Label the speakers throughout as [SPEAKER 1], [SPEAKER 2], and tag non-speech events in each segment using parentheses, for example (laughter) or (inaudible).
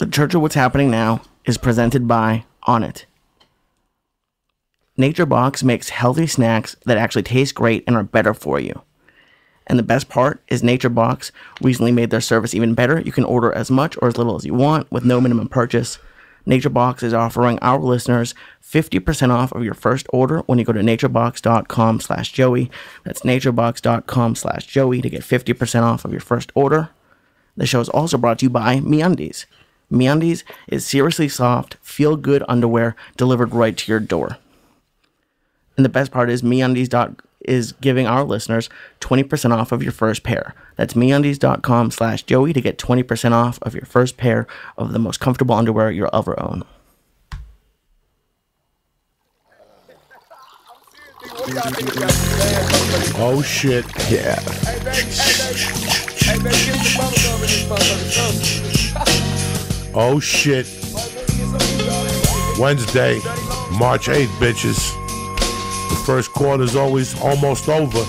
[SPEAKER 1] The Church of What's Happening Now is presented by Onnit. Nature Box makes healthy snacks that actually taste great and are better for you. And the best part is Nature Box recently made their service even better. You can order as much or as little as you want with no minimum purchase. NatureBox is offering our listeners 50% off of your first order when you go to naturebox.com slash joey. That's naturebox.com slash joey to get 50% off of your first order. The show is also brought to you by MeUndies. MeUndies is seriously soft, feel-good underwear delivered right to your door. And the best part is MeUndies dot is giving our listeners 20% off of your first pair. That's MeUndies.com slash Joey to get 20% off of your first pair of the most comfortable underwear you'll ever own.
[SPEAKER 2] Oh shit.
[SPEAKER 3] Yeah.
[SPEAKER 2] Oh shit. Wednesday, March 8th, bitches. The first quarter is always almost over.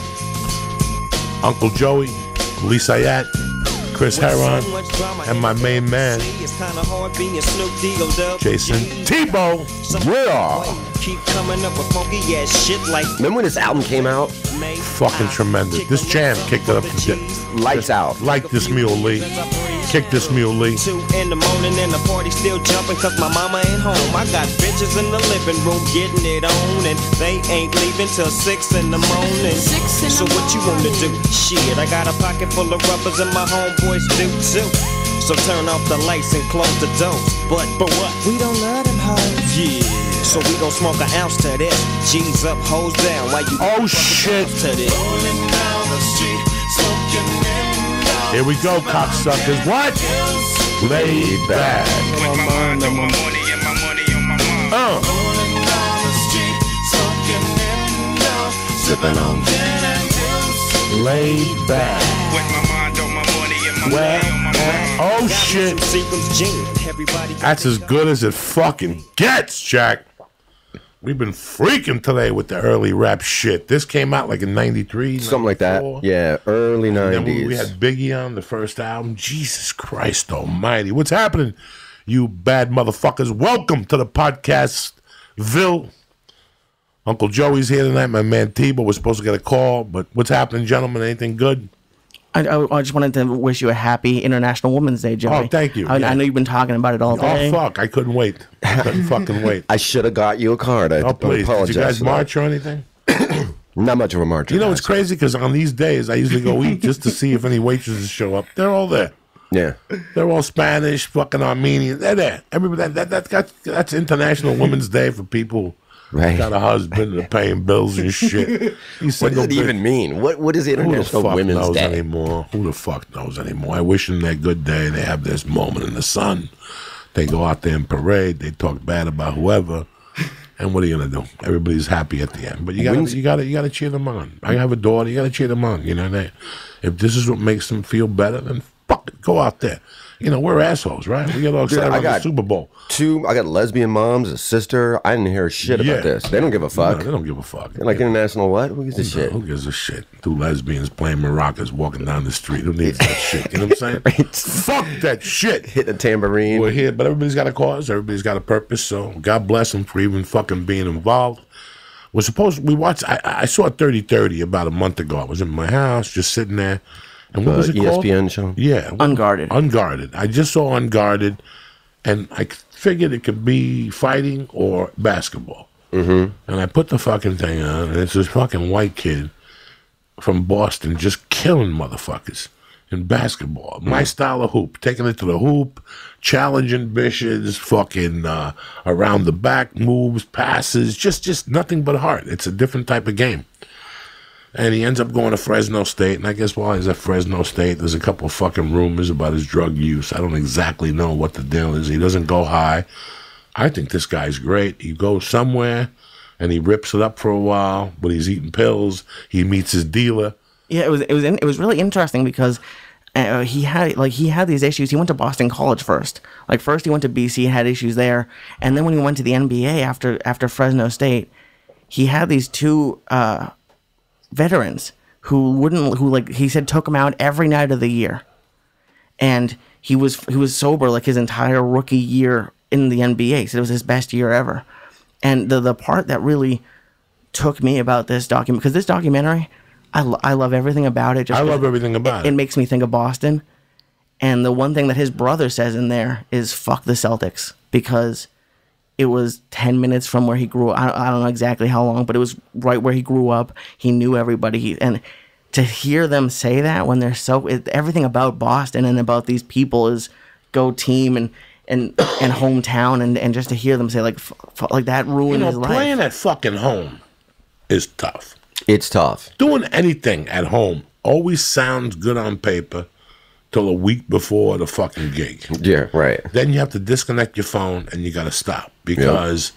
[SPEAKER 2] Uncle Joey, Lee Syatt, Chris Herren, and my main man, Jayson Thibault.
[SPEAKER 3] Yeah.
[SPEAKER 4] Keep coming up with funky ass shit like
[SPEAKER 3] Remember when this album came out?
[SPEAKER 2] Fucking tremendous. This jam kicked it up to di-
[SPEAKER 3] Lights out.
[SPEAKER 2] Like this Mule Lee. Kick this Mule Lee.
[SPEAKER 4] Two in the morning and the party still jumping cause my mama ain't home. I got bitches in the living room getting it on and they ain't leaving till six in the morning.
[SPEAKER 5] Six in
[SPEAKER 4] so what you wanna do? Shit, I got a pocket full of rubbers and my homeboys do too. So turn off the lights and close the doors. But but what? We don't love them hoes. Yeah. So we gon' smoke an ounce to this. G's up, hoes down. Why you
[SPEAKER 2] Oh, shit.
[SPEAKER 4] bounce to this?
[SPEAKER 2] Here we go, cocksuckers. What? Laid back.
[SPEAKER 6] With my mind on my money and my
[SPEAKER 4] money on
[SPEAKER 6] my mind.
[SPEAKER 2] Uh.
[SPEAKER 3] Sipping on.
[SPEAKER 2] Laid back. Where? Oh shit.
[SPEAKER 4] Sequence gene. Everybody
[SPEAKER 2] That's as good as it fucking gets, Jack. We've been freaking today with the early rap shit. This came out like in 93.
[SPEAKER 3] Something like that. Yeah, early
[SPEAKER 2] And then we,
[SPEAKER 3] 90s.
[SPEAKER 2] we had Biggie on the first album. Jesus Christ almighty. What's happening, you bad motherfuckers? Welcome to the podcast, Ville. Uncle Joey's here tonight. My man Thibault was supposed to get a call, but what's happening, gentlemen? Anything good?
[SPEAKER 1] I, I, I just wanted to wish you a happy International Women's Day, Joey.
[SPEAKER 2] Oh, thank you.
[SPEAKER 1] I,
[SPEAKER 2] Yeah.
[SPEAKER 1] I know you've been talking about it all oh, day.
[SPEAKER 2] Oh, fuck. I couldn't wait. I couldn't fucking wait. (laughs)
[SPEAKER 3] I should have got you a card. I
[SPEAKER 2] Oh, please. Did
[SPEAKER 3] apologize.
[SPEAKER 2] you guys march or anything? (coughs)
[SPEAKER 3] Not much of a march.
[SPEAKER 2] You know, it's crazy because on these days, I usually go eat just to see if any waitresses show up. They're all there.
[SPEAKER 3] Yeah.
[SPEAKER 2] They're all Spanish, fucking Armenian. They're there. Everybody, that, that, that, that's, that's International Women's Day for people
[SPEAKER 3] Right.
[SPEAKER 2] got a husband and paying bills and shit. (laughs)
[SPEAKER 3] What does it even mean? What What is
[SPEAKER 2] Who the
[SPEAKER 3] International
[SPEAKER 2] fuck
[SPEAKER 3] Women's
[SPEAKER 2] knows
[SPEAKER 3] Day?
[SPEAKER 2] anymore? Who the fuck knows anymore? I wish them their good day. They have this moment in the sun. They go out there and parade. They talk bad about whoever. And what are you gonna do? Everybody's happy at the end, but you gotta,
[SPEAKER 3] When's-
[SPEAKER 2] you gotta, you gotta cheer them on. I have a daughter. You gotta cheer them on. You know, they, if this is what makes them feel better, then fuck it, go out there. You know, we're assholes, right? We get all excited
[SPEAKER 3] I
[SPEAKER 2] about
[SPEAKER 3] got-
[SPEAKER 2] the Super Bowl.
[SPEAKER 3] Two. I got lesbian moms, a sister. I didn't hear a shit
[SPEAKER 2] Yeah.
[SPEAKER 3] about this. They don't give a fuck.
[SPEAKER 2] No, they don't give a fuck.
[SPEAKER 3] They're like international what? Who gives a shit?
[SPEAKER 2] Who gives a shit? Two lesbians playing maracas walking down the street. Who needs that shit? You know what I'm saying? (laughs) Fuck that shit.
[SPEAKER 3] Hit a tambourine.
[SPEAKER 2] We're here, but everybody's got a cause. Everybody's got a purpose. So God bless them for even fucking being involved. We're supposed we watched. I, I saw 30-30 about a month ago. I was in my house, just sitting there. And what
[SPEAKER 3] Uh,
[SPEAKER 2] was it called?
[SPEAKER 3] ESPN show.
[SPEAKER 2] Yeah,
[SPEAKER 1] Unguarded.
[SPEAKER 2] Unguarded. I just saw Unguarded, and I figured it could be fighting or basketball. Mm-hmm. And I put the fucking thing on, and it's this fucking white kid from Boston just killing motherfuckers in basketball. My style of hoop, taking it to the hoop, challenging bitches, fucking uh, around the back moves, passes, just just nothing but heart. It's a different type of game. And he ends up going to Fresno State. And I guess while he's at Fresno State, there's a couple of fucking rumors about his drug use. I don't exactly know what the deal is. He doesn't go high. I think this guy's great. He goes somewhere and he rips it up for a while, but he's eating pills. He meets his dealer.
[SPEAKER 1] Yeah, it was it was in, it was really interesting because uh, he had like he had these issues. He went to Boston College first. Like first he went to BC, had issues there, and then when he went to the NBA after after Fresno State, he had these two uh, veterans who wouldn't who like he said took him out every night of the year, and he was he was sober like his entire rookie year in the NBA. So it was his best year ever. And the the part that really took me about this document because this documentary, I, lo- I love everything about it. Just
[SPEAKER 2] I love everything about
[SPEAKER 1] it
[SPEAKER 2] it.
[SPEAKER 1] makes me think of Boston. And the one thing that his brother says in there is fuck the Celtics because it was 10 minutes from where he grew up. I, I don't know exactly how long, but it was right where he grew up. He knew everybody. He, and to hear them say that when they're so, it, everything about Boston and about these people is go team and, and, (coughs) and hometown. And, and just to hear them say like, f- f- like that
[SPEAKER 2] You
[SPEAKER 1] ruined his
[SPEAKER 2] know,
[SPEAKER 1] life.
[SPEAKER 2] playing at fucking home is tough.
[SPEAKER 3] It's tough.
[SPEAKER 2] Doing anything at home always sounds good on paper till a week before the fucking gig.
[SPEAKER 3] Yeah, right.
[SPEAKER 2] Then you have to disconnect your phone and you got to stop because,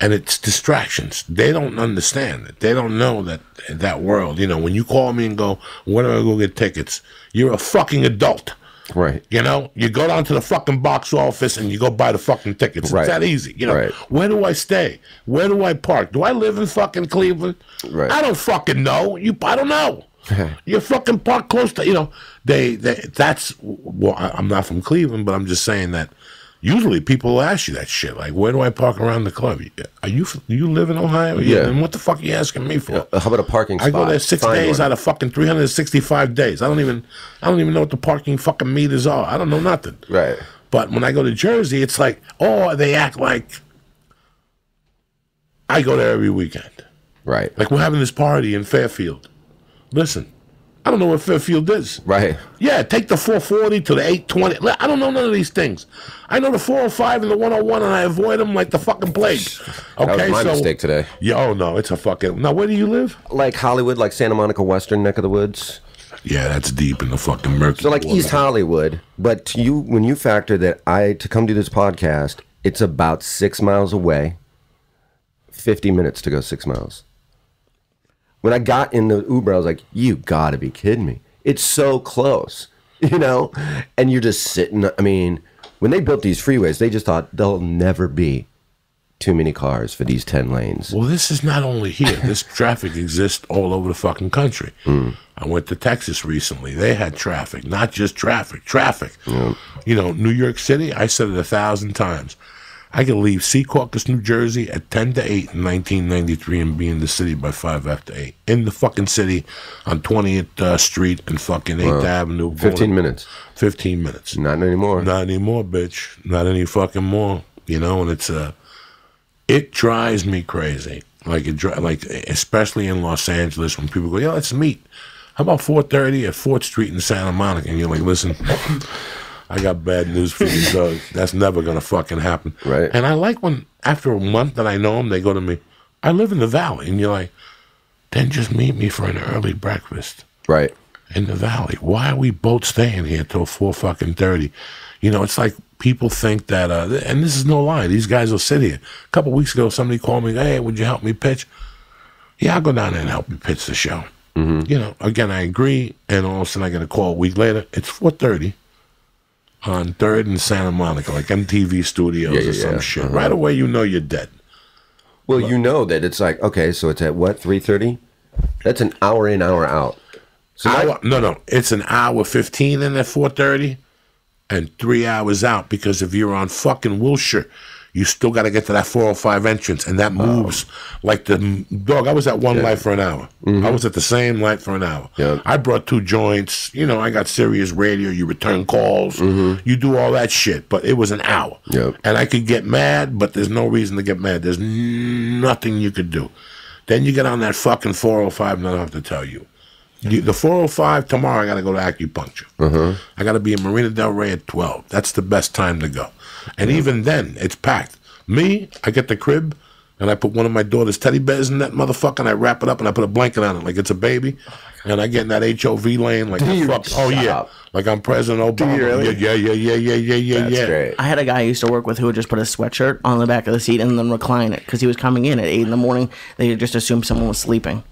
[SPEAKER 2] and it's distractions. They don't understand it. They don't know that that world. You know, when you call me and go, "Where do I go get tickets?" You're a fucking adult.
[SPEAKER 3] Right.
[SPEAKER 2] You know, you go down to the fucking box office and you go buy the fucking tickets.
[SPEAKER 3] Right.
[SPEAKER 2] It's that easy. You know,
[SPEAKER 3] Right.
[SPEAKER 2] where do I stay? Where do I park? Do I live in fucking Cleveland?
[SPEAKER 3] Right.
[SPEAKER 2] I don't fucking know. You, I don't know. (laughs) you fucking park close to, you know, they, they that's, well, I- I'm not from Cleveland, but I'm just saying that usually people will ask you that shit. Like, where do I park around the club? Are you, you live in Ohio?
[SPEAKER 3] Yeah.
[SPEAKER 2] And what the fuck are you asking me for?
[SPEAKER 3] Uh, How about a parking spot?
[SPEAKER 2] I go there six
[SPEAKER 3] Find
[SPEAKER 2] days
[SPEAKER 3] one.
[SPEAKER 2] out of fucking 365 days. I don't even I don't even know what the parking fucking meters are. I don't know nothing.
[SPEAKER 3] Right.
[SPEAKER 2] But when I go to Jersey, it's like, oh, they act like I go there every weekend.
[SPEAKER 3] Right.
[SPEAKER 2] Like we're having this party in Fairfield. Listen, I don't know what Fairfield is.
[SPEAKER 3] Right.
[SPEAKER 2] Yeah, take the 440 to the 820. I don't know none of these things. I know the 405 and the 101, and I avoid them like the fucking plague. Okay,
[SPEAKER 3] That was my
[SPEAKER 2] so
[SPEAKER 3] mistake today.
[SPEAKER 2] yeah, oh no, it's a fucking. Now, where do you live?
[SPEAKER 3] Like Hollywood, like Santa Monica Western neck of the woods.
[SPEAKER 2] Yeah, that's deep in the fucking murky.
[SPEAKER 3] So like
[SPEAKER 2] water.
[SPEAKER 3] East Hollywood, but to you when you factor that I to come do this podcast, it's about six miles away. Fifty minutes to go six miles. When I got in the Uber, I was like, "You got to be kidding me! It's so close, (laughs) you know." And you're just sitting. I mean, when they built these freeways, they just thought there'll never be too many cars for these ten lanes.
[SPEAKER 2] Well, this is not only here. (laughs) This traffic exists all over the fucking country. Mm. I went to Texas recently. They had traffic, not just traffic, traffic. You know, New York City, I said it a thousand times. I could leave Secaucus, New Jersey at 10 to 8 in 1993 and be in the city by 5 after 8. In the fucking city on 20th uh, Street and fucking 8th Avenue.
[SPEAKER 3] Fifteen minutes,
[SPEAKER 2] 15 minutes.
[SPEAKER 3] not anymore.
[SPEAKER 2] Not anymore, bitch. Not any fucking more. You know, and it's uh it drives me crazy. Like it dri- like especially in Los Angeles when people go, Yeah, let's meet. How about four thirty at Fourth Street in Santa Monica? And you're like, listen, I got bad news for you, Doug. (laughs) That's never gonna fucking happen.
[SPEAKER 3] Right.
[SPEAKER 2] And I like when after a month that I know them, they go to me, I live in the valley, and you're like, then just meet me for an early breakfast
[SPEAKER 3] Right.
[SPEAKER 2] in the valley. Why are we both staying here till four fucking thirty? You know, it's like people think that, uh, and this is no lie. These guys will sit here. A couple weeks ago, somebody called me. Hey, would you help me pitch? Yeah, I'll go down there and help you pitch the show. You know, again, I agree, and all of a sudden I get a call a week later. It's four thirty on Third and Santa Monica, like MTV Studios
[SPEAKER 3] Yeah,
[SPEAKER 2] or some
[SPEAKER 3] yeah.
[SPEAKER 2] shit. Uh-huh. Right away, you know you're dead.
[SPEAKER 3] Well, you know that it's like okay, so it's at what three thirty? That's an hour in, hour out. So
[SPEAKER 2] hour, no, no, it's an hour fifteen in at four thirty, and three hours out because if you're on fucking Wilshire, you still got to get to that four hundred five entrance, and that moves like the dog. I was at one light for an hour. Mm-hmm. I was at the same light for an hour.
[SPEAKER 3] Yeah.
[SPEAKER 2] I brought two joints. You know, I got Sirius radio. You return calls. Mm-hmm. You do all that shit, but it was an hour.
[SPEAKER 3] Yep.
[SPEAKER 2] And I could get mad, but there's no reason to get mad. There's nothing you could do. Then you get on that fucking 405, and I don't have to tell you. You, the 405 tomorrow, I got to go to acupuncture. Uh-huh. I got to be in Marina Del Rey at 12. That's the best time to go. And even then, it's packed. Me, I get the crib and I put one of my daughter's teddy bears in that motherfucker and I wrap it up and I put a blanket on it like it's a baby. And I get in that HOV lane like
[SPEAKER 3] you
[SPEAKER 2] fuck. Oh yeah,
[SPEAKER 3] stop?
[SPEAKER 2] like I'm President Obama.
[SPEAKER 3] you really?
[SPEAKER 2] Yeah, yeah, yeah, yeah, yeah, yeah,
[SPEAKER 3] that's
[SPEAKER 2] yeah.
[SPEAKER 3] great.
[SPEAKER 1] I had a guy I used to work with who would just put a sweatshirt on the back of the seat and then recline it because he was coming in at eight in the morning. They just assumed someone was sleeping.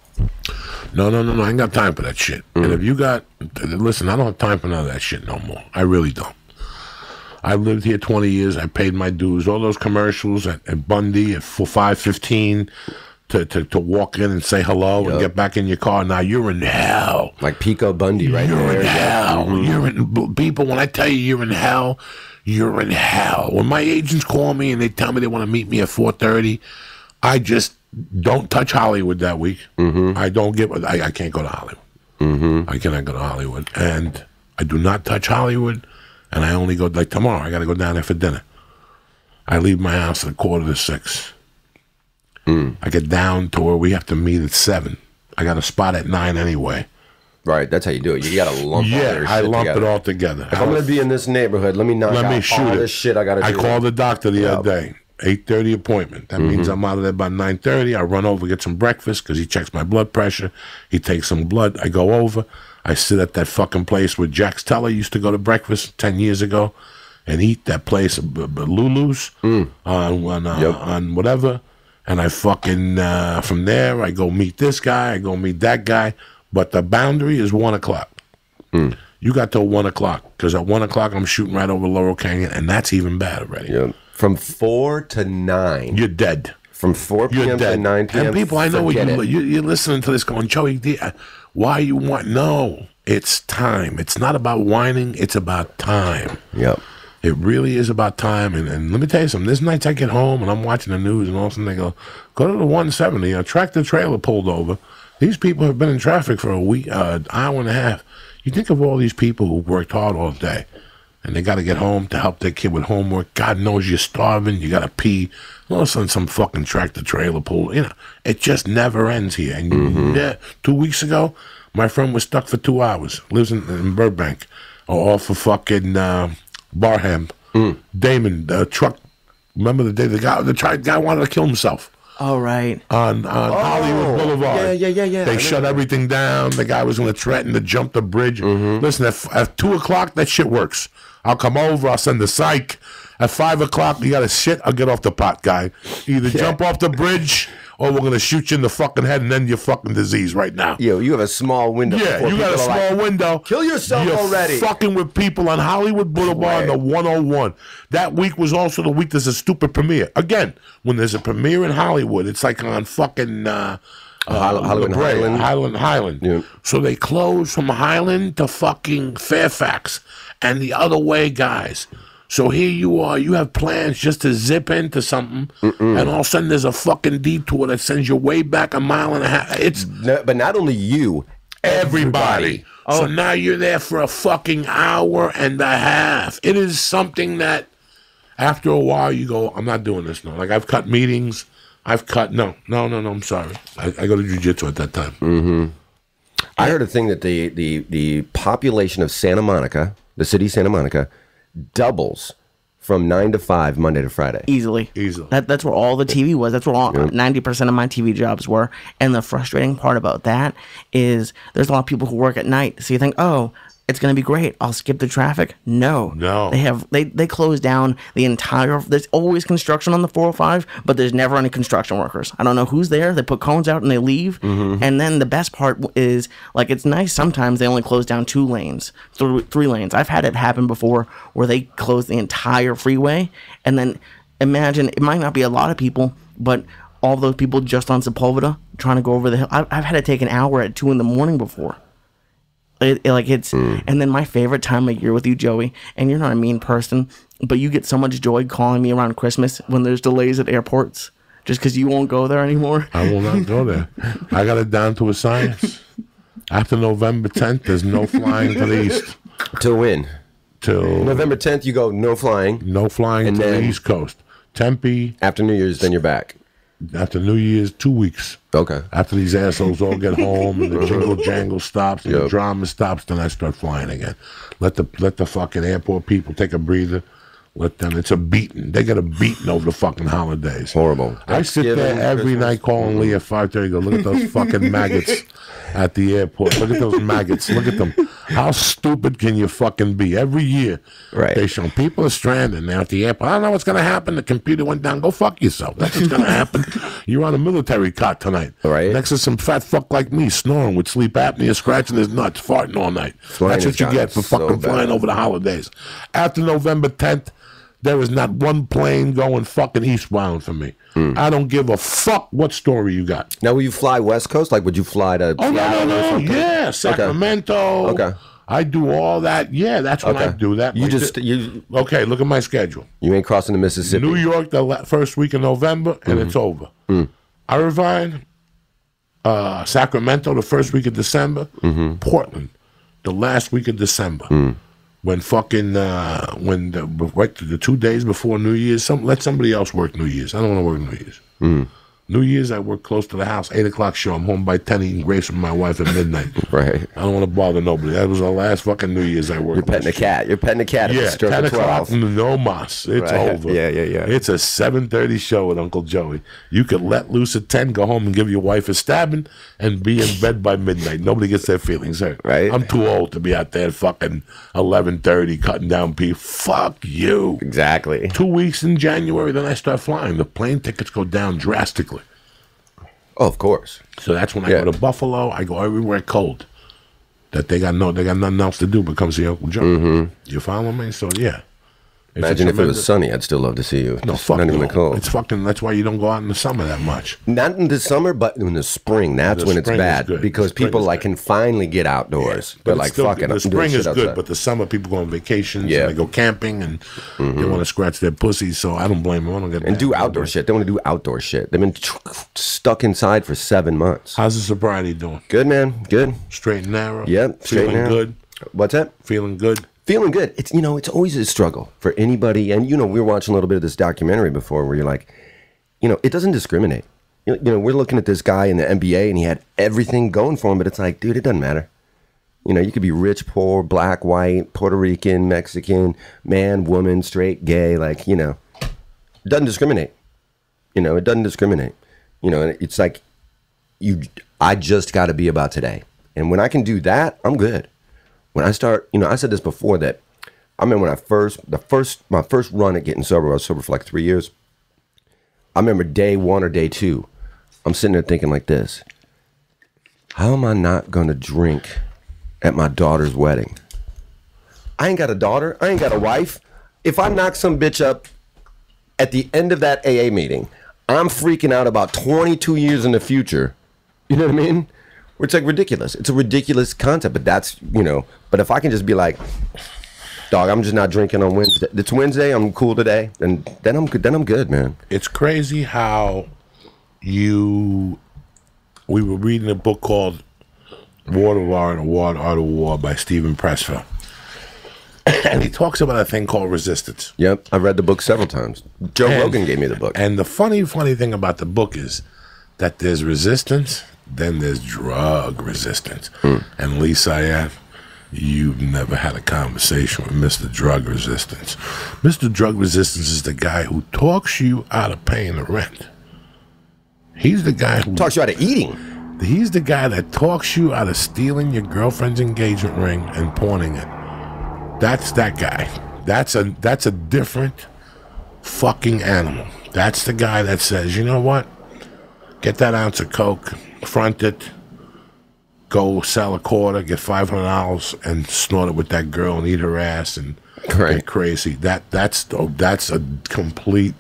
[SPEAKER 2] No, no, no, no. I ain't got time for that shit. And if you got, listen, I don't have time for none of that shit no more. I really don't. I lived here 20 years. I paid my dues. All those commercials at, at Bundy at for 515, to, to, to walk in and say hello and get back in your car. Now you're in hell.
[SPEAKER 3] Like Pico Bundy right
[SPEAKER 2] You're
[SPEAKER 3] there.
[SPEAKER 2] in
[SPEAKER 3] yeah.
[SPEAKER 2] hell. You're in b- people. When I tell you you're in hell, you're in hell. When my agents call me and they tell me they want to meet me at four thirty, I just don't touch Hollywood that week. Mm-hmm. I don't get. I, I can't go to Hollywood. Mm-hmm. I cannot go to Hollywood, and I do not touch Hollywood. And I only go like tomorrow. I got to go down there for dinner. I leave my house at a quarter to six. Hmm. I get down to where we have to meet at seven. I got a spot at nine anyway.
[SPEAKER 3] Right, that's how you do it. You got to lump all
[SPEAKER 2] Yeah, I lump
[SPEAKER 3] together.
[SPEAKER 2] it all together.
[SPEAKER 3] If I'm going to be in this neighborhood, let me knock
[SPEAKER 2] Let
[SPEAKER 3] out
[SPEAKER 2] me shoot
[SPEAKER 3] all
[SPEAKER 2] it.
[SPEAKER 3] this shit I got to do.
[SPEAKER 2] I called the doctor the other day. Eight thirty appointment. That mm-hmm. means I'm out of there by nine thirty. I run over get some breakfast because he checks my blood pressure. He takes some blood. I go over. I sit at that fucking place where Jax Teller used to go to breakfast ten years ago, and eat that place, Lulu's on on, uh,
[SPEAKER 3] Yep.
[SPEAKER 2] on whatever. And I fucking uh, from there I go meet this guy. I go meet that guy. But the boundary is one o'clock. You got till one o'clock because at one o'clock I'm shooting right over Laurel Canyon, and that's even bad already.
[SPEAKER 3] Yep. From 4 to 9.
[SPEAKER 2] You're dead.
[SPEAKER 3] From 4 p.m. to 9 p.m.
[SPEAKER 2] And people, I know what you, you you're listening to this going, Joey, D, uh, why you want? No, it's time. It's not about whining. It's about time.
[SPEAKER 3] Yep.
[SPEAKER 2] It really is about time. And, and let me tell you something. There's nights I get home and I'm watching the news, and all of a sudden they go, go to the 170. A tractor trailer pulled over. These people have been in traffic for a week, uh, hour and a half. You think of all these people who worked hard all day, and they got to get home to help their kid with homework. God knows you're starving. You got to pee. All of a sudden, some fucking tractor trailer pulled. You know, it just never ends here. And
[SPEAKER 3] Mm-hmm.
[SPEAKER 2] yeah, two weeks ago, my friend was stuck for two hours. Lives in, in Burbank, or off of fucking uh, Barham.
[SPEAKER 3] Mm.
[SPEAKER 2] Damon, the truck. Remember the day the guy, the tri- guy wanted to kill himself
[SPEAKER 1] Oh right.
[SPEAKER 2] on, on Hollywood Boulevard.
[SPEAKER 3] Oh, yeah, yeah, yeah, yeah.
[SPEAKER 2] They shut everything down. The guy was going to threaten to jump the bridge.
[SPEAKER 3] Mm-hmm.
[SPEAKER 2] Listen, at, at two o'clock, that shit works. I'll come over. I'll send the psych. At five o'clock, you got to shit. I'll get off the pot, guy. Either jump off the bridge or we're going to shoot you in the fucking head and end your fucking disease right now.
[SPEAKER 3] Yo, you have a small window.
[SPEAKER 2] Yeah, you got a small
[SPEAKER 3] like,
[SPEAKER 2] window.
[SPEAKER 3] Kill yourself
[SPEAKER 2] You're
[SPEAKER 3] already.
[SPEAKER 2] Fucking with people on Hollywood Boulevard the 101. That week was also the week there's a stupid premiere. Again, when there's a premiere in Hollywood, it's like on fucking uh, uh,
[SPEAKER 3] Hol- Hollywood
[SPEAKER 2] Brea,
[SPEAKER 3] Highland.
[SPEAKER 2] Highland, Highland.
[SPEAKER 3] Yeah.
[SPEAKER 2] So they close from Highland to fucking Fairfax and the other way, guys. So here you are, you have plans just to zip into something, and all of a sudden there's a fucking detour that sends you way back a mile and a half. It's
[SPEAKER 3] No, but not only you,
[SPEAKER 2] everybody.
[SPEAKER 3] Oh.
[SPEAKER 2] So now you're there for a fucking hour and a half. It is something that after a while you go, I'm not doing this no. Like I've cut meetings. I've cut no, no, no, no. I'm sorry. I, I go to jujitsu at that time.
[SPEAKER 3] Mm. I heard a thing that the, the, the population of Santa Monica, the city of Santa Monica, doubles from 9 to 5 Monday to Friday.
[SPEAKER 1] Easily.
[SPEAKER 2] Easily.
[SPEAKER 1] That that's where all the TV was. That's where all ninety percent of my TV jobs were. And the frustrating part about that is there's a lot of people who work at night. So you think, oh, it's gonna be great. I'll skip the traffic. No.
[SPEAKER 2] No.
[SPEAKER 1] They have they they close down the entire there's always construction on the four hundred five, but there's never any construction workers. I don't know who's there. They put cones out and they leave. Mm-hmm. And then the best part is like it's nice sometimes they only close down two lanes, three, three lanes. I've had it happen before where they close the entire freeway and then imagine it might not be a lot of people, but all those people just on Sepulveda trying to go over the hill. I've, I've had to take an hour at two in the morning before. It, it- like it's, mm. and then my favorite time of year with you, Joey, and you're not a mean person, but you get so much joy calling me around Christmas when there's delays at airports, just because you won't go there anymore.
[SPEAKER 2] I will not go there. I got it down to a science. After November 10th, there's no flying to the east.
[SPEAKER 3] To win.
[SPEAKER 2] Till
[SPEAKER 3] November 10th, you go no flying.
[SPEAKER 2] no flying
[SPEAKER 3] And
[SPEAKER 2] to
[SPEAKER 3] then-
[SPEAKER 2] the east coast. Tempe
[SPEAKER 3] After New Year's, then you're back.
[SPEAKER 2] After New Year's, two weeks.
[SPEAKER 3] Okay.
[SPEAKER 2] After these assholes all get home and the (laughs) jingle jangle stops and the drama stops, then I start flying again. Let the let the fucking airport people take a breather. Let them. It's a beating. They get a beating over the fucking holidays.
[SPEAKER 3] Horrible.
[SPEAKER 2] I sit there every
[SPEAKER 3] Christmas.
[SPEAKER 2] night calling Lee at five thirty. Go look at those fucking maggots (laughs) at the airport. Look at those maggots. Look at them. How stupid can you fucking be? Every year,
[SPEAKER 3] Right.
[SPEAKER 2] They show people are stranded now at the airport. I don't know what's gonna happen. The computer went down. Go fuck yourself. That's what's gonna happen. (laughs) You're on a military cot tonight.
[SPEAKER 3] Right.
[SPEAKER 2] Next to some fat fuck like me, snoring with sleep apnea, scratching his nuts, farting all night.
[SPEAKER 3] Flying
[SPEAKER 2] That's what you get for
[SPEAKER 3] so
[SPEAKER 2] fucking
[SPEAKER 3] bad.
[SPEAKER 2] flying over the holidays. After November 10th, There is not one plane going fucking eastbound for me.
[SPEAKER 3] Hmm.
[SPEAKER 2] I don't give a fuck what story you got.
[SPEAKER 3] Now, will you fly West Coast? Like, would you fly to
[SPEAKER 2] Oh no, no, no. Yeah, Sacramento.
[SPEAKER 3] Okay.
[SPEAKER 2] I do all that. Yeah, that's when I do that.
[SPEAKER 3] You
[SPEAKER 2] Like
[SPEAKER 3] just you
[SPEAKER 2] okay. Look at my schedule.
[SPEAKER 3] you ain't crossing the Mississippi.
[SPEAKER 2] New York the la- first week of November, and it's over. Irvine, uh, Sacramento the first week of December. Portland, the last week of December. When fucking uh, when the, right the two days before New Year's, some let somebody else work New Year's. I don't want to work New Year's. New Year's, I work close to the house. Eight o'clock show. I'm home by ten, eating grapes with my wife at midnight. (laughs)
[SPEAKER 3] Right.
[SPEAKER 2] I don't want to bother nobody. That was the last fucking New Year's I worked.
[SPEAKER 3] You're petting a cat. You're petting a cat
[SPEAKER 2] Yeah,
[SPEAKER 3] stroke
[SPEAKER 2] ten o'clock.
[SPEAKER 3] 12.
[SPEAKER 2] No mas. It's
[SPEAKER 3] Right.
[SPEAKER 2] over.
[SPEAKER 3] Yeah, yeah, yeah.
[SPEAKER 2] It's a seven thirty show with Uncle Joey. You could let loose at ten, go home and give your wife a stabbing, and be in bed by midnight. Nobody gets their feelings hurt.
[SPEAKER 3] Right.
[SPEAKER 2] I'm too old to be out there fucking eleven thirty cutting down beef. Fuck you.
[SPEAKER 3] Exactly.
[SPEAKER 2] Two weeks in January, then I start flying. The plane tickets go down drastically.
[SPEAKER 3] Oh, of course.
[SPEAKER 2] So that's when I
[SPEAKER 3] Yeah.
[SPEAKER 2] go to Buffalo. I go everywhere cold. That they got no, they got nothing else to do but come see Uncle Joe. Mm-hmm. You follow me? So yeah.
[SPEAKER 3] Mm-hmm. Imagine if it was sunny, I'd still love to see you.
[SPEAKER 2] No,
[SPEAKER 3] Just
[SPEAKER 2] fuck
[SPEAKER 3] not even
[SPEAKER 2] no.
[SPEAKER 3] the cold.
[SPEAKER 2] It's fucking. That's why you don't go out in the summer that much.
[SPEAKER 3] Not in the summer, but in the spring. That's
[SPEAKER 2] The
[SPEAKER 3] when it's
[SPEAKER 2] spring is
[SPEAKER 3] bad
[SPEAKER 2] good.
[SPEAKER 3] because
[SPEAKER 2] The spring
[SPEAKER 3] people
[SPEAKER 2] is
[SPEAKER 3] like
[SPEAKER 2] good.
[SPEAKER 3] can finally get outdoors.
[SPEAKER 2] But
[SPEAKER 3] They're like,
[SPEAKER 2] still-
[SPEAKER 3] fucking,
[SPEAKER 2] The spring is good, but the summer people go on vacations.
[SPEAKER 3] Yeah. Mm-hmm.
[SPEAKER 2] And they go camping and they want to scratch their pussies. So I don't blame them. I don't get
[SPEAKER 3] and do outdoor shit. They want to do outdoor shit. They've been tr- stuck inside for seven months.
[SPEAKER 2] How's the sobriety doing?
[SPEAKER 3] Good man, good.
[SPEAKER 2] Straight and narrow.
[SPEAKER 3] Yep, straight
[SPEAKER 2] Feeling
[SPEAKER 3] now.
[SPEAKER 2] good.
[SPEAKER 3] What's that?
[SPEAKER 2] Feeling good.
[SPEAKER 3] Feeling good. It's you know, it's always a struggle for anybody. And you know, we were watching a little bit of this documentary before, where you're like, you know, it doesn't discriminate. You know, you know, we're looking at this guy in the NBA, and he had everything going for him, but it's like, dude, it doesn't matter. You know, you could be rich, poor, black, white, Puerto Rican, Mexican, man, woman, straight, gay. Like, you know, doesn't discriminate. You know, it doesn't discriminate. You know, it's like you. I just got to be about today, and when I can do that, I'm good when I start, you know, I said this before that I remember when I first, the first, my first run at getting sober, I was sober for like three years. I remember day one or day two, I'm sitting there thinking like this How am I not going to drink at my daughter's wedding? I ain't got a daughter, I ain't got a wife. If I knock some bitch up at the end of that AA meeting, I'm freaking out about 22 years in the future. You know what I mean? It's like ridiculous. It's a ridiculous concept, but that's you know. But if I can just be like, dog, I'm just not drinking on Wednesday. It's Wednesday. I'm cool today, and then I'm good. Then I'm good, man.
[SPEAKER 2] It's crazy how you. We were reading a book called War of Art, or War Art of War by Steven Pressfield. (coughs) and he talks about a thing called resistance.
[SPEAKER 3] Yep, I've read the book several times. Joe
[SPEAKER 2] And-
[SPEAKER 3] Rogan gave me the book.
[SPEAKER 2] And the funny, funny thing about the book is that there's resistance, then there's drug resistance. Hmm. And Lee Syatt, you've never had a conversation with Mr. Drug Resistance. Mr. Drug Resistance is the guy who talks you out of paying the rent. He's the guy who
[SPEAKER 3] Talks you out of eating.
[SPEAKER 2] He's the guy that talks you out of stealing your girlfriend's engagement ring and pawning it. That's that guy. That's a that's a different fucking animal. That's the guy that says, you know what? Get that ounce of coke, front it, go sell a quarter, get five hundred dollars, and snort it with that girl and eat her ass and
[SPEAKER 3] Right.
[SPEAKER 2] get crazy. That that's oh, that's a complete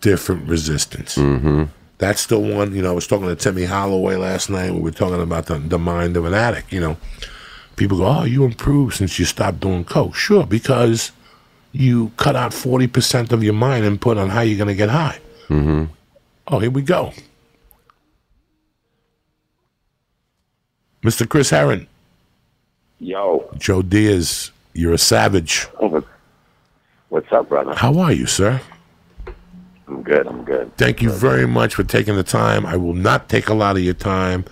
[SPEAKER 2] different resistance. Mm-hmm. That's the one. You know, I was talking to Timmy Holloway last night. We were talking about the, the mind of an addict. You know, people go, "Oh, you improved since you stopped doing coke." Sure, because you cut out forty percent of your mind and put on how you're going to get high. Mm-hmm. Oh, here we go, Mr. Chris Herren,
[SPEAKER 5] Yo,
[SPEAKER 2] Joe Diaz. You're a savage.
[SPEAKER 5] what's up, brother?
[SPEAKER 2] How are you, sir?
[SPEAKER 5] I'm good. I'm good.
[SPEAKER 2] Thank you very much for taking the time. I will not take a lot of your time.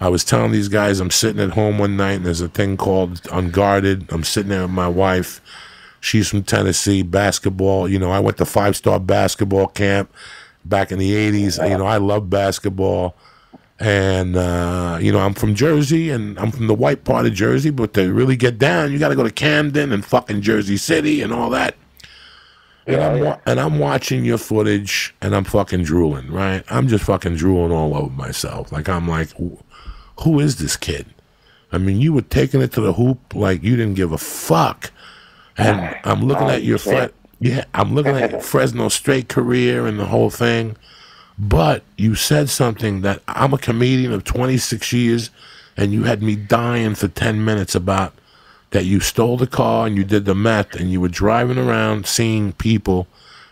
[SPEAKER 2] I was telling these guys I'm sitting at home one night and there's a thing called Unguarded. I'm sitting there with my wife. She's from Tennessee, basketball. You know, I went to five star basketball camp back in the 80s. You know, I love basketball. And, uh, you know, I'm from Jersey and I'm from the white part of Jersey, but to really get down, you got to go to Camden and fucking Jersey City and all that. And, I'm wa- and I'm watching your footage and I'm fucking drooling, right? I'm just fucking drooling all over myself. Like, I'm like, who- is this kid? I mean, you were taking it to the hoop like you didn't give a fuck. And I'm looking at your fight. Yeah, I'm looking at (laughs) Fresno straight career and the whole thing. But you said something that I'm a comedian of 26 years, and you had me dying for 10 minutes about that you stole the car and you did the meth and you were driving around seeing people,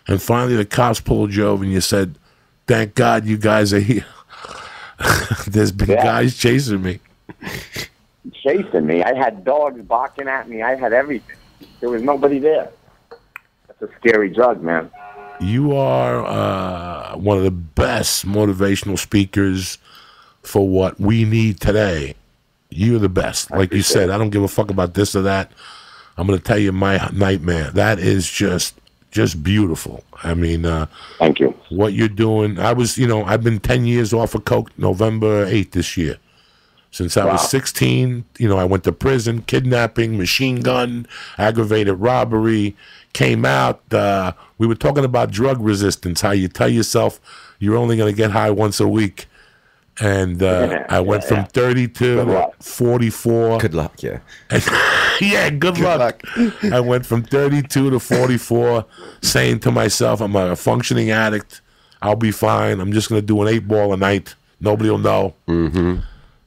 [SPEAKER 2] and finally the cops pulled you over and you said, "Thank God you guys are here." (laughs) There's been
[SPEAKER 5] Yeah.
[SPEAKER 2] guys chasing me.
[SPEAKER 5] Chasing me. I had dogs barking at me. I had everything. There was nobody there. That's a scary drug, man.
[SPEAKER 2] You are uh, one of the best motivational speakers for what we need today. You're the best. Like you said, I don't give a fuck about this or that. I'm going to tell you my nightmare. That is just just beautiful. I mean, uh,
[SPEAKER 5] Thank you.
[SPEAKER 2] what you're doing. I was, you know, I've been 10 years off of coke November 8th this year. Since I was 16, you know, I went to prison, kidnapping, machine gun, aggravated robbery, came out. Uh, we were talking about drug resistance, how you tell yourself you're only going to get high once a week. And uh,
[SPEAKER 5] Yeah,
[SPEAKER 2] I went
[SPEAKER 5] yeah,
[SPEAKER 2] from
[SPEAKER 5] yeah.
[SPEAKER 2] 32
[SPEAKER 5] Good
[SPEAKER 2] to
[SPEAKER 5] luck.
[SPEAKER 2] 44.
[SPEAKER 3] Good luck, yeah. (laughs)
[SPEAKER 2] yeah, good, luck. I went from 32 to 44, saying to myself, I'm a functioning addict. I'll be fine. I'm just going to do an eight ball a night. Nobody will know. Mm-hmm.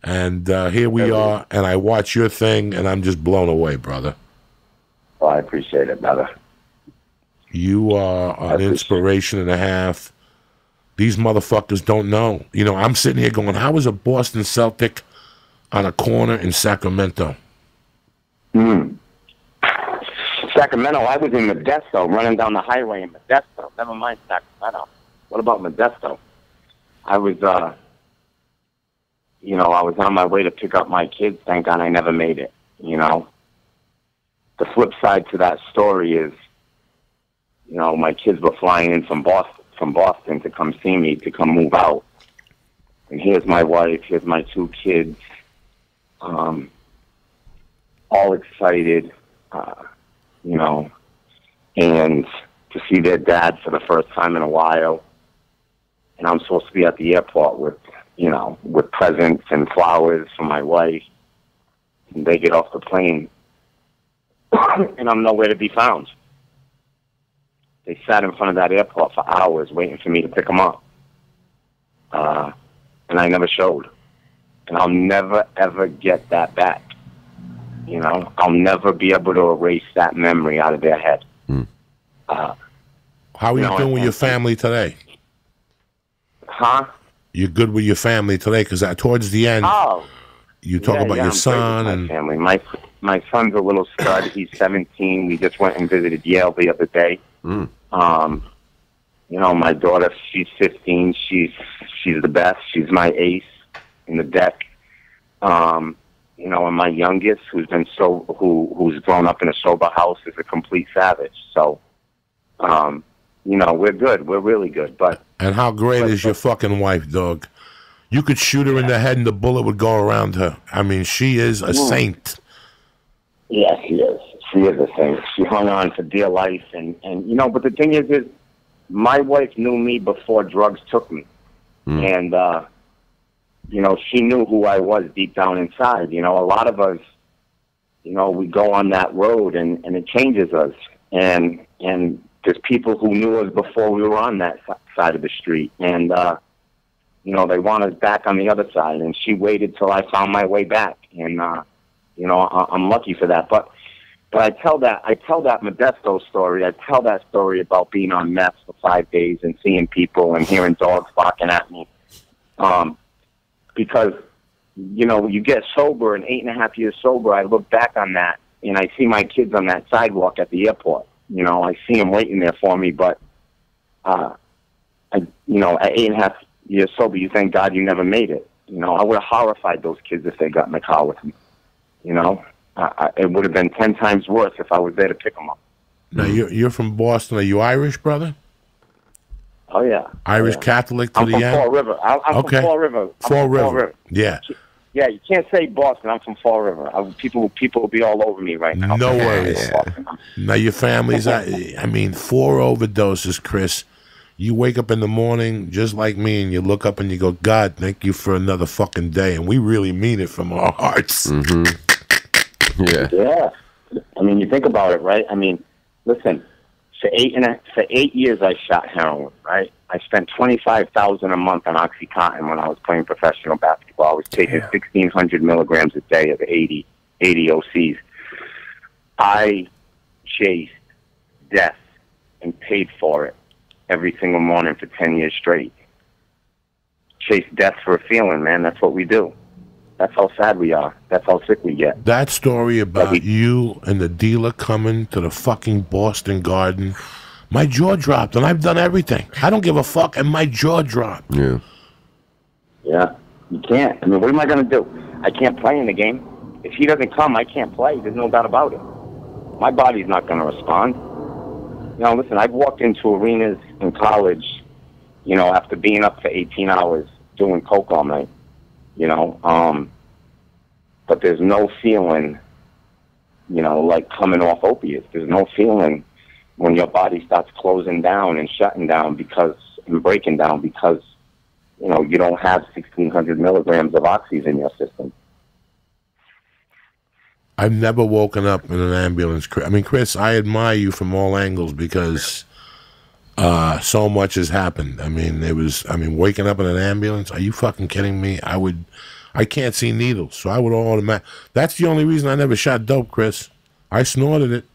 [SPEAKER 2] And uh, here we are, and I watch your thing, and I'm just blown away, brother.
[SPEAKER 5] Well, I appreciate it, brother.
[SPEAKER 2] You are an inspiration and a half. These motherfuckers don't know. You know, I'm sitting here going, how is a Boston Celtic on a corner in Sacramento?
[SPEAKER 5] Sacramento, I was in Modesto, running down the highway in Modesto. Never mind Sacramento. What about Modesto? I was, uh, you know, I was on my way to pick up my kids. Thank God I never made it. You know, the flip side to that story is, you know, my kids were flying in from Boston, from Boston to come see me, to come move out. And here's my wife. Here's my two kids. Um, all excited. Uh, you know, and to see their dad for the first time in a while. And I'm supposed to be at the airport with, you know, with presents and flowers for my wife. And they get off the plane, (coughs) and I'm nowhere to be found. They sat in front of that airport for hours waiting for me to pick them up. Uh, and I never showed. And I'll never, ever get that back. You know, I'll never be able to erase that memory out of their head. Uh,
[SPEAKER 2] How are you
[SPEAKER 5] No,
[SPEAKER 2] doing with your family today?
[SPEAKER 5] huh?
[SPEAKER 2] You're good with your family today because towards the end,
[SPEAKER 5] Oh,
[SPEAKER 2] you talk
[SPEAKER 5] yeah,
[SPEAKER 2] about
[SPEAKER 5] yeah,
[SPEAKER 2] your
[SPEAKER 5] I'm
[SPEAKER 2] son
[SPEAKER 5] my
[SPEAKER 2] and
[SPEAKER 5] family. My my son's a little stud. He's 17. We just went and visited Yale the other day. Um, you know, my daughter, she's 15. She's she's the best. She's my ace in the deck. Um, you know, and my youngest, who's been so who who's grown up in a sober house, is a complete savage. So, um, you know, we're good. We're really good. But
[SPEAKER 2] and how great is your fucking wife, dog? You could shoot her in the head and the bullet would go around her. I mean, she is a saint.
[SPEAKER 5] Yes, she is. She is a saint. She hung on for dear life, and and you know. But the thing is, is my wife knew me before drugs took me, and uh, you know, she knew who I was deep down inside. You know, a lot of us, you know, we go on that road, and and it changes us, and and there's people who knew us before we were on that side of the street, and uh, you know, they want us back on the other side, and she waited till I found my way back, and. uh you know, I, I'm lucky for that. But but I tell that I tell that Modesto story. I tell that story about being on meth for five days and seeing people and hearing dogs barking at me. Um, because you know, you get sober and eight and a half years sober. I look back on that and I see my kids on that sidewalk at the airport. You know, I see them waiting there for me. But uh, I, you know, at eight and a half years sober, you thank God you never made it. You know, I would have horrified those kids if they got in the car with me. You know, I, I, it would have been ten times worse if I was there to pick them up.
[SPEAKER 2] Now you're you're from Boston. Are you Irish, brother?
[SPEAKER 5] Oh yeah,
[SPEAKER 2] Irish
[SPEAKER 5] yeah.
[SPEAKER 2] Catholic to
[SPEAKER 5] I'm
[SPEAKER 2] the
[SPEAKER 5] from
[SPEAKER 2] end.
[SPEAKER 5] Fall River. I, I'm
[SPEAKER 2] Okay.
[SPEAKER 5] from Fall River. I'm
[SPEAKER 2] Fall
[SPEAKER 5] from
[SPEAKER 2] River.
[SPEAKER 5] Fall River.
[SPEAKER 2] Yeah.
[SPEAKER 5] Yeah, you can't say Boston. I'm from Fall River. I, people, people will be all over me right now.
[SPEAKER 2] No worries.
[SPEAKER 5] Yeah.
[SPEAKER 2] Now your family's. I, I mean, four overdoses, Chris. You wake up in the morning just like me, and you look up and you go, "God, thank you for another fucking day," and we really mean it from our hearts. Mm-hmm.
[SPEAKER 3] Yeah.
[SPEAKER 5] Yeah. I mean, you think about it, right? I mean, listen, for eight and a, for eight years I shot heroin. Right, I spent twenty five thousand a month on OxyContin when I was playing professional basketball. I was taking sixteen hundred milligrams a day of 80, 80 OCs. I chased death and paid for it every single morning for ten years straight. Chase death for a feeling, man. That's what we do. That's how sad we are. That's how sick we get.
[SPEAKER 2] That story about you and the dealer coming to the fucking Boston Garden, my jaw dropped, and I've done everything. I don't give a fuck, and my jaw dropped.
[SPEAKER 3] Yeah.
[SPEAKER 5] Yeah, you can't. I mean, what am I going to do? I can't play in the game. If he doesn't come, I can't play. There's no doubt about it. My body's not going to respond. You know, listen, I've walked into arenas in college, you know, after being up for 18 hours doing coke all night. You know, um, but there's no feeling, you know, like coming off opiates. There's no feeling when your body starts closing down and shutting down because and breaking down because you know you don't have 1600 milligrams of oxys in your system.
[SPEAKER 2] I've never woken up in an ambulance. I mean, Chris, I admire you from all angles because uh, so much has happened. I mean, it was. I mean, waking up in an ambulance. Are you fucking kidding me? I would. I can't see needles, so I would automatic. That's the only reason I never shot dope, Chris. I snorted it.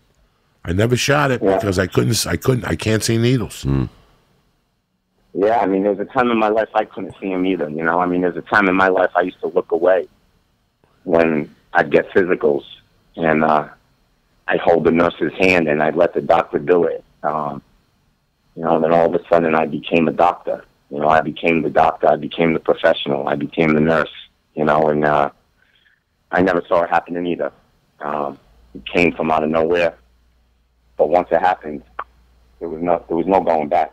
[SPEAKER 2] I never shot it
[SPEAKER 5] Yeah.
[SPEAKER 2] because I couldn't. I couldn't. I can't see needles.
[SPEAKER 5] Yeah, I mean, there's a time in my life I couldn't see them either. You know, I mean, there's a time in my life I used to look away when I'd get physicals, and uh, I'd hold the nurse's hand and I'd let the doctor do it. Um, you know, then all of a sudden I became a doctor. You know, I became the doctor. I became the professional. I became the nurse. You know, and uh, I never saw it happening either. Um, it came from out of nowhere, but once it happened, there was no there was no going back.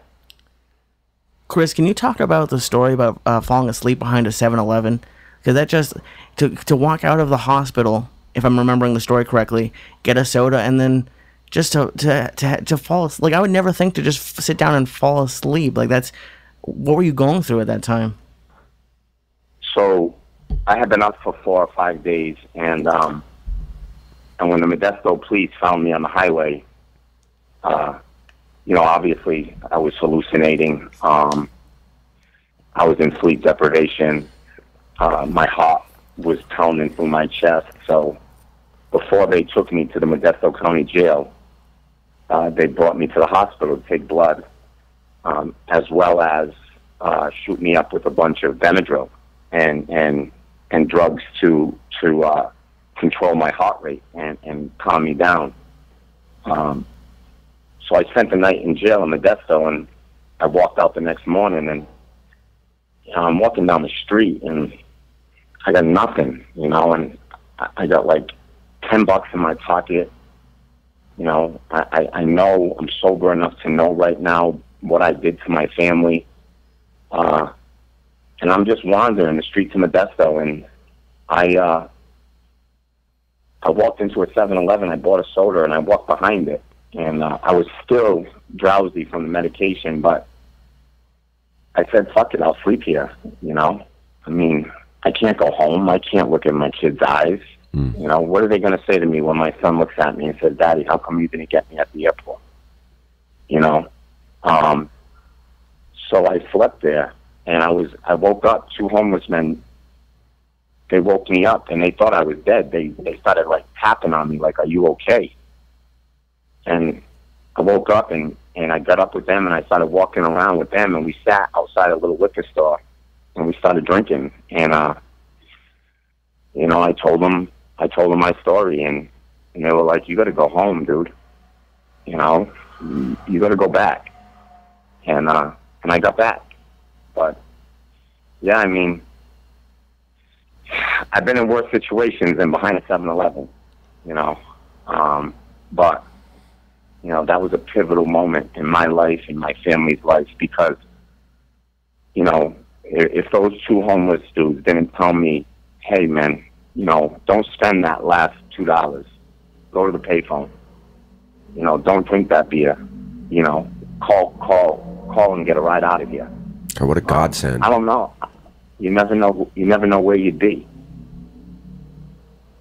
[SPEAKER 1] Chris, can you talk about the story about uh, falling asleep behind a 7-Eleven? Because that just to to walk out of the hospital, if I'm remembering the story correctly, get a soda, and then just to to to, to fall asleep. Like I would never think to just sit down and fall asleep. Like that's what were you going through at that time?
[SPEAKER 5] So I had been up for four or five days, and um, and when the Modesto police found me on the highway, uh, you know, obviously I was hallucinating. Um, I was in sleep deprivation. Uh, my heart was pounding through my chest. So before they took me to the Modesto County Jail, uh, they brought me to the hospital to take blood, um, as well as uh, shoot me up with a bunch of Benadryl and and and drugs to to uh, control my heart rate and and calm me down. Um, so I spent the night in jail in Modesto, and I walked out the next morning, and you know, I'm walking down the street, and I got nothing, you know, and I- I got like ten bucks in my pocket. You know, I, I, know I'm sober enough to know right now what I did to my family. Uh, and I'm just wandering the streets of Modesto, and I uh, I walked into a 7-Eleven. I bought a soda, and I walked behind it, and uh, I was still drowsy from the medication, but I said, "Fuck it, I'll sleep here." You know, I mean, I can't go home. I can't look in my kids' eyes. You know, what are they going to say to me when my son looks at me and says, "Daddy, how come you didn't get me at the airport?" You know, um, so I slept there, and I was I woke up. Two homeless men. They woke me up, and they thought I was dead. They they started like tapping on me, like, "Are you okay?" And I woke up, and and I got up with them, and I started walking around with them, and we sat outside a little liquor store, and we started drinking, and uh, you know, I told them I told them my story, and and they were like, "You got to go home, dude. You know, you, got to go back." And uh, and I got back, but yeah, I mean, I've been in worse situations than behind a 7-Eleven, you know, um, but you know that was a pivotal moment in my life and my family's life because you know if those two homeless dudes didn't tell me, "Hey, man, you know, don't spend that last two dollars. Go to the payphone. You know, don't drink that beer. You know, call, call, call, and get a ride out of here."
[SPEAKER 3] God, what a godsend.
[SPEAKER 5] I don't know. You never know. You never know where you'd be.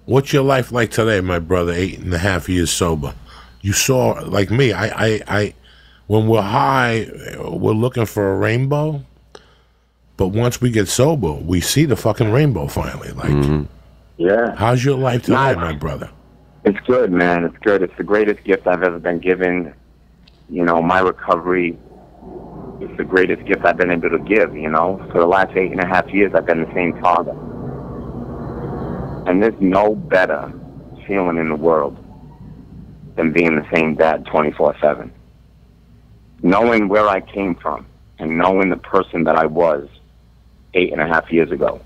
[SPEAKER 2] What's your life like today, my brother? Eight and a half years sober. You saw, like me, I, I, I, when we're high, we're looking for a rainbow. But once we get sober, we see the fucking rainbow finally. Like, mm-hmm.
[SPEAKER 5] Yeah.
[SPEAKER 2] how's your life today,
[SPEAKER 5] Nice.
[SPEAKER 2] my brother?
[SPEAKER 5] It's good, man. It's good. It's the greatest gift I've ever been given. You know, my recovery is the greatest gift I've been able to give, you know. For the last eight and a half years, I've been the same father. And there's no better feeling in the world than being the same dad 24 7. Knowing where I came from and knowing the person that I was eight and a half years ago.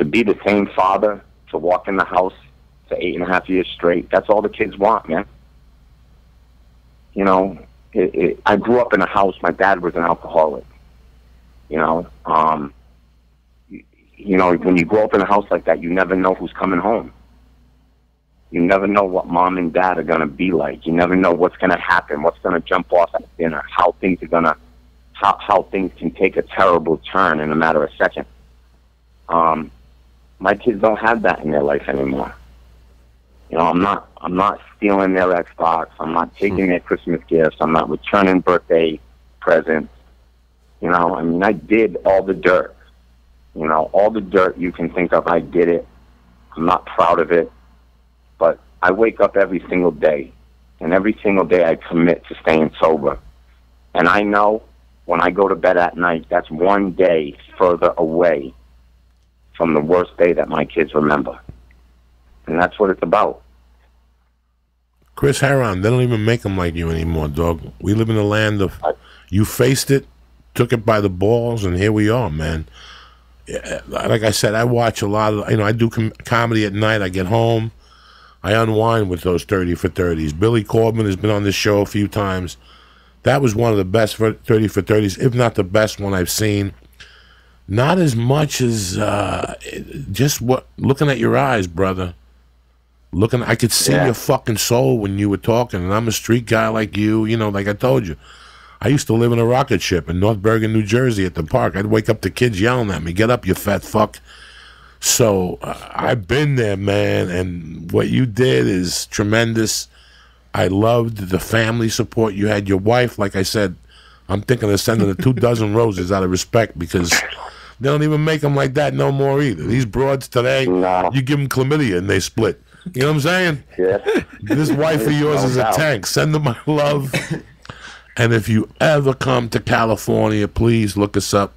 [SPEAKER 5] To be the same father, to walk in the house for eight and a half years straight. That's all the kids want, man. You know, it, it, I grew up in a house. My dad was an alcoholic. You know, um, you, you know, when you grow up in a house like that, you never know who's coming home. You never know what mom and dad are gonna be like. You never know what's gonna happen, what's gonna jump off at dinner, how things are gonna, how how things can take a terrible turn in a matter of seconds. Um, my kids don't have that in their life anymore. You know, I'm not I'm not stealing their Xbox. I'm not taking hmm. their Christmas gifts. I'm not returning birthday presents. You know, I mean, I did all the dirt. You know, all the dirt you can think of, I did it. I'm not proud of it, but I wake up every single day, and every single day I commit to staying sober. And I know when I go to bed at night, that's one day further away from the worst day that my kids remember. And that's what it's about.
[SPEAKER 2] Chris Herren, they don't even make them like you anymore, dog. We live in the land of you faced it, took it by the balls, and here we are, man. Like I said, I watch a lot of, you know, I do com- comedy at night. I get home, I unwind with those 30 for 30s. Billy Corben has been on this show a few times. That was one of the best for 30 for 30s, if not the best one I've seen. Not as much as uh, just what looking at your eyes, brother. Looking, I could see
[SPEAKER 5] Yeah.
[SPEAKER 2] your fucking soul when you were talking, and I'm a street guy like you. You know, like I told you, I used to live in a rocket ship in North Bergen, New Jersey, at the park. I'd wake up the kids yelling at me, "Get up, you fat fuck!" So uh, I've been there, man, and what you did is tremendous. I loved the family support you had. Your wife, like I said, I'm thinking of sending her two (laughs) dozen roses out of respect because they don't even make them like that no more either. These broads today,
[SPEAKER 5] No.
[SPEAKER 2] you give them chlamydia and they split. You know what I'm saying?
[SPEAKER 5] Yeah.
[SPEAKER 2] This wife of yours is a
[SPEAKER 5] doubt.
[SPEAKER 2] tank. Send them my love. (laughs) and if you ever come to California, please look us up.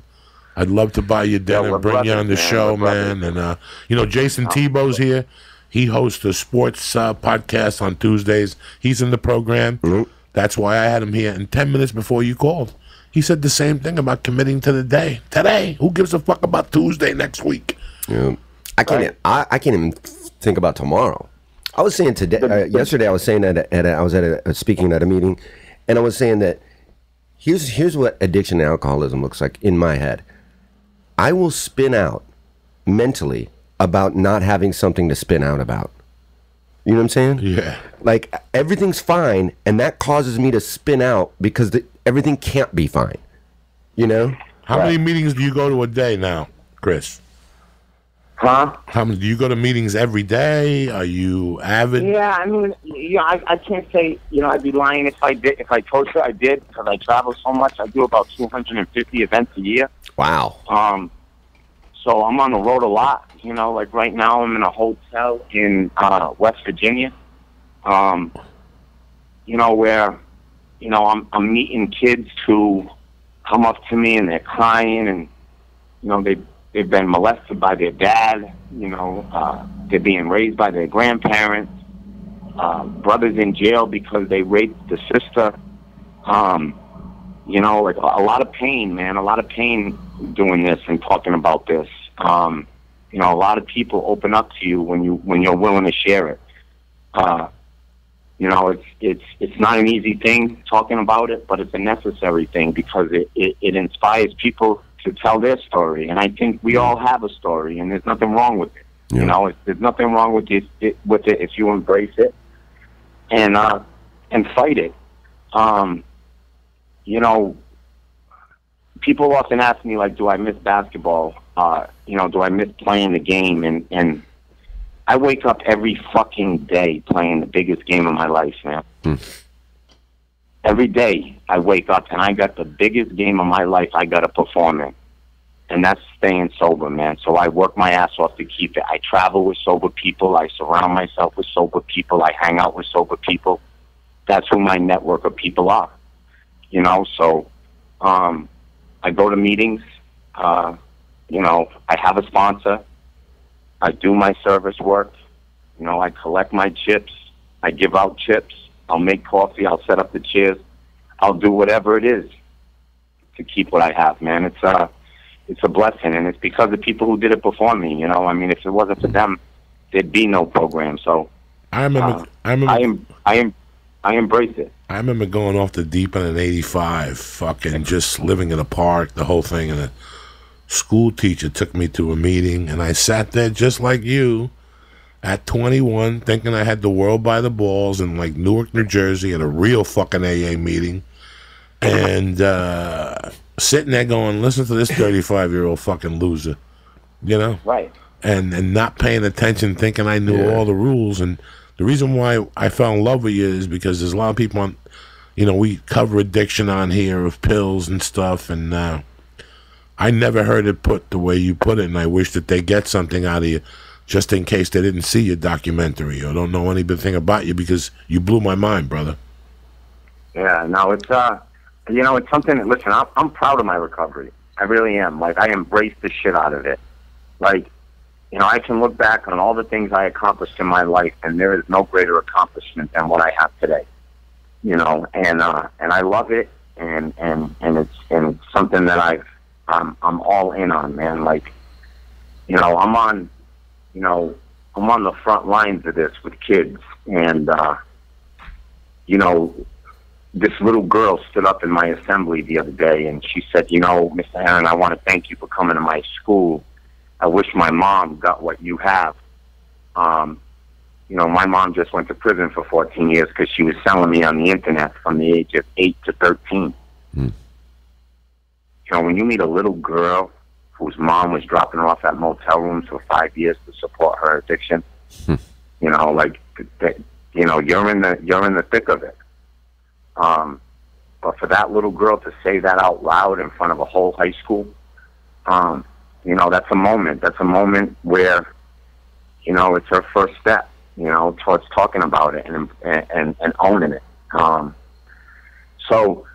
[SPEAKER 2] I'd love to buy you dinner,
[SPEAKER 5] we're
[SPEAKER 2] bring you on the
[SPEAKER 5] man.
[SPEAKER 2] show,
[SPEAKER 5] brothers.
[SPEAKER 2] man. And uh, you know, Jayson Thibault's here. He hosts a sports uh, podcast on Tuesdays. He's in the program. That's why I had him here. And ten minutes before you called, he said the same thing about committing to the day today. Who gives a fuck about Tuesday next week?
[SPEAKER 3] Yeah. I can't. e, I, I can't even think about tomorrow. I was saying today, uh, yesterday. I was saying that at a, I was at a, uh, speaking at a meeting, and I was saying that here's here's what addiction and alcoholism looks like in my head. I will spin out mentally about not having something to spin out about. You know what I'm saying?
[SPEAKER 2] Yeah.
[SPEAKER 3] Like everything's fine, and that causes me to spin out because the, everything can't be fine. You know?
[SPEAKER 2] How many meetings do you go to a day now, Chris?
[SPEAKER 5] Huh?
[SPEAKER 2] How many do you go to meetings every day? Are you avid?
[SPEAKER 5] Yeah, I mean, yeah, I, I can't say, you know, I'd be lying if I did, if I told you I did, because I travel so much. I do about 250 events a year.
[SPEAKER 3] Wow.
[SPEAKER 5] Um, so I'm on the road a lot. You know, like right now I'm in a hotel in uh, West Virginia. Um, you know where, you know, I'm I'm meeting kids who come up to me and they're crying and, you know, they they've been molested by their dad. You know, uh, they're being raised by their grandparents. Uh, brothers in jail because they raped the sister. Um, you know, like a, lot of pain, man, a lot of pain doing this and talking about this. Um, you know, a lot of people open up to you when you when you're willing to share it. Uh, you know, it's it's it's not an easy thing talking about it, but it's a necessary thing because it, it, it inspires people to tell their story. And I think we all have a story, and there's nothing wrong with it. You know, it's, there's nothing wrong with it, it with it if you embrace it and uh, and fight it. Um, you know, people often ask me like, "Do I miss basketball? Uh, you know, do I miss playing the game?" And and I wake up every fucking day playing the biggest game of my life, man. every day I wake up and I got the biggest game of my life I got to perform in. And that's staying sober, man. So I work my ass off to keep it. I travel with sober people. I surround myself with sober people. I hang out with sober people. That's who my network of people are. You know, so um, I go to meetings. Uh, you know, I have a sponsor. I do my service work. You know, I collect my chips. I give out chips. I'll make coffee. I'll set up the chairs. I'll do whatever it is to keep what I have, man. It's a, it's a blessing, and it's because of people who did it before me. You know, I mean, if it wasn't for them, there'd be no program. So
[SPEAKER 2] I remember.
[SPEAKER 5] uh,
[SPEAKER 2] I remember.
[SPEAKER 5] I am I am I embrace it.
[SPEAKER 2] I remember going off the deep end in '85, fucking just living in a park, the whole thing, and a school teacher took me to a meeting, and I sat there just like you, at 21, thinking I had the world by the balls in like Newark, New Jersey, at a real fucking AA meeting, and uh, sitting there going, "Listen to this 35 year old fucking loser," you know,
[SPEAKER 5] Right.
[SPEAKER 2] and and not paying attention, thinking I knew all the rules. And the reason why I fell in love with you is because there's a lot of people on, you know, we cover addiction on here of pills and stuff, and uh, I never heard it put the way you put it, and I wish that they get something out of you. Just in case they didn't see your documentary or don't know anything about you, because you blew my mind, brother.
[SPEAKER 5] Yeah, no, it's uh, you know, it's something. That, listen, I'm, I'm proud of my recovery. I really am. Like, I embrace the shit out of it. Like, you know, I can look back on all the things I accomplished in my life, and there is no greater accomplishment than what I have today. You know, and uh, and I love it, and and and it's and it's something that I've I'm I'm all in on, man. Like, you know, I'm on, you know, I'm on the front lines of this with kids, and uh, you know, this little girl stood up in my assembly the other day and she said, You know, Mr. Herren, I want to thank you for coming to my school. I wish my mom got what you have. Um, you know, my mom just went to prison for 14 years because she was selling me on the internet from the age of 8 to 13. You know, when you meet a little girl whose mom was dropping her off at motel rooms for five years to support her addiction, you know, like, you know, you're in the you're in the thick of it. Um, but for that little girl to say that out loud in front of a whole high school, um, you know, that's a moment. That's a moment where, you know, it's her first step, you know, towards talking about it and and and owning it. Um, so,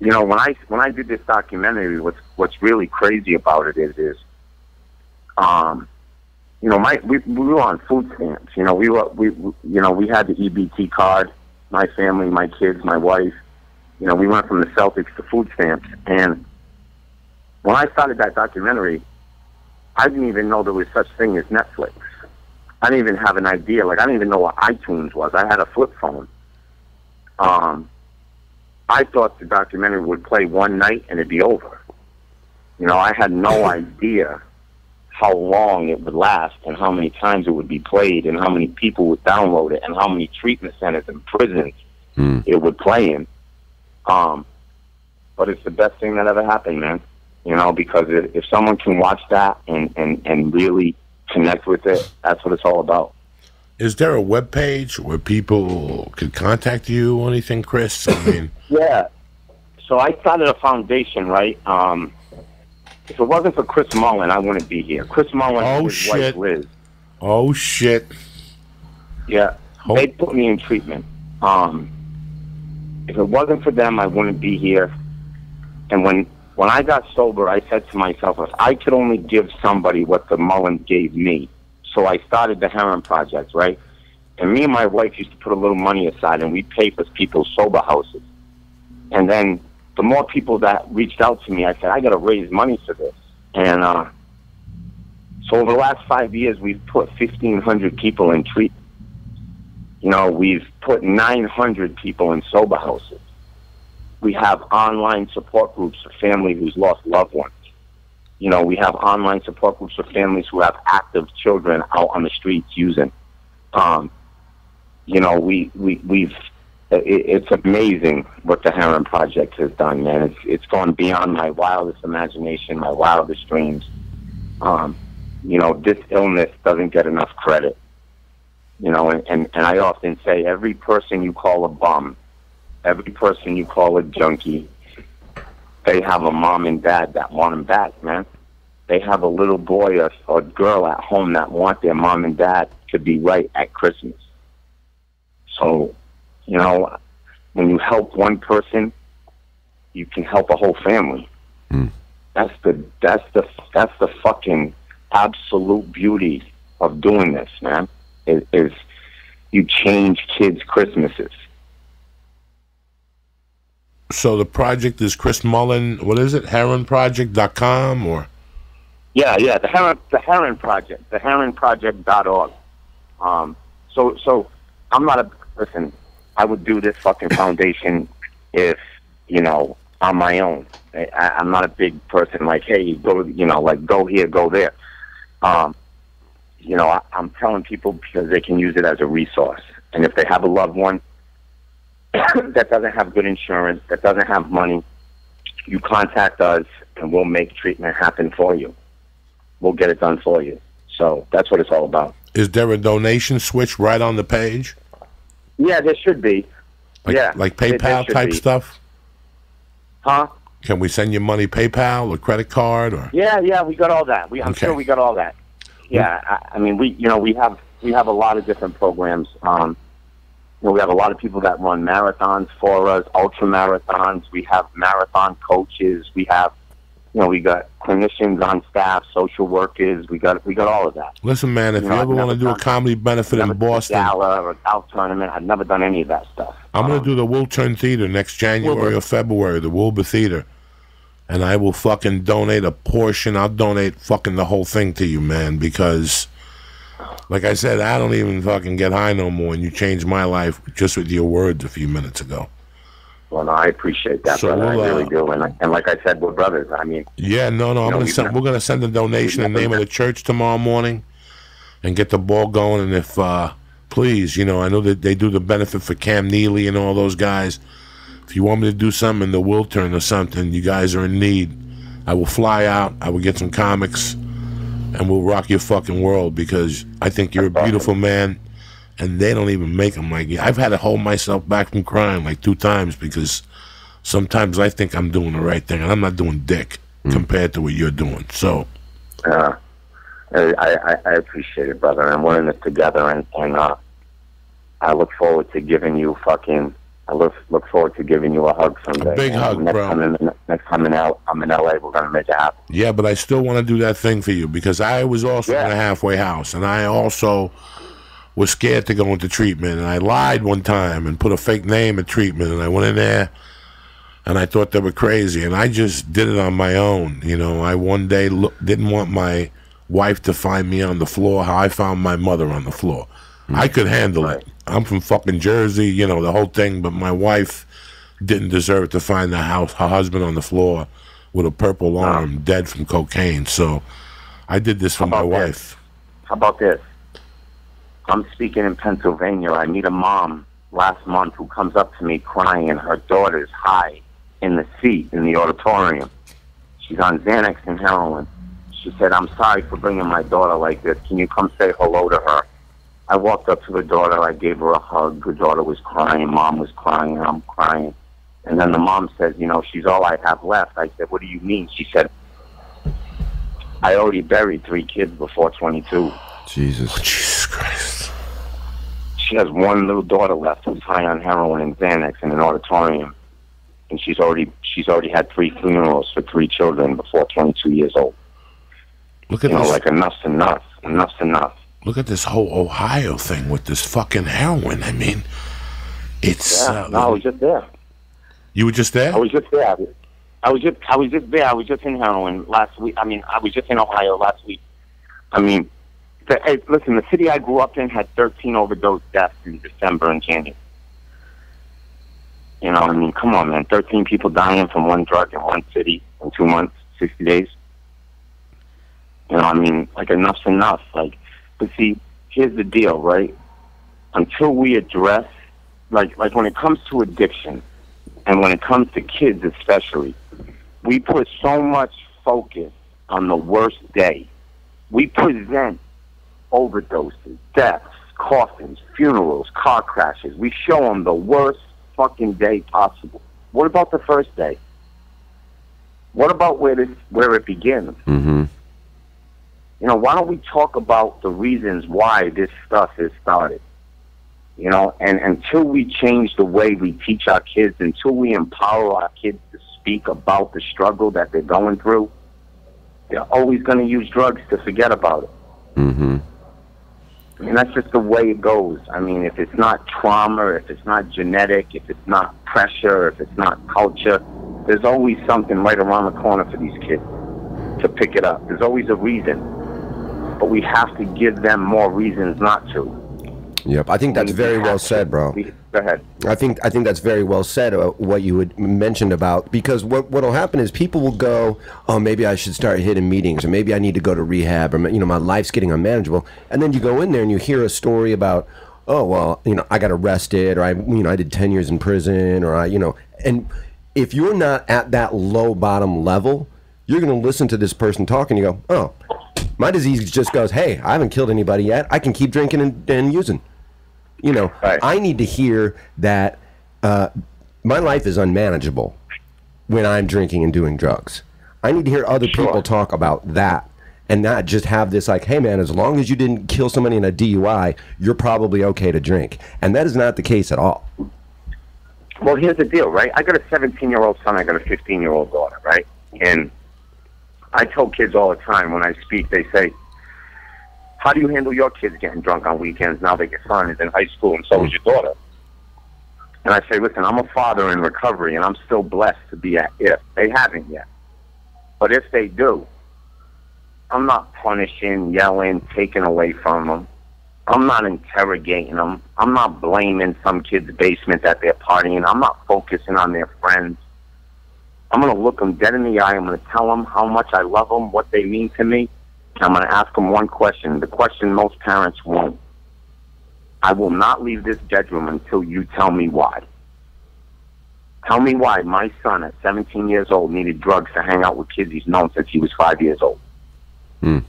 [SPEAKER 5] you know, when I when I did this documentary, what's what's really crazy about it is is, um, you know, my we we were on food stamps. You know, we were we you know we had the EBT card. My family, my kids, my wife. You know, we went from the Celtics to food stamps. And when I started that documentary, I didn't even know there was such thing as Netflix. I didn't even have an idea. Like I didn't even know what iTunes was. I had a flip phone. Um, I thought the documentary would play one night and it'd be over. You know, I had no (laughs) idea how long it would last and how many times it would be played and how many people would download it and how many treatment centers and prisons it would play in. Um, but it's the best thing that ever happened, man. You know, because if, if someone can watch that and, and, and really connect with it, that's what it's all about.
[SPEAKER 2] Is there a web page where people could contact you or anything, Chris? I mean, (laughs)
[SPEAKER 5] Yeah. So I started a foundation, right? Um, if it wasn't for Chris Mullin, I wouldn't be here. Chris Mullin
[SPEAKER 2] Oh,
[SPEAKER 5] and his
[SPEAKER 2] shit.
[SPEAKER 5] wife Liz.
[SPEAKER 2] oh shit.
[SPEAKER 5] Yeah,
[SPEAKER 2] Oh.
[SPEAKER 5] they put me in treatment. Um, if it wasn't for them, I wouldn't be here. And when when I got sober, I said to myself, if I could only give somebody what the Mullins gave me, so I started the Herren Project, right? And me and my wife used to put a little money aside, and we pay for people's sober houses. And then the more people that reached out to me, I said, I got to raise money for this. And uh, so over the last five years, we've put 1,500 people in treatment. You know, we've put 900 people in sober houses. We have online support groups for families who's lost loved ones. You know, we have online support groups for families who have active children out on the streets using. Um, you know, we, we, we've, it, it's amazing what the Herren Project has done, man. It's, it's gone beyond my wildest imagination, my wildest dreams. Um, you know, this illness doesn't get enough credit. You know, and, and, and I often say every person you call a bum every person you call a junkie, they have a mom and dad that want them back, man. They have a little boy or, or girl at home that want their mom and dad to be right at Christmas. So, you know, when you help one person, you can help a whole family. Hmm. That's the that's the that's the fucking absolute beauty of doing this, man. Is, is you change kids' Christmases.
[SPEAKER 2] So the project is Chris Mullin. What is it? HerrenProject.com or
[SPEAKER 5] Yeah, yeah, the Heron, the Herren Project, the HerrenProject.org. Um, so, so I'm not a listen. I would do this fucking foundation if you know on my own. I, I'm not a big person like, hey, go, you know, like go here, go there. Um, you know, I, I'm telling people because they can use it as a resource, and if they have a loved one (coughs) that doesn't have good insurance, that doesn't have money, you contact us, and we'll make treatment happen for you we'll get it done for you. So that's what it's all about.
[SPEAKER 2] is there a donation switch right on the page?
[SPEAKER 5] Yeah, there should be.
[SPEAKER 2] Like,
[SPEAKER 5] yeah,
[SPEAKER 2] like
[SPEAKER 5] there- there
[SPEAKER 2] PayPal type
[SPEAKER 5] be.
[SPEAKER 2] stuff?
[SPEAKER 5] Huh?
[SPEAKER 2] Can we send you money PayPal or credit card or
[SPEAKER 5] Yeah, yeah, we got all that. We, I'm
[SPEAKER 2] Okay.
[SPEAKER 5] sure we got all that. Yeah, I, I mean, we, you know, we have we have a lot of different programs. Um, you know, we have a lot of people that run marathons for us, ultra marathons. We have marathon coaches. We have, you know, we got clinicians on staff, social workers. We got we got all of that.
[SPEAKER 2] Listen, man, if
[SPEAKER 5] You
[SPEAKER 2] you, ever want to do a comedy benefit in Boston,
[SPEAKER 5] gala or a golf tournament. I've never done any of that stuff.
[SPEAKER 2] I'm going to um, do the Wiltern Theater next January or February, the Wilbur Theater. And I will fucking donate a portion. I'll donate fucking the whole thing to you, man, because, like I said, I don't even fucking get high no more. And you changed my life just with your words a few minutes ago.
[SPEAKER 5] Well, no, I appreciate that,
[SPEAKER 2] So
[SPEAKER 5] brother.
[SPEAKER 2] we'll,
[SPEAKER 5] I really
[SPEAKER 2] uh,
[SPEAKER 5] do. And, I- and like I said, we're brothers. I mean,
[SPEAKER 2] Yeah, no, no. I'm gonna send. We're gonna send a donation in the name of the church tomorrow morning, and get the ball going. And if, uh please, you know, I know that they do the benefit for Cam Neely and all those guys. If you want me to do something in the Wiltern or something, you guys are in need. I will fly out. I will get some comics, and we'll rock your fucking world because I think you're a beautiful man, and they don't even make them like you. I've had to hold myself back from crying like two times because sometimes I think I'm doing the right thing, and I'm not doing dick compared to what you're doing. So.
[SPEAKER 5] uh, I, I, I appreciate it, brother. And we're in this together. And, and uh, I look forward to giving you fucking. I look look forward to giving you a hug someday.
[SPEAKER 2] A big
[SPEAKER 5] And
[SPEAKER 2] hug,
[SPEAKER 5] next
[SPEAKER 2] bro.
[SPEAKER 5] Time in, next time in L, I'm in LA. We're gonna make it happen.
[SPEAKER 2] Yeah, but I still want to do that thing for you because I was also
[SPEAKER 5] Yeah.
[SPEAKER 2] in a halfway house, and I also was scared to go into treatment, and I lied one time and put a fake name at treatment, and I went in there, and I thought they were crazy, and I just did it on my own. You know, I one day look, didn't want my wife to find me on the floor how I found my mother on the floor. I could handle it. I'm from fucking Jersey, you know, the whole thing, but my wife didn't deserve to find the house her husband on the floor with a purple arm dead from cocaine. So I did this for my
[SPEAKER 5] this?
[SPEAKER 2] wife.
[SPEAKER 5] How about this? I'm speaking in Pennsylvania. I meet a mom last month who comes up to me crying, and her daughter's high in the seat in the auditorium. She's on Xanax and heroin. She said, I'm sorry for bringing my daughter like this. Can you come say hello to her? I walked up to the daughter. I gave her a hug. The daughter was crying. Mom was crying. and I'm crying. And then the mom says, You know, she's all I have left. I said, What do you mean? She said, I already buried three kids before 22.
[SPEAKER 3] Jesus.
[SPEAKER 2] Oh, Jesus Christ.
[SPEAKER 5] She has one little daughter left who's high on heroin and Xanax in an auditorium. And she's already she's already had three funerals for three children before 22 years old.
[SPEAKER 2] Look at
[SPEAKER 5] You know, like enough's enough. Enough's enough.
[SPEAKER 2] Look at this whole Ohio thing with this fucking heroin. I mean, it's.
[SPEAKER 5] Yeah,
[SPEAKER 2] uh,
[SPEAKER 5] no, I was just there.
[SPEAKER 2] you were just there.
[SPEAKER 5] I was just there. I was just I was just there. I was just in heroin last week. I mean, I was just in Ohio last week. I mean, the, hey, listen, the city I grew up in had 13 overdose deaths in December and January. You know, I mean, come on, man. 13 people dying from one drug in one city in two months, 60 days. You know, I mean, like enough's enough. Like, but see, here's the deal, right? Until we address, like, like when it comes to addiction, and when it comes to kids especially, we put so much focus on the worst day. We present overdoses, deaths, coffins, funerals, car crashes. We show them the worst fucking day possible. What about the first day? What about where this where it begins?
[SPEAKER 3] Mm-hmm.
[SPEAKER 5] You know, why don't we talk about the reasons why this stuff is started? You know, and until we change the way we teach our kids, until we empower our kids to speak about the struggle that they're going through, they're always going to use drugs to forget about it.
[SPEAKER 3] Mm-hmm.
[SPEAKER 5] I mean, that's just the way it goes. I mean, if it's not trauma, if it's not genetic, if it's not pressure, if it's not culture, there's always something right around the corner for these kids to pick it up. There's always a reason. But we have to give them more reasons not to.
[SPEAKER 3] Yep. I think that's very well said, bro.
[SPEAKER 5] Go ahead.
[SPEAKER 3] I think I think that's very well said. Uh, what you had mentioned about because what what'll happen is people will go, oh, maybe I should start hitting meetings, or maybe I need to go to rehab, or you know, my life's getting unmanageable. And then you go in there and you hear a story about, oh, well, you know, I got arrested, or I, you know, I did ten years in prison, or I, you know, and if you're not at that low bottom level, you're going to listen to this person talk and you go, oh, my disease just goes, hey, I haven't killed anybody yet. I can keep drinking and, and using you know
[SPEAKER 5] Right.
[SPEAKER 3] i need to hear that uh, my life is unmanageable when i'm drinking and doing drugs i need to hear other
[SPEAKER 5] Sure.
[SPEAKER 3] people talk about that and not just have this like hey man as long as you didn't kill somebody in a dui you're probably okay to drink and that is not the case at all
[SPEAKER 5] Well, here's the deal, right? I got a 17 year old son, I got a 15 year old daughter, right? And I tell kids all the time when I speak, they say, How do you handle your kids getting drunk on weekends now your son is in high school and so is your daughter? And I say, Listen, I'm a father in recovery and I'm still blessed to be at if. They haven't yet. But if they do, I'm not punishing, yelling, taking away from them. I'm not interrogating them. I'm not blaming some kid's basement that they're partying. I'm not focusing on their friends. I'm going to look them dead in the eye. I'm going to tell them how much I love them, what they mean to me. I'm going to ask them one question, the question most parents won't. I will not leave this bedroom until you tell me why. Tell me why my son at 17 years old needed drugs to hang out with kids he's known since he was five years old.
[SPEAKER 3] Hmm.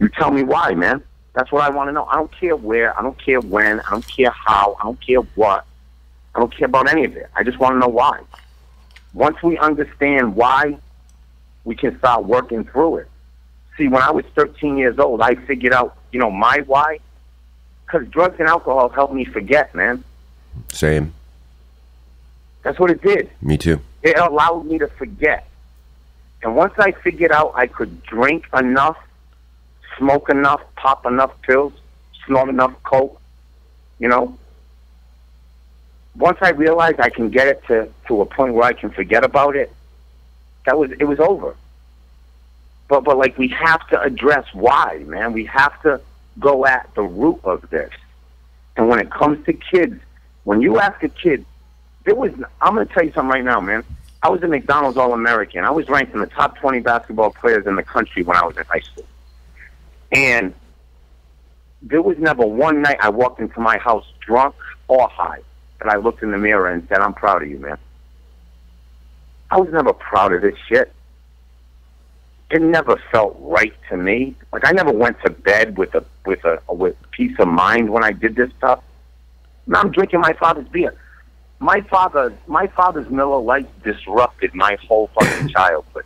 [SPEAKER 5] You tell me why, man. That's what I want to know. I don't care where. I don't care when. I don't care how. I don't care what. I don't care about any of it. I just want to know why. Once we understand why, we can start working through it. See, when I was 13 years old, I figured out, you know, my why. Because drugs and alcohol helped me forget, man.
[SPEAKER 3] same
[SPEAKER 5] That's what it did.
[SPEAKER 3] me too
[SPEAKER 5] It allowed me to forget. And once I figured out I could drink enough, smoke enough, pop enough pills, snort enough coke, you know, once I realized I can get it to, to a point where I can forget about it, that was it was over. But but like we have to address why, man. We have to go at the root of this. And when it comes to kids, when you ask a kid, there was I'm gonna tell you something right now, man. I was a McDonald's All American. I was ranked in the top twenty basketball players in the country when I was in high school. And there was never one night I walked into my house drunk or high that I looked in the mirror and said, I'm proud of you, man. I was never proud of this shit. It never felt right to me. Like I never went to bed with a with a with peace of mind when I did this stuff. Now I'm drinking my father's beer. My father my father's Miller Lite disrupted my whole fucking (coughs) childhood.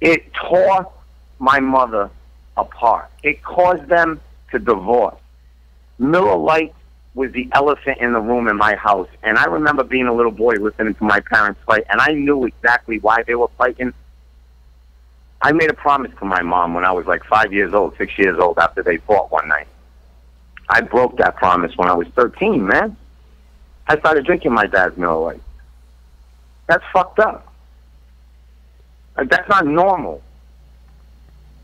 [SPEAKER 5] It tore my mother apart. It caused them to divorce. Miller Lite was the elephant in the room in my house. And I remember being a little boy listening to my parents fight, and I knew exactly why they were fighting. I made a promise to my mom when I was like five years old, six years old, after they fought one night. I broke that promise when I was 13, man. I started drinking my dad's Miller Lite. That's fucked up. Like, that's not normal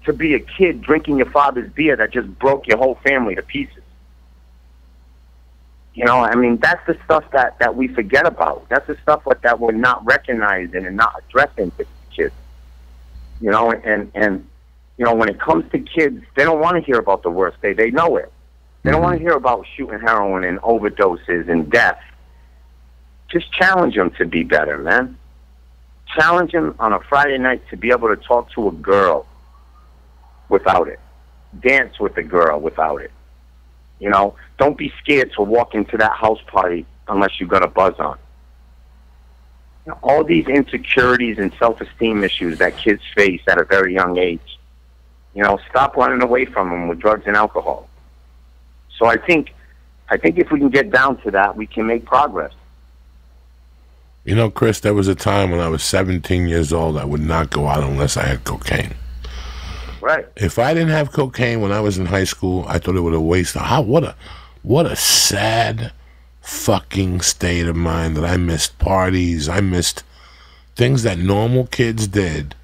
[SPEAKER 5] to be a kid drinking your father's beer that just broke your whole family to pieces. You know, I mean, that's the stuff that, that we forget about. That's the stuff what, that we're not recognizing and not addressing to kids. You know, and, and, you know, when it comes to kids, they don't want to hear about the worst day. They know it. They don't mm-hmm. want to hear about shooting heroin and overdoses and death. Just challenge them to be better, man. Challenge them on a Friday night to be able to talk to a girl without it. Dance with a girl without it. You know, don't be scared to walk into that house party unless you've got a buzz on. You know, all these insecurities and self-esteem issues that kids face at a very young age. You know, stop running away from them with drugs and alcohol. So I think, I think if we can get down to that, we can make progress.
[SPEAKER 2] You know, Chris, there was a time when I was 17 years old, I would not go out unless I had cocaine.
[SPEAKER 5] Right.
[SPEAKER 2] If I didn't have cocaine when I was in high school, I thought it would have wasted. How what a what a sad fucking state of mind that I missed parties. I missed things that normal kids did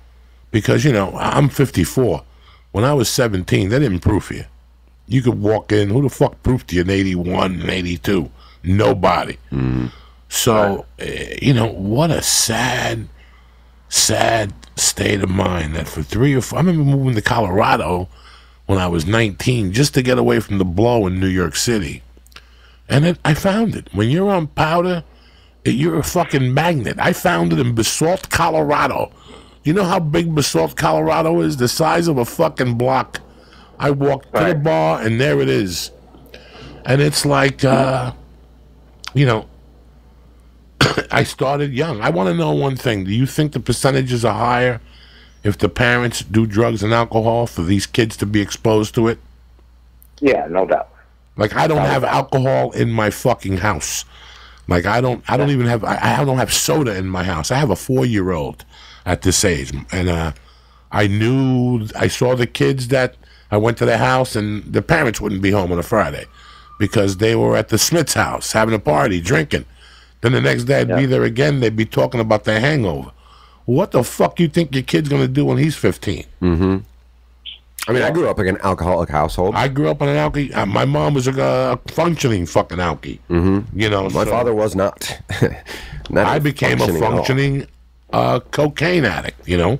[SPEAKER 2] because you know I'm 54. When I was 17, they didn't proof you. You could walk in. Who the fuck proofed you in 81 and 82? Nobody. So, eh, you know, what a sad, sad state of mind that for three or four, I remember moving to Colorado when I was 19 just to get away from the blow in New York City. And it, I found it. When you're on powder, it, you're a fucking magnet. I found it in Basalt, Colorado. You know how big Basalt, Colorado is? The size of a fucking block. I walked to the bar and there it is. And it's like, uh, you know, I started young. I want to know one thing. Do you think the percentages are higher if the parents do drugs and alcohol for these kids to be exposed to it?
[SPEAKER 5] Yeah, no doubt.
[SPEAKER 2] Like I don't have alcohol in my fucking house. Like I don't I don't even have I, I don't have soda in my house. I have a 4-year-old at this age and uh I knew I saw the kids that I went to their house and the parents wouldn't be home on a Friday because they were at the Smith's house having a party, drinking. Then the next day I'd be there again, they'd be talking about the hangover. What the fuck you think your kid's gonna do when he's 15?
[SPEAKER 3] I mean, I grew up in an alcoholic household.
[SPEAKER 2] I grew up in an alky. Uh, my mom was a uh, functioning fucking alky. Mm-hmm. You know,
[SPEAKER 3] My
[SPEAKER 2] so
[SPEAKER 3] father was not. (laughs) Not
[SPEAKER 2] I became a
[SPEAKER 3] functioning at
[SPEAKER 2] functioning uh, cocaine addict. You know,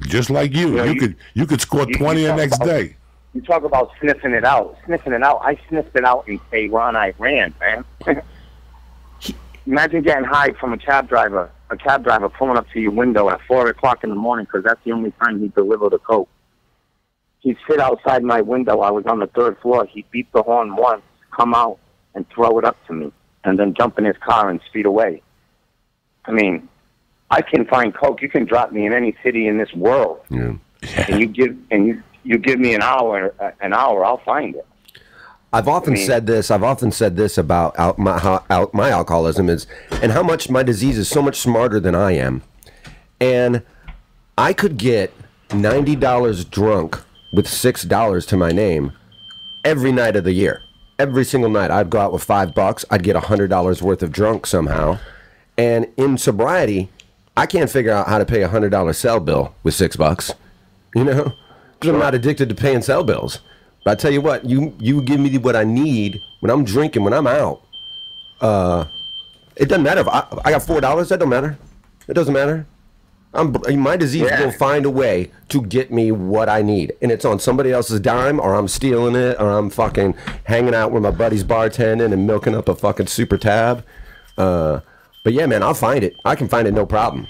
[SPEAKER 2] just like you.
[SPEAKER 5] Yeah,
[SPEAKER 2] you,
[SPEAKER 5] you-
[SPEAKER 2] could you could score
[SPEAKER 5] you-
[SPEAKER 2] twenty
[SPEAKER 5] you
[SPEAKER 2] the next
[SPEAKER 5] about-
[SPEAKER 2] day.
[SPEAKER 5] You talk about sniffing it out. Sniffing it out. I sniffed it out in Tehran, Iran, man. (laughs) Imagine getting high from a cab driver, a cab driver pulling up to your window at four o'clock in the morning because that's the only time he'd deliver the coke. He'd sit outside my window. I was on the third floor. He'd beep the horn once, come out, and throw it up to me, and then jump in his car and speed away. I mean, I can find coke. You can drop me in any city in this world
[SPEAKER 3] Yeah.
[SPEAKER 5] and you give and you you give me an hour an hour I'll find it.
[SPEAKER 3] I've often
[SPEAKER 5] I mean-
[SPEAKER 3] said this. I've often said this about al- my how, al- my alcoholism is, and how much my disease is so much smarter than I am, and I could get ninety dollars drunk with six dollars to my name every night of the year. Every single night, I'd go out with five bucks. I'd get hundred dollars worth of drunk somehow, and in sobriety, I can't figure out how to pay a hundred dollar cell bill with six bucks. You know, because I'm not addicted to paying cell bills. But I tell you what, you you give me what I need when I'm drinking, when I'm out. Uh, it doesn't matter if I, I got four dollars. That don't matter. It doesn't matter. I'm my disease
[SPEAKER 5] Yeah.
[SPEAKER 3] will find a way to get me what I need, and it's on somebody else's dime, or I'm stealing it, or I'm fucking hanging out with my buddies bartending and milking up a fucking super tab. Uh, but yeah, man, I'll find it. I can find it no problem.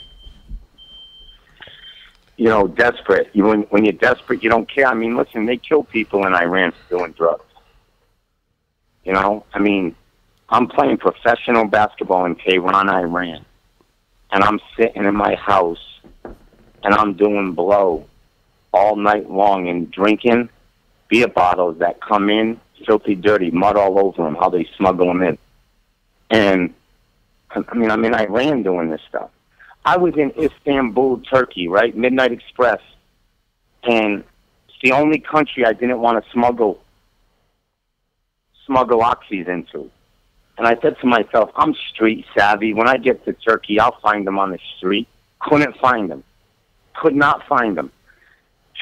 [SPEAKER 5] You know, desperate. You when when you're desperate, you don't care. I mean, listen, they kill people in Iran for doing drugs. You know, I mean, I'm playing professional basketball in Tehran, Iran, and I'm sitting in my house and I'm doing blow all night long and drinking beer bottles that come in filthy, dirty, mud all over them. How they smuggle them in, and I mean, I'm in Iran doing this stuff. I was in Istanbul, Turkey, right? Midnight Express. And it's the only country I didn't want to smuggle smuggle oxys into. And I said to myself, I'm street savvy. When I get to Turkey, I'll find them on the street. Couldn't find them. Could not find them.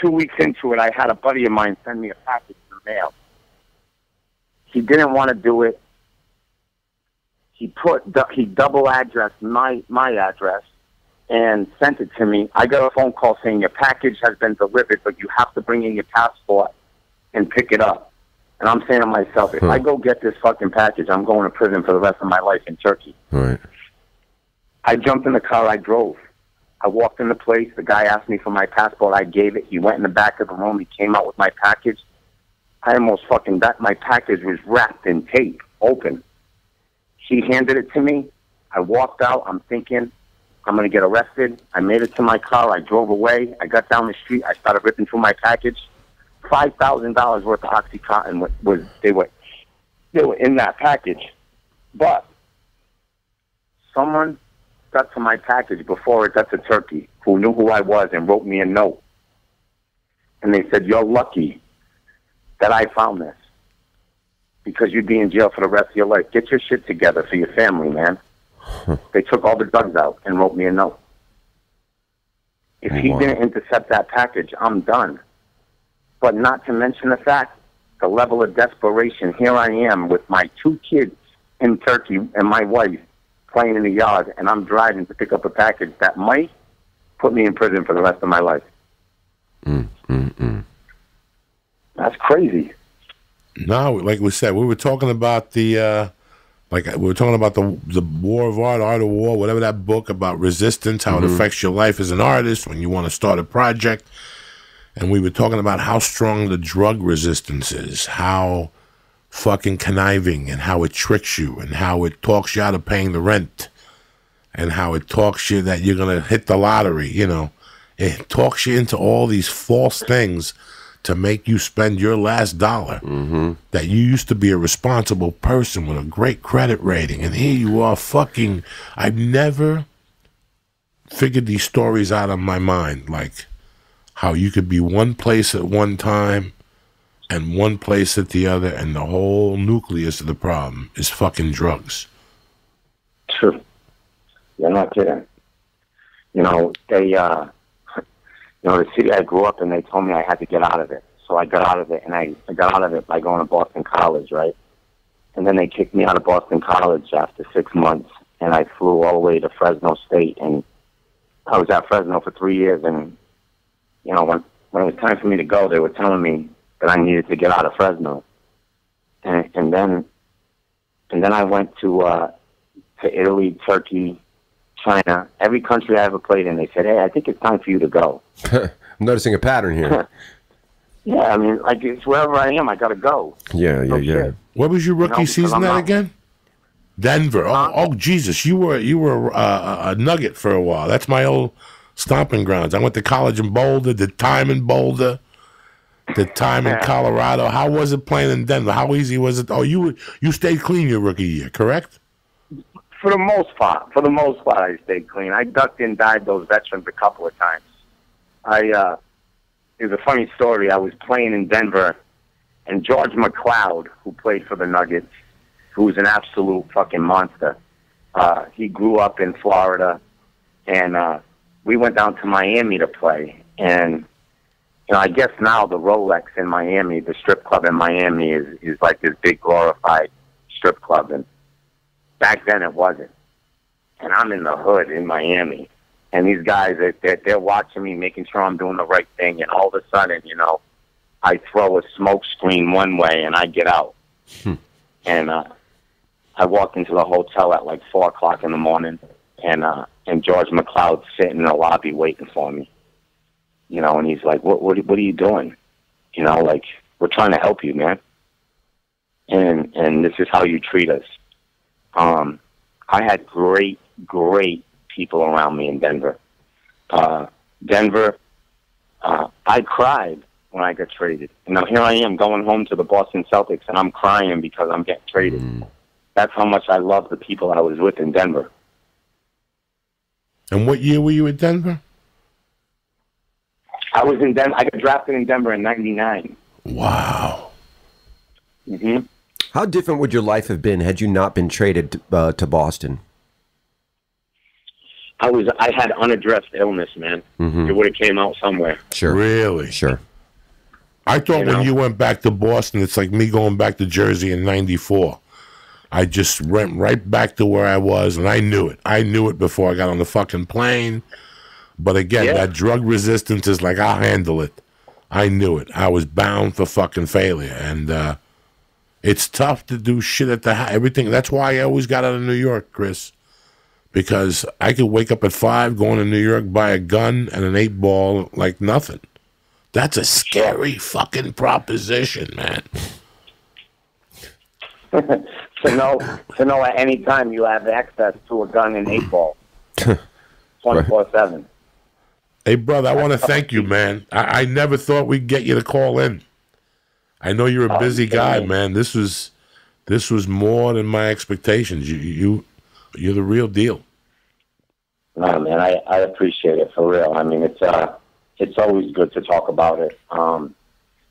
[SPEAKER 5] Two weeks into it, I had a buddy of mine send me a package the mail. He didn't want to do it. He put he double addressed my my address and sent it to me. I got a phone call saying your package has been delivered, but you have to bring in your passport and pick it up. And I'm saying to myself, if I go get this fucking package, I'm going to prison for the rest of my life in Turkey.
[SPEAKER 3] Right.
[SPEAKER 5] I jumped in the car. I drove. I walked in the place. The guy asked me for my passport. I gave it. He went in the back of the room. He came out with my package. I almost fucking that my package was wrapped in tape, open. He handed it to me. I walked out. I'm thinking, I'm going to get arrested. I made it to my car. I drove away. I got down the street. I started ripping through my package. Five thousand dollars worth of OxyContin was, was they were they were in that package, but someone got to my package before it got to Turkey who knew who I was and wrote me a note. And they said, You're lucky that I found this because you'd be in jail for the rest of your life. Get your shit together for your family, man. (laughs) they took all the drugs out and wrote me a note. If he
[SPEAKER 3] Wow.
[SPEAKER 5] didn't intercept that package, I'm done. But not to mention the fact, the level of desperation. Here I am with my two kids in Turkey and my wife playing in the yard, and I'm driving to pick up a package that might put me in prison for the rest of my life. Mm, mm, mm. That's crazy.
[SPEAKER 2] No, like we said, we were talking about the, uh, like we were talking about the the War of Art, Art of War, whatever that book about resistance, how it mm-hmm. affects your life as an artist when you want to start a project, and we were talking about how strong the drug resistance is, how fucking conniving, and how it tricks you, and how it talks you out of paying the rent, and how it talks you that you're gonna hit the lottery. You know, it talks you into all these false things to make you spend your last dollar that you used to be a responsible person with a great credit rating and here you are fucking i've never figured these stories out of my mind like how you could be one place at one time and one place at the other and the whole nucleus of the problem is fucking drugs
[SPEAKER 5] True. You're not kidding. You know, they, uh, you know, the city I grew up in, they told me I had to get out of it. So I got out of it, and I, I got out of it by going to Boston College, right? And then they kicked me out of Boston College after six months, and I flew all the way to Fresno State, and I was at Fresno for three years, and, you know, when, when it was time for me to go, they were telling me that I needed to get out of Fresno. And, and then, and then I went to, uh, to Italy, Turkey, China, every country I ever played in, they said, "Hey, I think it's time for you to go." (laughs)
[SPEAKER 3] I'm noticing a pattern here. (laughs)
[SPEAKER 5] Yeah, I mean, like it's wherever I am, I gotta go.
[SPEAKER 3] Yeah, yeah,
[SPEAKER 5] No
[SPEAKER 3] yeah.
[SPEAKER 5] shit.
[SPEAKER 2] what was your rookie
[SPEAKER 5] know, 'cause
[SPEAKER 2] season
[SPEAKER 5] I'm
[SPEAKER 2] at again denver oh, oh jesus you were you were uh, a nugget for a while that's my old stomping grounds i went to college in boulder the time in boulder the time in (laughs) colorado how was it playing in denver how easy was it oh you you stayed clean your rookie year correct
[SPEAKER 5] For the most part, for the most part, I stayed clean. I ducked and dived those veterans a couple of times. I uh, it was a funny story. I was playing in Denver, and George McCloud, who played for the Nuggets, who's an absolute fucking monster. Uh, he grew up in Florida, and uh, we went down to Miami to play. And you know, I guess now the Rolex in Miami, the strip club in Miami, is is like this big glorified strip club, and back then it wasn't. And I'm in the hood in Miami, and these guys they're, they're, they're watching me, making sure I'm doing the right thing, and all of a sudden, you know, I throw a smoke screen one way and I get out, and uh, I walk into the hotel at like four o'clock in the morning, and uh, and George McCloud's sitting in the lobby waiting for me, you know, and he's like, "What what what are you doing?" You know, like we're trying to help you, man, and and this is how you treat us. Um, I had great, great people around me in Denver. Uh, Denver, uh, I cried when I got traded. And now here I am going home to the Boston Celtics, and I'm crying because I'm getting traded. That's how much I love the people I was with in Denver.
[SPEAKER 2] and what year were you at denver
[SPEAKER 5] I was in Denver. I got drafted in Denver in '99.
[SPEAKER 2] wow
[SPEAKER 5] hmm
[SPEAKER 3] How different would your life have been had you not been traded uh, to Boston?
[SPEAKER 5] I was. I had unaddressed illness, man. It would have came out somewhere.
[SPEAKER 3] Sure.
[SPEAKER 2] really
[SPEAKER 3] Sure.
[SPEAKER 2] I thought
[SPEAKER 5] You
[SPEAKER 2] when
[SPEAKER 5] know?
[SPEAKER 2] you went back to Boston, it's like me going back to Jersey in '94. I just went right back to where I was, and I knew it. I knew it before I got on the fucking plane. But again,
[SPEAKER 5] Yeah.
[SPEAKER 2] that drug resistance is like I'll handle it. I knew it. I was bound for fucking failure, and uh, it's tough to do shit at the house. Everything. That's why I always got out of New York, Chris, because I could wake up at five, go into New York, buy a gun and an eight ball like nothing. That's a scary fucking proposition, man. (laughs)
[SPEAKER 5] to know to know at any time you have access to a gun and eight ball, (laughs) twenty four seven.
[SPEAKER 2] Hey, brother, I want to thank you, man. I, I never thought we'd get you to call in. I know you're a busy guy, man. This was this was more than my expectations. You you you're the real deal.
[SPEAKER 5] No, man, I, I appreciate it for real. I mean, it's uh, it's always good to talk about it. Um,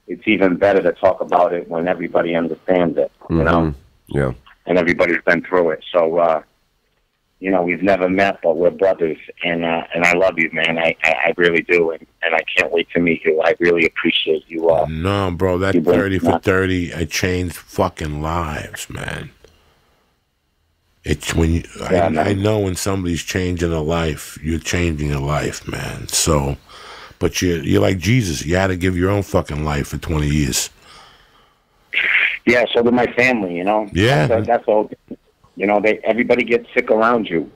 [SPEAKER 5] it's even better to talk about it when everybody understands it, you know,
[SPEAKER 3] Yeah.
[SPEAKER 5] and everybody's been through it. So, uh, you know, we've never met, but we're brothers, and uh, and I love you, man. I, I, I really do, and, and I can't wait to meet you. I really appreciate you. Uh,
[SPEAKER 2] No, bro, that 30 for 30, I changed fucking lives, man. It's when you,
[SPEAKER 5] Yeah,
[SPEAKER 2] I,
[SPEAKER 5] man.
[SPEAKER 2] I know when somebody's changing a life, you're changing a life, man. So, but you, you're like Jesus. You had to give your own fucking life for 20 years.
[SPEAKER 5] Yeah, so did my family, you know.
[SPEAKER 2] Yeah.
[SPEAKER 5] that's, that's all. You know, they everybody gets sick around you.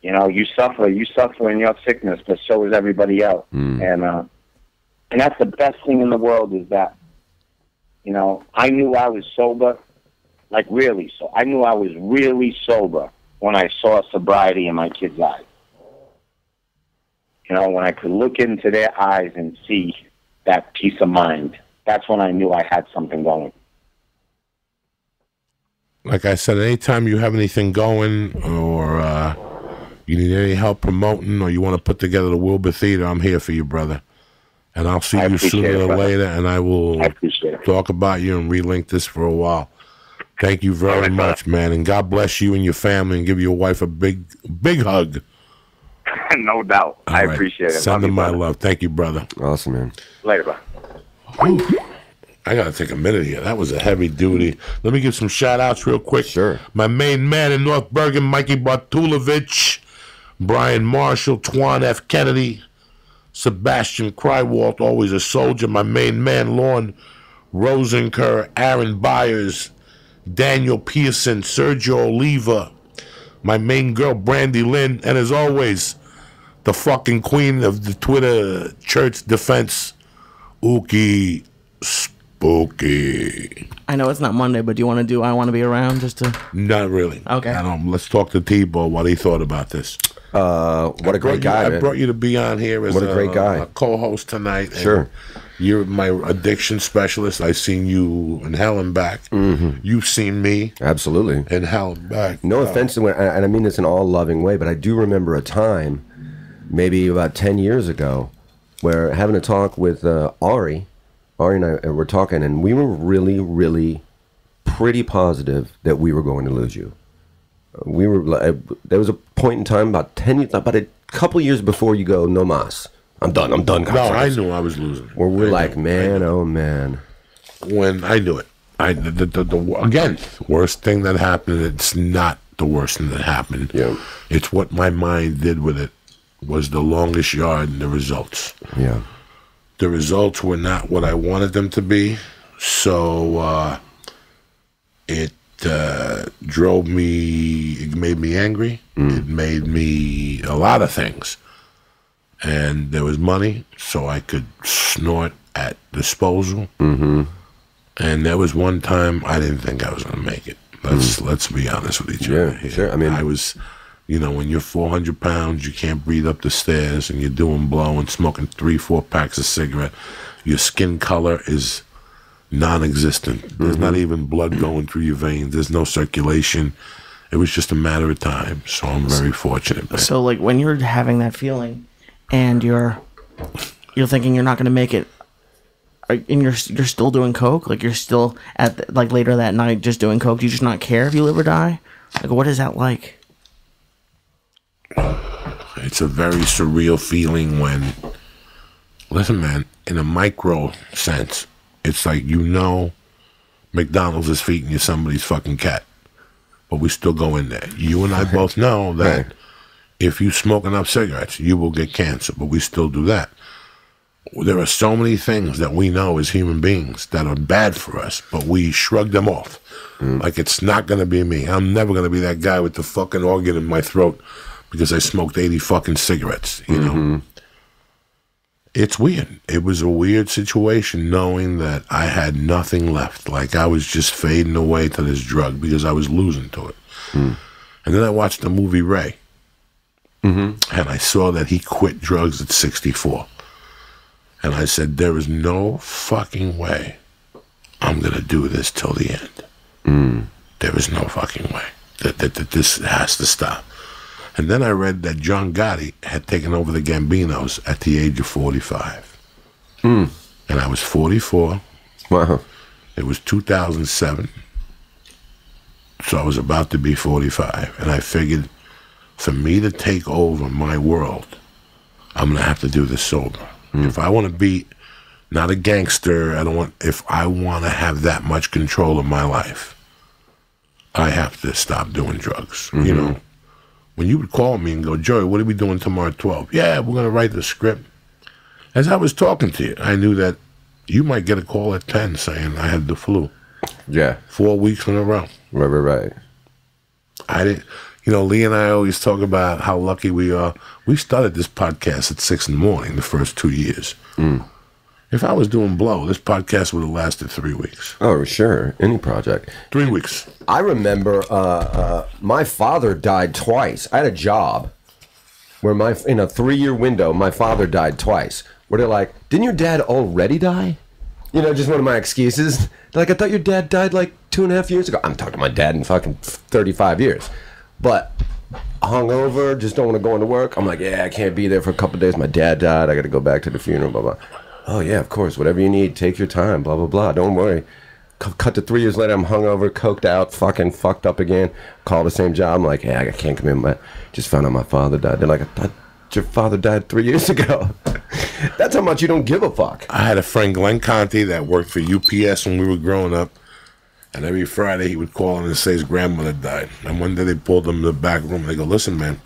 [SPEAKER 5] You know, you suffer, you suffer in your sickness, but so is everybody else. And uh, and that's the best thing in the world is that, you know, I knew I was sober, like really. So I knew I was really sober when I saw sobriety in my kids' eyes. You know, when I could look into their eyes and see that peace of mind. That's when I knew I had something going.
[SPEAKER 2] Like I said, anytime you have anything going or uh, you need any help promoting or you want to put together the Wilbur Theater, I'm here for you, brother. And I'll see
[SPEAKER 5] I
[SPEAKER 2] you sooner or later, and I will
[SPEAKER 5] I
[SPEAKER 2] talk about you and relink this for a while. Thank you very much, man, and God bless you and your family, and give your wife a big, big hug. (laughs)
[SPEAKER 5] no doubt. I
[SPEAKER 2] All right.
[SPEAKER 5] appreciate it.
[SPEAKER 2] Send
[SPEAKER 5] Love
[SPEAKER 2] them
[SPEAKER 5] you,
[SPEAKER 2] my
[SPEAKER 5] brother.
[SPEAKER 2] love. Thank you, brother.
[SPEAKER 3] Awesome, man.
[SPEAKER 5] Later, bro.
[SPEAKER 2] I gotta take a minute here. That was a heavy duty. Let me give some shout outs real quick.
[SPEAKER 3] Sure.
[SPEAKER 2] My main man in North Bergen, Mikey Bartulovich, Brian Marshall, Twan F. Kennedy, Sebastian Crywalt, always a soldier. My main man, Lorne Rosenker, Aaron Byers, Daniel Pearson, Sergio Oliva, my main girl, Brandy Lynn, and as always, the fucking queen of the Twitter church defense, Uki Spooky.
[SPEAKER 1] I know it's not Monday, but do you want to do I want to be around just to
[SPEAKER 2] Not really.
[SPEAKER 1] Okay.
[SPEAKER 2] I don't, let's talk to T-Bo what he thought about this.
[SPEAKER 3] Uh, what a
[SPEAKER 2] Brought
[SPEAKER 3] great
[SPEAKER 2] you-
[SPEAKER 3] guy,
[SPEAKER 2] I
[SPEAKER 3] man.
[SPEAKER 2] brought you to be on here as
[SPEAKER 3] What a great guy.
[SPEAKER 2] a co-host tonight.
[SPEAKER 3] Sure.
[SPEAKER 2] You're my addiction specialist. I've seen you in hell and back. Mm-hmm. You've seen me
[SPEAKER 3] Absolutely.
[SPEAKER 2] in hell and back.
[SPEAKER 3] No
[SPEAKER 2] Uh,
[SPEAKER 3] offense, to and I mean this in all loving way, but I do remember a time, maybe about ten years ago, where having a talk with uh, Ari, Ari and I uh, were talking, and we were really, really pretty positive that we were going to lose you. Uh, We were. li- There was a point in time about ten, years- about a couple years before you go no mas. I'm done. I'm done.
[SPEAKER 2] No, I knew I was losing.
[SPEAKER 3] Where we're
[SPEAKER 2] I
[SPEAKER 3] like,
[SPEAKER 2] knew,
[SPEAKER 3] man, oh man.
[SPEAKER 2] when I knew it. I the, the, the, the again worst thing that happened. It's not the worst thing that happened.
[SPEAKER 3] Yeah.
[SPEAKER 2] It's what my mind did with it was the longest yard in the results.
[SPEAKER 3] Yeah.
[SPEAKER 2] The results were not what I wanted them to be, so uh, it uh, drove me. It made me angry. It made me a lot of things, and there was money, so I could snort at disposal.
[SPEAKER 3] Mm-hmm.
[SPEAKER 2] And there was one time I didn't think I was going to make it. Let's let's be honest with each
[SPEAKER 3] Mm. Yeah,
[SPEAKER 2] other. here.
[SPEAKER 3] sure. I mean-
[SPEAKER 2] I was, you know, when you're 400 pounds, you can't breathe up the stairs, and you're doing blow and smoking three, four packs of cigarette. Your skin color is non-existent. There's not
[SPEAKER 3] Mm-hmm.
[SPEAKER 2] even blood going through your veins. There's no circulation. It was just a matter of time. So I'm very fortunate, man.
[SPEAKER 1] So like when you're having that feeling, and you're you're thinking you're not going to make it, and you're you're still doing coke, like you're still at the, like later that night just doing coke. Do you just not care if you live or die? Like what is that like?
[SPEAKER 2] It's a very surreal feeling when, listen, man, in a micro sense, it's like you know McDonald's is feeding you somebody's fucking cat, but we still go in there. You and I both know that
[SPEAKER 3] Right.
[SPEAKER 2] if you smoke enough cigarettes, you will get cancer, but we still do that. There are so many things that we know as human beings that are bad for us, but we shrug them off. Mm. Like it's not gonna be me. I'm never gonna be that guy with the fucking organ in my throat because I smoked 80 fucking cigarettes, you know? Mm-hmm. it's weird. It was a weird situation knowing that I had nothing left. Like I was just fading away to this drug because I was losing to it. Hmm. And then I watched the movie Ray. Mm-hmm. And I saw that he quit drugs at 64. And I said, there is no fucking way I'm going to do this till the end. Mm. There is no fucking way. That, that, that this has to stop. And then I read that John Gotti had taken over the Gambinos at the age of 45. Hmm. And I was 44.
[SPEAKER 3] Wow.
[SPEAKER 2] It was 2007. So I was about to be 45. And I figured for me to take over my world, I'm going to have to do this sober. Hmm. If I want to be not a gangster, I don't want, if I want to have that much control of my life, I have to stop doing drugs. You mm-hmm. know, when you would call me and go, Joey, what are we doing tomorrow at 12? Yeah, we're going to write the script. As I was talking to you, I knew that you might get a call at 10 saying I had the flu
[SPEAKER 3] Yeah.
[SPEAKER 2] four weeks in a row.
[SPEAKER 3] Right, right, right.
[SPEAKER 2] I didn't, you know, Lee and I always talk about how lucky we are. We started this podcast at six in the morning the first two years. Mm. If I was doing blow, this podcast would have lasted three weeks.
[SPEAKER 3] Oh, sure. Any project.
[SPEAKER 2] Three weeks.
[SPEAKER 3] I remember uh, uh, my father died twice. I had a job where my in a three year window, my father died twice. Where they're like, "Didn't your dad already die?" You know, just one of my excuses. They're like, I thought your dad died like two and a half years ago. I'm talking to my dad in fucking thirty five years, but hungover, just don't want to go into work. I'm like, yeah, I can't be there for a couple days. My dad died. I got to go back to the funeral. Blah blah. Oh yeah, of course. Whatever you need, take your time. Blah blah blah. Don't worry. C- Cut to three years later, I'm hungover, coked out, fucking fucked up again. Call the same job. I'm like, yeah, I can't come in. My just found out my father died. They're like, I thought your father died three years ago. (laughs) That's how much you don't give a fuck.
[SPEAKER 2] I had a friend, Glenn Conti, that worked for UPS when we were growing up. And every Friday he would call in and say his grandmother died. And one day they pulled him in the back room and they go, Listen, man,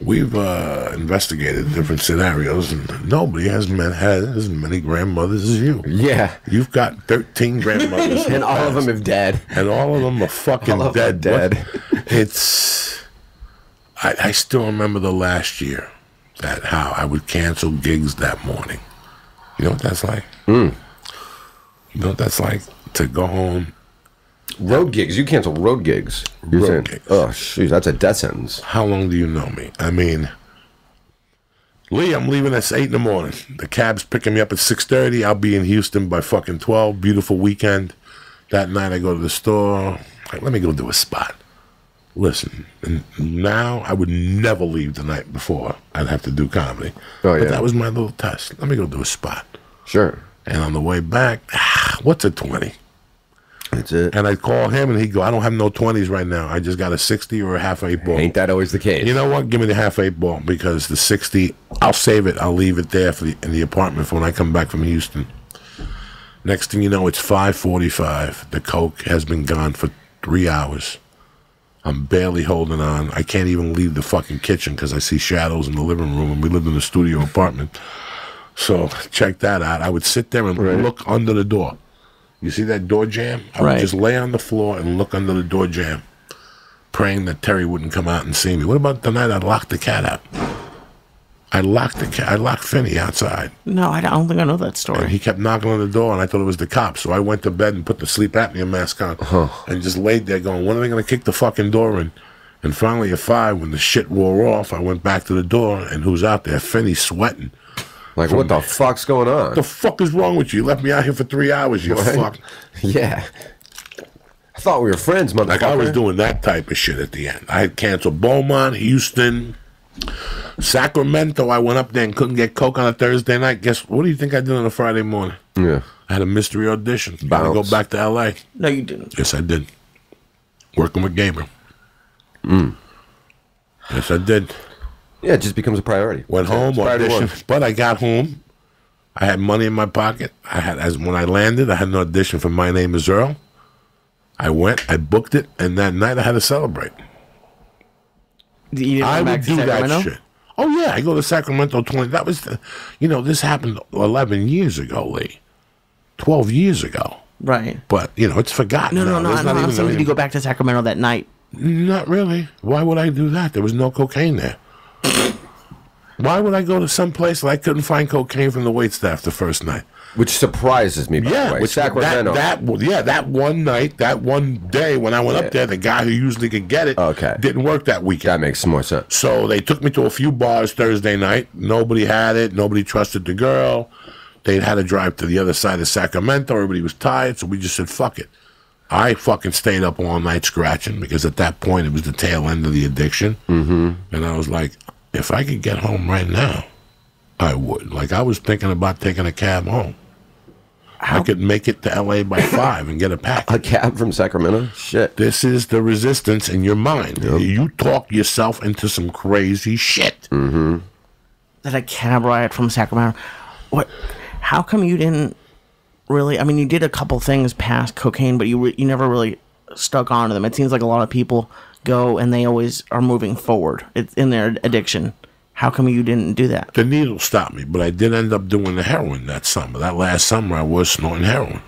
[SPEAKER 2] we've uh, investigated different scenarios and nobody has met, has as many grandmothers as you.
[SPEAKER 3] Yeah,
[SPEAKER 2] You've got 13 grandmothers. (laughs)
[SPEAKER 3] and all of them have dead.
[SPEAKER 2] and all of them are fucking
[SPEAKER 3] All of them
[SPEAKER 2] dead.
[SPEAKER 3] dead.
[SPEAKER 2] What- It's. I, I still remember the last year that how I would cancel gigs that morning. You know what that's like?
[SPEAKER 3] Hmm.
[SPEAKER 2] You know what that's like to go home.
[SPEAKER 3] Road gigs. You cancel road gigs. You're
[SPEAKER 2] Road
[SPEAKER 3] saying,
[SPEAKER 2] gigs.
[SPEAKER 3] oh, shoot, that's a death sentence.
[SPEAKER 2] How long do you know me? I mean, Lee, I'm leaving at eight in the morning. The cab's picking me up at six thirty. I'll be in Houston by fucking twelve. Beautiful weekend. That night, I go to the store. Like, let me go do a spot. Listen, and now I would never leave the night before. I'd have to do comedy.
[SPEAKER 3] Oh, yeah.
[SPEAKER 2] But that was my little test. Let me go do a spot.
[SPEAKER 3] Sure,
[SPEAKER 2] And on the way back, ah, (sighs) what's a 20?
[SPEAKER 3] That's it.
[SPEAKER 2] And I'd call him and he'd go, I don't have no 20s right now. I just got a 60 or a half eight ball.
[SPEAKER 3] Ain't that always the case?
[SPEAKER 2] You know what? Give me the half eight ball because the 60, I'll save it. I'll leave it there for the, in the apartment for when I come back from Houston. Next thing you know, it's 545. The Coke has been gone for three hours. I'm barely holding on. I can't even leave the fucking kitchen because I see shadows in the living room and we lived in a studio apartment. So check that out. I would sit there and look under the door. You see that door jam? I would just lay on the floor and look under the door jam praying that Terry wouldn't come out and see me. What about the night I locked the cat out? I locked the cat. I locked Finney outside,
[SPEAKER 1] No, I don't think I know that story.
[SPEAKER 2] and he kept knocking on the door, and I thought it was the cops. So I went to bed and put the sleep apnea mask on, uh-huh. and just laid there going, "When are they going to kick the fucking door in?" And finally, at five, when the shit wore off, I went back to the door, and who's out there? Finney sweating.
[SPEAKER 3] Like, what the fuck's going on?
[SPEAKER 2] What the fuck is wrong with you? You left me out here for three hours. You
[SPEAKER 3] Right.
[SPEAKER 2] fuck. (laughs)
[SPEAKER 3] yeah. I thought we were friends, motherfucker.
[SPEAKER 2] Like I was doing that type of shit at the end. I had canceled Beaumont, Houston, Sacramento. I went up there and couldn't get coke on a Thursday night. Guess what do you think I did on a Friday morning?
[SPEAKER 3] Yeah.
[SPEAKER 2] I had a mystery audition. Gotta go back to L.A.
[SPEAKER 1] No, you didn't.
[SPEAKER 2] Yes, I did. Working with Gabriel. Mm. Yes, I did.
[SPEAKER 3] Yeah, it just becomes a priority.
[SPEAKER 2] Went home,
[SPEAKER 3] It's
[SPEAKER 2] auditioned, but I got home. I had money in my pocket. I had as when I landed, I had an audition for My Name Is Earl. I went, I booked it, and that night I had to celebrate.
[SPEAKER 1] You didn't
[SPEAKER 2] I
[SPEAKER 1] come back
[SPEAKER 2] would
[SPEAKER 1] to
[SPEAKER 2] do
[SPEAKER 1] Sacramento?
[SPEAKER 2] that shit. Oh yeah, I go to Sacramento twenty. That was, the, you know, this happened eleven years ago, Lee. Twelve years ago,
[SPEAKER 1] Right.
[SPEAKER 2] but you know, it's forgotten.
[SPEAKER 1] No, no,
[SPEAKER 2] now.
[SPEAKER 1] no.
[SPEAKER 2] There's
[SPEAKER 1] I'm,
[SPEAKER 2] not
[SPEAKER 1] I'm
[SPEAKER 2] even
[SPEAKER 1] saying, did you go back to Sacramento that night?
[SPEAKER 2] Not really. Why would I do that? There was no cocaine there. Why would I go to some place that I couldn't find cocaine from the wait staff the first night?
[SPEAKER 3] Which surprises me,
[SPEAKER 2] Yeah, which
[SPEAKER 3] Sacramento.
[SPEAKER 2] That, that yeah, that one night, that one day when I went
[SPEAKER 3] Yeah.
[SPEAKER 2] up there, the guy who usually could get it
[SPEAKER 3] Okay.
[SPEAKER 2] didn't work that weekend.
[SPEAKER 3] that makes more sense.
[SPEAKER 2] So they took me to a few bars Thursday night. Nobody had it. Nobody trusted the girl. They'd had to drive to the other side of Sacramento. Everybody was tired, so we just said, "Fuck it." I fucking stayed up all night scratching because at that point it was the tail end of the addiction, mm-hmm. and I was like, if I could get home right now, I would. Like I was thinking about taking a cab home. I could make it to L.A. by (coughs) five and get a pack.
[SPEAKER 3] A cab from Sacramento? Shit.
[SPEAKER 2] This is the resistance in your mind. You talk yourself into some crazy shit.
[SPEAKER 1] that a cab ride from Sacramento. What? How come you didn't really? I mean, you did a couple things past cocaine, but you re, you never really stuck onto them. It seems like a lot of people go and they always are moving forward. It's in their addiction. How come you didn't do that?
[SPEAKER 2] The needle stopped me, but I did end up doing the heroin that summer. That last summer, I was snorting heroin.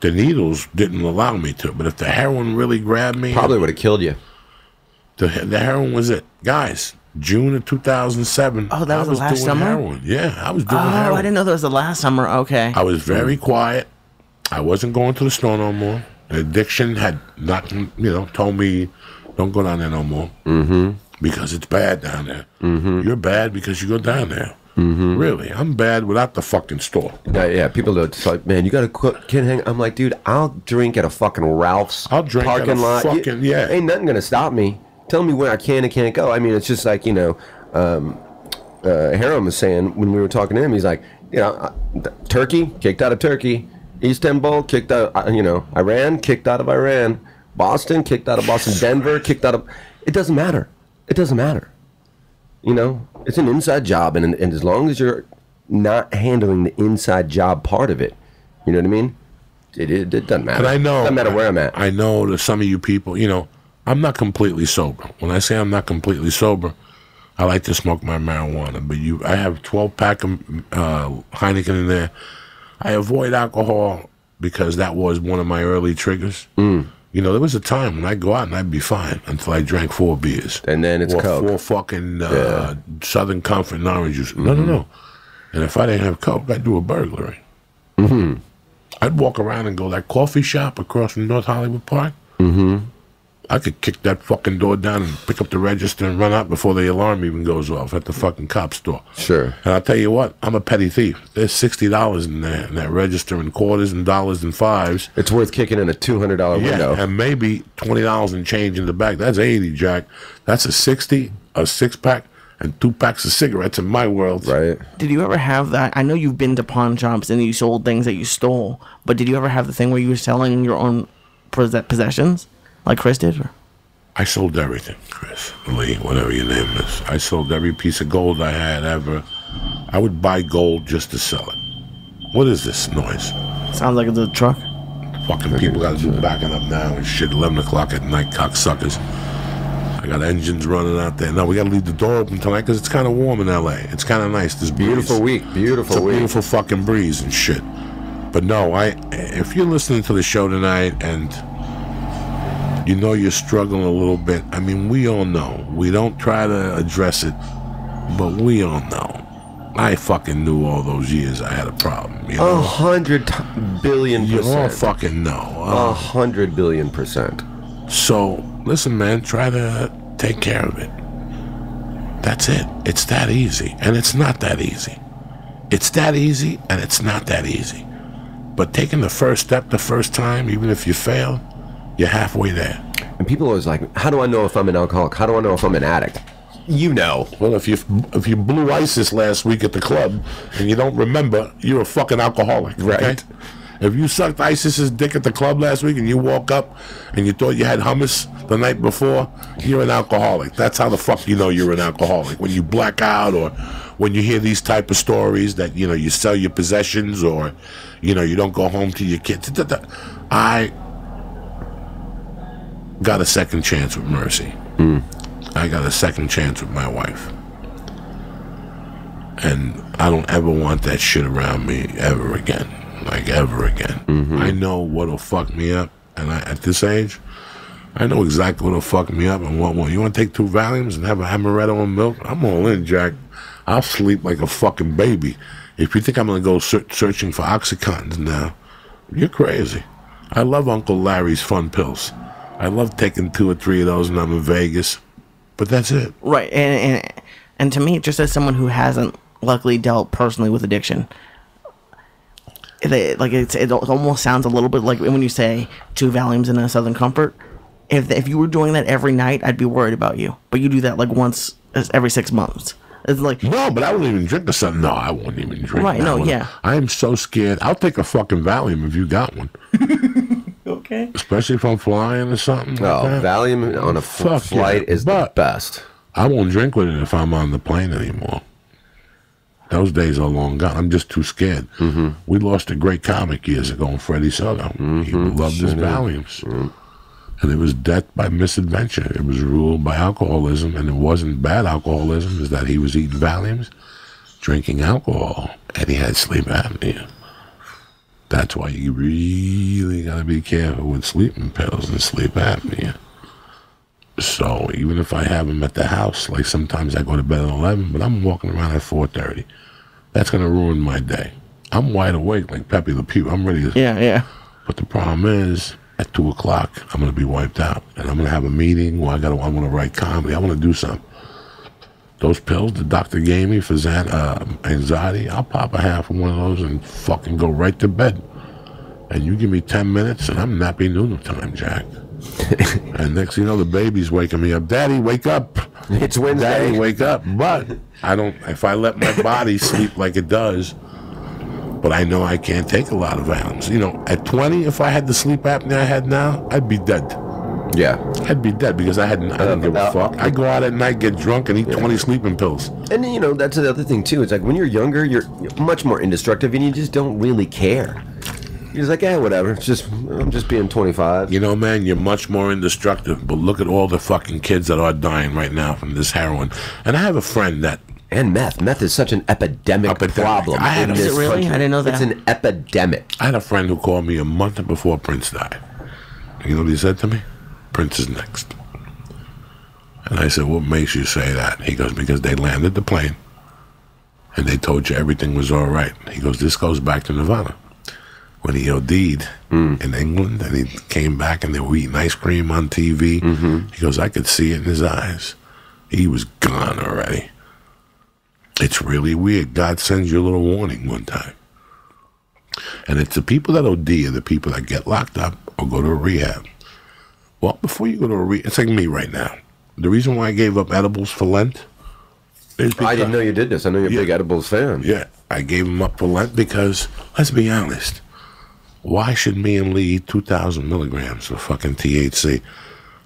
[SPEAKER 2] The needles didn't allow me to, but if the heroin really grabbed me,
[SPEAKER 3] Probably would have killed you.
[SPEAKER 2] the, the heroin was it. Guys, June of 2007.
[SPEAKER 1] Oh, that
[SPEAKER 2] I
[SPEAKER 1] was the last
[SPEAKER 2] doing
[SPEAKER 1] summer?
[SPEAKER 2] Heroin. Yeah, I was doing
[SPEAKER 1] Oh,
[SPEAKER 2] heroin.
[SPEAKER 1] I didn't know that was the last summer. Okay.
[SPEAKER 2] I was very quiet. I wasn't going to the store no more. The addiction had not, you know, told me, don't go down there no more. Mm-hmm. Because it's bad down there. Mm-hmm. You're bad because you go down there. Mm-hmm. Really, I'm bad without the fucking store.
[SPEAKER 3] Yeah, yeah. People are just like, man, you got to quit, can't hang. I'm like, dude, I'll drink at a fucking Ralph's
[SPEAKER 2] I'll drink at
[SPEAKER 3] parking
[SPEAKER 2] a
[SPEAKER 3] lot. You-
[SPEAKER 2] fucking- yeah.
[SPEAKER 3] Ain't nothing gonna stop me. Tell me where I can and can't go. I mean, it's just like you know, um, uh, Harold was saying when we were talking to him. He's like, you know, uh, Turkey kicked out of Turkey, Istanbul kicked out, uh, you know, Iran kicked out of Iran, Boston kicked out of Boston, Denver kicked out of. It doesn't matter. It doesn't matter. You know, it's an inside job, and, and as long as you're not handling the inside job part of it, you know what I mean? It, it, it doesn't matter.
[SPEAKER 2] And I know,
[SPEAKER 3] doesn't matter where I'm at.
[SPEAKER 2] I know that some of you people, you know, I'm not completely sober. When I say I'm not completely sober, I like to smoke my marijuana. But you, I have 12 pack of uh, Heineken in there. I avoid alcohol because that was one of my early triggers.
[SPEAKER 3] Mm.
[SPEAKER 2] You know, there was a time when I'd go out and I'd be fine until I drank four beers.
[SPEAKER 3] And then it's
[SPEAKER 2] or
[SPEAKER 3] Coke.
[SPEAKER 2] four fucking uh, Southern Comfort orange juice. No, no, no. And if I didn't have Coke, I'd do a burglary.
[SPEAKER 3] Mm-hmm.
[SPEAKER 2] I'd walk around and go that coffee shop across from North Hollywood Park. Mm-hmm. I could kick that fucking door down and pick up the register and run out before the alarm even goes off at the fucking cop store.
[SPEAKER 3] Sure.
[SPEAKER 2] And I'll tell you what, I'm a petty thief. There's sixty dollars in there in that register in quarters and dollars and fives.
[SPEAKER 3] It's worth kicking in a two hundred dollar window.
[SPEAKER 2] Yeah, and maybe twenty dollars in change in the back. That's eighty, Jack. That's a sixty, a six pack, and two packs of cigarettes in my world.
[SPEAKER 3] Right.
[SPEAKER 1] Did you ever have that? I know you've been to pawn shops and you sold things that you stole, but did you ever have the thing where you were selling your own possessions, like Chris did? Or?
[SPEAKER 2] I sold everything, Chris, Lee, whatever your name is. I sold every piece of gold I had ever. I would buy gold just to sell it. What is this noise?
[SPEAKER 1] Sounds like it's a truck.
[SPEAKER 2] Fucking people got to be backing up now and shit. Eleven o'clock at night, cocksuckers. I got engines running out there. No, we got to leave the door open tonight because it's kind of warm in L.A. It's kind of nice. This breeze.
[SPEAKER 3] Beautiful week. Beautiful
[SPEAKER 2] It's a
[SPEAKER 3] week.
[SPEAKER 2] beautiful fucking breeze and shit. But no, I if you're listening to the show tonight and you know you're struggling a little bit, I mean we all know. We don't try to address it, but we all know. I fucking knew all those years I had a problem. You
[SPEAKER 3] A
[SPEAKER 2] know,
[SPEAKER 3] hundred t- billion
[SPEAKER 2] you all fucking know.
[SPEAKER 3] A
[SPEAKER 2] Uh,
[SPEAKER 3] hundred billion percent.
[SPEAKER 2] so listen, man, try to take care of it. That's it. It's that easy, and it's not that easy. It's that easy, and it's not that easy. But taking the first step the first time, even if you fail, you're halfway there.
[SPEAKER 3] And people always like, how do I know if I'm an alcoholic? How do I know if I'm an addict? You know.
[SPEAKER 2] Well, if you if you blew ISIS last week at the club and you don't remember, you're a fucking alcoholic, okay?
[SPEAKER 3] Right.
[SPEAKER 2] If you sucked ISIS's dick at the club last week and you woke up and you thought you had hummus the night before, you're an alcoholic. That's how the fuck you know you're an alcoholic. When you black out or when you hear these type of stories that, you know, you sell your possessions or, you know, you don't go home to your kids. I got a second chance with Mercy. Hmm. I got a second chance with my wife. And I don't ever want that shit around me ever again. Like ever again. Mm-hmm. I know what'll fuck me up. And I, at this age, I know exactly what'll fuck me up and what won't. You want to take two Valiums and have a amaretto and milk? I'm all in, Jack. I'll sleep like a fucking baby. If you think I'm gonna go ser- searching for Oxycontin now, you're crazy. I love Uncle Larry's fun pills. I love taking two or three of those when I'm in Vegas, but that's it.
[SPEAKER 1] Right, and and and to me, just as someone who hasn't luckily dealt personally with addiction, it, like it's it almost sounds a little bit like when you say two Valiums and a Southern Comfort. If if you were doing that every night, I'd be worried about you. But you do that like once every six months. It's like
[SPEAKER 2] No, but I won't even drink the something. No, I won't even drink.
[SPEAKER 1] Right, no,
[SPEAKER 2] one.
[SPEAKER 1] yeah.
[SPEAKER 2] I am so scared. I'll take a fucking Valium if you got one, (laughs)
[SPEAKER 1] okay.
[SPEAKER 2] especially if I'm flying or something.
[SPEAKER 3] Oh,
[SPEAKER 2] like that.
[SPEAKER 3] Valium on a
[SPEAKER 2] Fuck
[SPEAKER 3] flight
[SPEAKER 2] yeah.
[SPEAKER 3] is the best.
[SPEAKER 2] I won't drink with it if I'm on the plane anymore. Those days are long gone. I'm just too scared. Mm-hmm. We lost a great comic years ago, Freddie Soto. He loved his Valiums. And it was death by misadventure. It was ruled by alcoholism, and it wasn't bad alcoholism, is that he was eating Valiums, drinking alcohol, and he had sleep apnea. That's why you really got to be careful with sleeping pills and sleep apnea. So even if I have them at the house, like sometimes I go to bed at eleven, but I'm walking around at four thirty. That's gonna ruin my day. I'm wide awake like Pepe Le Pew. I'm ready to.
[SPEAKER 1] Yeah, yeah.
[SPEAKER 2] But the problem is, at two o'clock, I'm gonna be wiped out, and I'm gonna have a meeting where I gotta. I want to write comedy. I want to do something. Those pills the doctor gave me for Zan, uh, anxiety, I'll pop a half of one of those and fucking go right to bed. And you give me ten minutes, and I'm nappy noodle time, Jack. (laughs) and next thing you know, the baby's waking me up. Daddy, wake up.
[SPEAKER 3] It's Wednesday.
[SPEAKER 2] Daddy, wake up. But I don't, if I let my body sleep like it does, but I know I can't take a lot of Valiums. You know, at 20, if I had the sleep apnea I had now, I'd be dead.
[SPEAKER 3] Yeah.
[SPEAKER 2] I'd be dead because I hadn't, I didn't give a fuck. I go out at night, get drunk, and eat 20 sleeping pills.
[SPEAKER 3] And you know, that's the other thing too. It's like when you're younger, you're much more indestructible and you just don't really care. You're like, yeah, whatever. It's just I'm just being 25.
[SPEAKER 2] You know, man, you're much more indestructible. But look at all the fucking kids that are dying right now from this heroin. And I have a friend that
[SPEAKER 3] And meth. Meth is such an epidemic,
[SPEAKER 2] Epidemic.
[SPEAKER 3] problem.
[SPEAKER 2] I had
[SPEAKER 3] in
[SPEAKER 2] a- Is it
[SPEAKER 3] this
[SPEAKER 1] really?
[SPEAKER 3] country.
[SPEAKER 1] I didn't know that.
[SPEAKER 3] It's an epidemic.
[SPEAKER 2] I had a friend who called me a month before Prince died. You know what he said to me? Prince is next. And I said, What makes you say that? He goes, Because they landed the plane and they told you everything was all right. He goes, This goes back to Nirvana. When he OD'd hmm. in England and he came back and they were eating ice cream on TV, mm-hmm. he goes, I could see it in his eyes. He was gone already. It's really weird. God sends you a little warning one time. And it's the people that OD are the people that get locked up or go to rehab. Well, before you go to a rehab, it's like me right now. The reason why I gave up edibles for Lent is because
[SPEAKER 3] I didn't know you did this. I know you're a
[SPEAKER 2] Yeah.
[SPEAKER 3] big edibles fan.
[SPEAKER 2] yeah, I gave them up for Lent because let's be honest. Why should me and Lee eat 2,000 milligrams of fucking THC?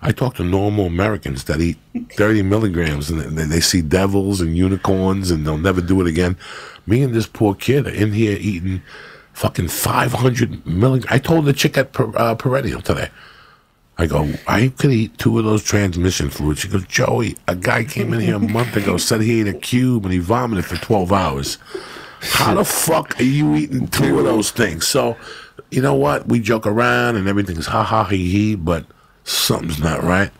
[SPEAKER 2] I talk to normal Americans that eat 30 milligrams and they, they see devils and unicorns and they'll never do it again. Me and this poor kid are in here eating fucking 500 milligrams. I told the chick at Per- uh, Perennial today. I go, I could eat two of those transmission fluids. She goes, Joey, a guy came in here a month ago, said he ate a cube and he vomited for 12 hours. How the fuck are you eating two of those things? So, you know what? We joke around and everything's ha ha he he, but something's not right.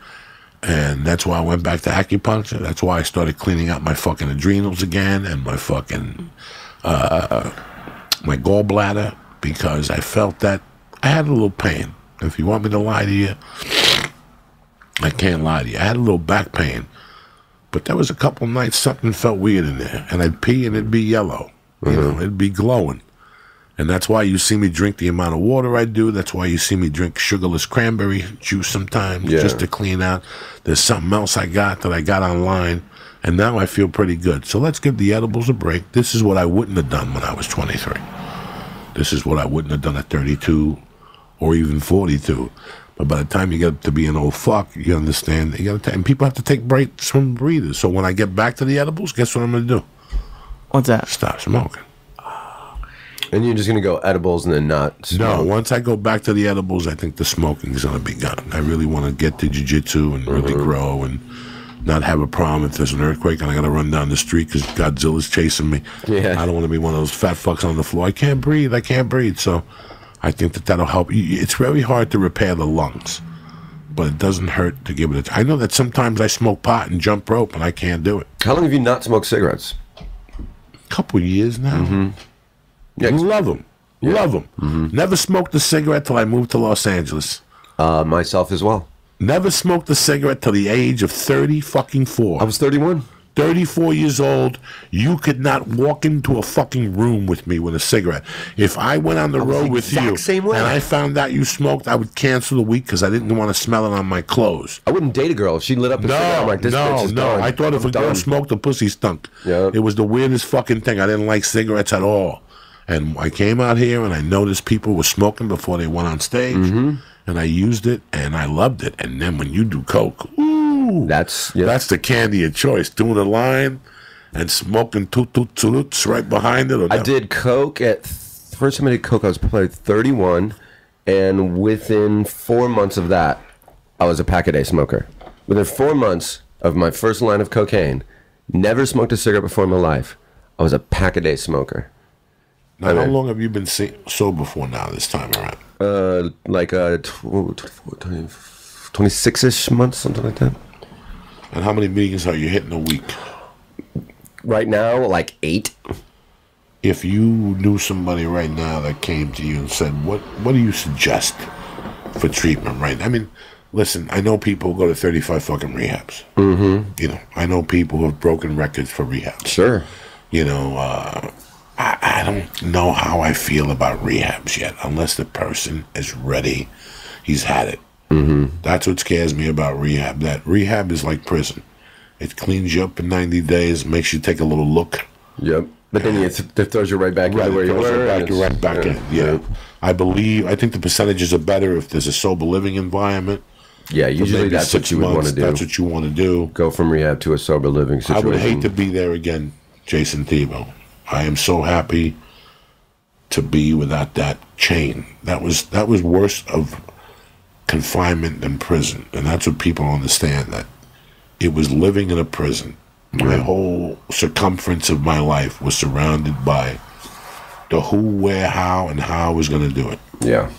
[SPEAKER 2] And that's why I went back to acupuncture. That's why I started cleaning out my fucking adrenals again and my fucking uh, my gallbladder because I felt that I had a little pain. If you want me to lie to you, I can't lie to you. I had a little back pain, but there was a couple nights something felt weird in there, and I'd pee and it'd be yellow. You know, mm-hmm. it'd be glowing. And that's why you see me drink the amount of water I do. That's why you see me drink sugarless cranberry juice sometimes
[SPEAKER 3] Yeah.
[SPEAKER 2] just to clean out. There's something else I got that I got online, and now I feel pretty good. So let's give the edibles a break. This is what I wouldn't have done when I was 23. This is what I wouldn't have done at 32 or even 42. But by the time you get to be an old fuck, you understand. You gotta ta- and people have to take breaks from breathers. So when I get back to the edibles, guess what I'm gonna do?
[SPEAKER 1] What's that?
[SPEAKER 2] Stop smoking.
[SPEAKER 3] And you're just gonna go edibles and then not.
[SPEAKER 2] No, once I go back to the edibles, I think the smoking is going to be gone. I really want to get to jujitsu and really mm-hmm. grow and not have a problem if there's an earthquake and I got to run down the street because Godzilla's chasing me.
[SPEAKER 3] Yeah.
[SPEAKER 2] I don't want to be one of those fat fucks on the floor. I can't breathe. I can't breathe. So I think that that'll help. It's very hard to repair the lungs, but it doesn't hurt to give it a. I know that sometimes I smoke pot and jump rope and I can't do it.
[SPEAKER 3] How long have you not smoked cigarettes?
[SPEAKER 2] A couple years now.
[SPEAKER 3] Yeah,
[SPEAKER 2] Love him. Love him. Never smoked a cigarette till I moved to Los Angeles.
[SPEAKER 3] uh, myself as well.
[SPEAKER 2] Never smoked a cigarette till the age of 30 fucking four.
[SPEAKER 3] I was 31.
[SPEAKER 2] 34 years old, you could not walk into a fucking room with me with a cigarette. If I went on the
[SPEAKER 3] was
[SPEAKER 2] road
[SPEAKER 3] the
[SPEAKER 2] with you
[SPEAKER 3] same way.
[SPEAKER 2] and I found out you smoked, I would cancel the week because I didn't want to smell it on my clothes.
[SPEAKER 3] I wouldn't date a girl if she lit up a cigarette. I'm
[SPEAKER 2] No,
[SPEAKER 3] like, this bitch
[SPEAKER 2] no,
[SPEAKER 3] is
[SPEAKER 2] no.
[SPEAKER 3] done.
[SPEAKER 2] I thought if a girl
[SPEAKER 3] done.
[SPEAKER 2] smoked, the pussy stunk.
[SPEAKER 3] Yeah.
[SPEAKER 2] It was the weirdest fucking thing. I didn't like cigarettes at all. And I came out here and I noticed people were smoking before they went on stage.
[SPEAKER 3] Mm-hmm.
[SPEAKER 2] And I used it and I loved it. And then when you do coke, ooh,
[SPEAKER 3] That's yeah.
[SPEAKER 2] that's the candy of choice. Doing a line and smoking toot toot toots right behind it. Or
[SPEAKER 3] I did coke at first time I did coke. I was probably 31, and within four months of that, I was a pack a day smoker. Within four months of my first line of cocaine, never smoked a cigarette before in my life. I was a pack a day smoker.
[SPEAKER 2] Now, how long have you been sober for now? This time around,
[SPEAKER 3] Uh, like uh, 26 ish months, something like that.
[SPEAKER 2] And how many meetings are you hitting a week?
[SPEAKER 3] Right now, like eight.
[SPEAKER 2] if you knew somebody right now that came to you and said, "What what do you suggest for treatment?" Right? I mean, listen, I know people go to thirty-five fucking rehabs. Mm-hmm. You know, I know people who have broken records for rehab.
[SPEAKER 3] Sure.
[SPEAKER 2] You know, uh, I, I don't know how I feel about rehabs yet, unless the person is ready. He's had it. Mm-hmm. That's what scares me about rehab. That rehab is like prison. It cleans you up in ninety days, makes you take a little look.
[SPEAKER 3] Yep. But then it throws you right back
[SPEAKER 2] Right,
[SPEAKER 3] where you were.
[SPEAKER 2] back, you're right back in. Yeah. I believe. I think the percentages are better if there's a sober living environment.
[SPEAKER 3] Yeah, usually that's what you would want to do.
[SPEAKER 2] That's what you want to do.
[SPEAKER 3] Go from rehab to a sober living situation.
[SPEAKER 2] I would hate to be there again, Jayson Thibault. I am so happy to be without that chain. That was that was worse of confinement than prison, and that's what people understand. That it was living in a prison. My whole circumference of my life was surrounded by the who, where, how, and how I was going to do it.
[SPEAKER 3] Yeah.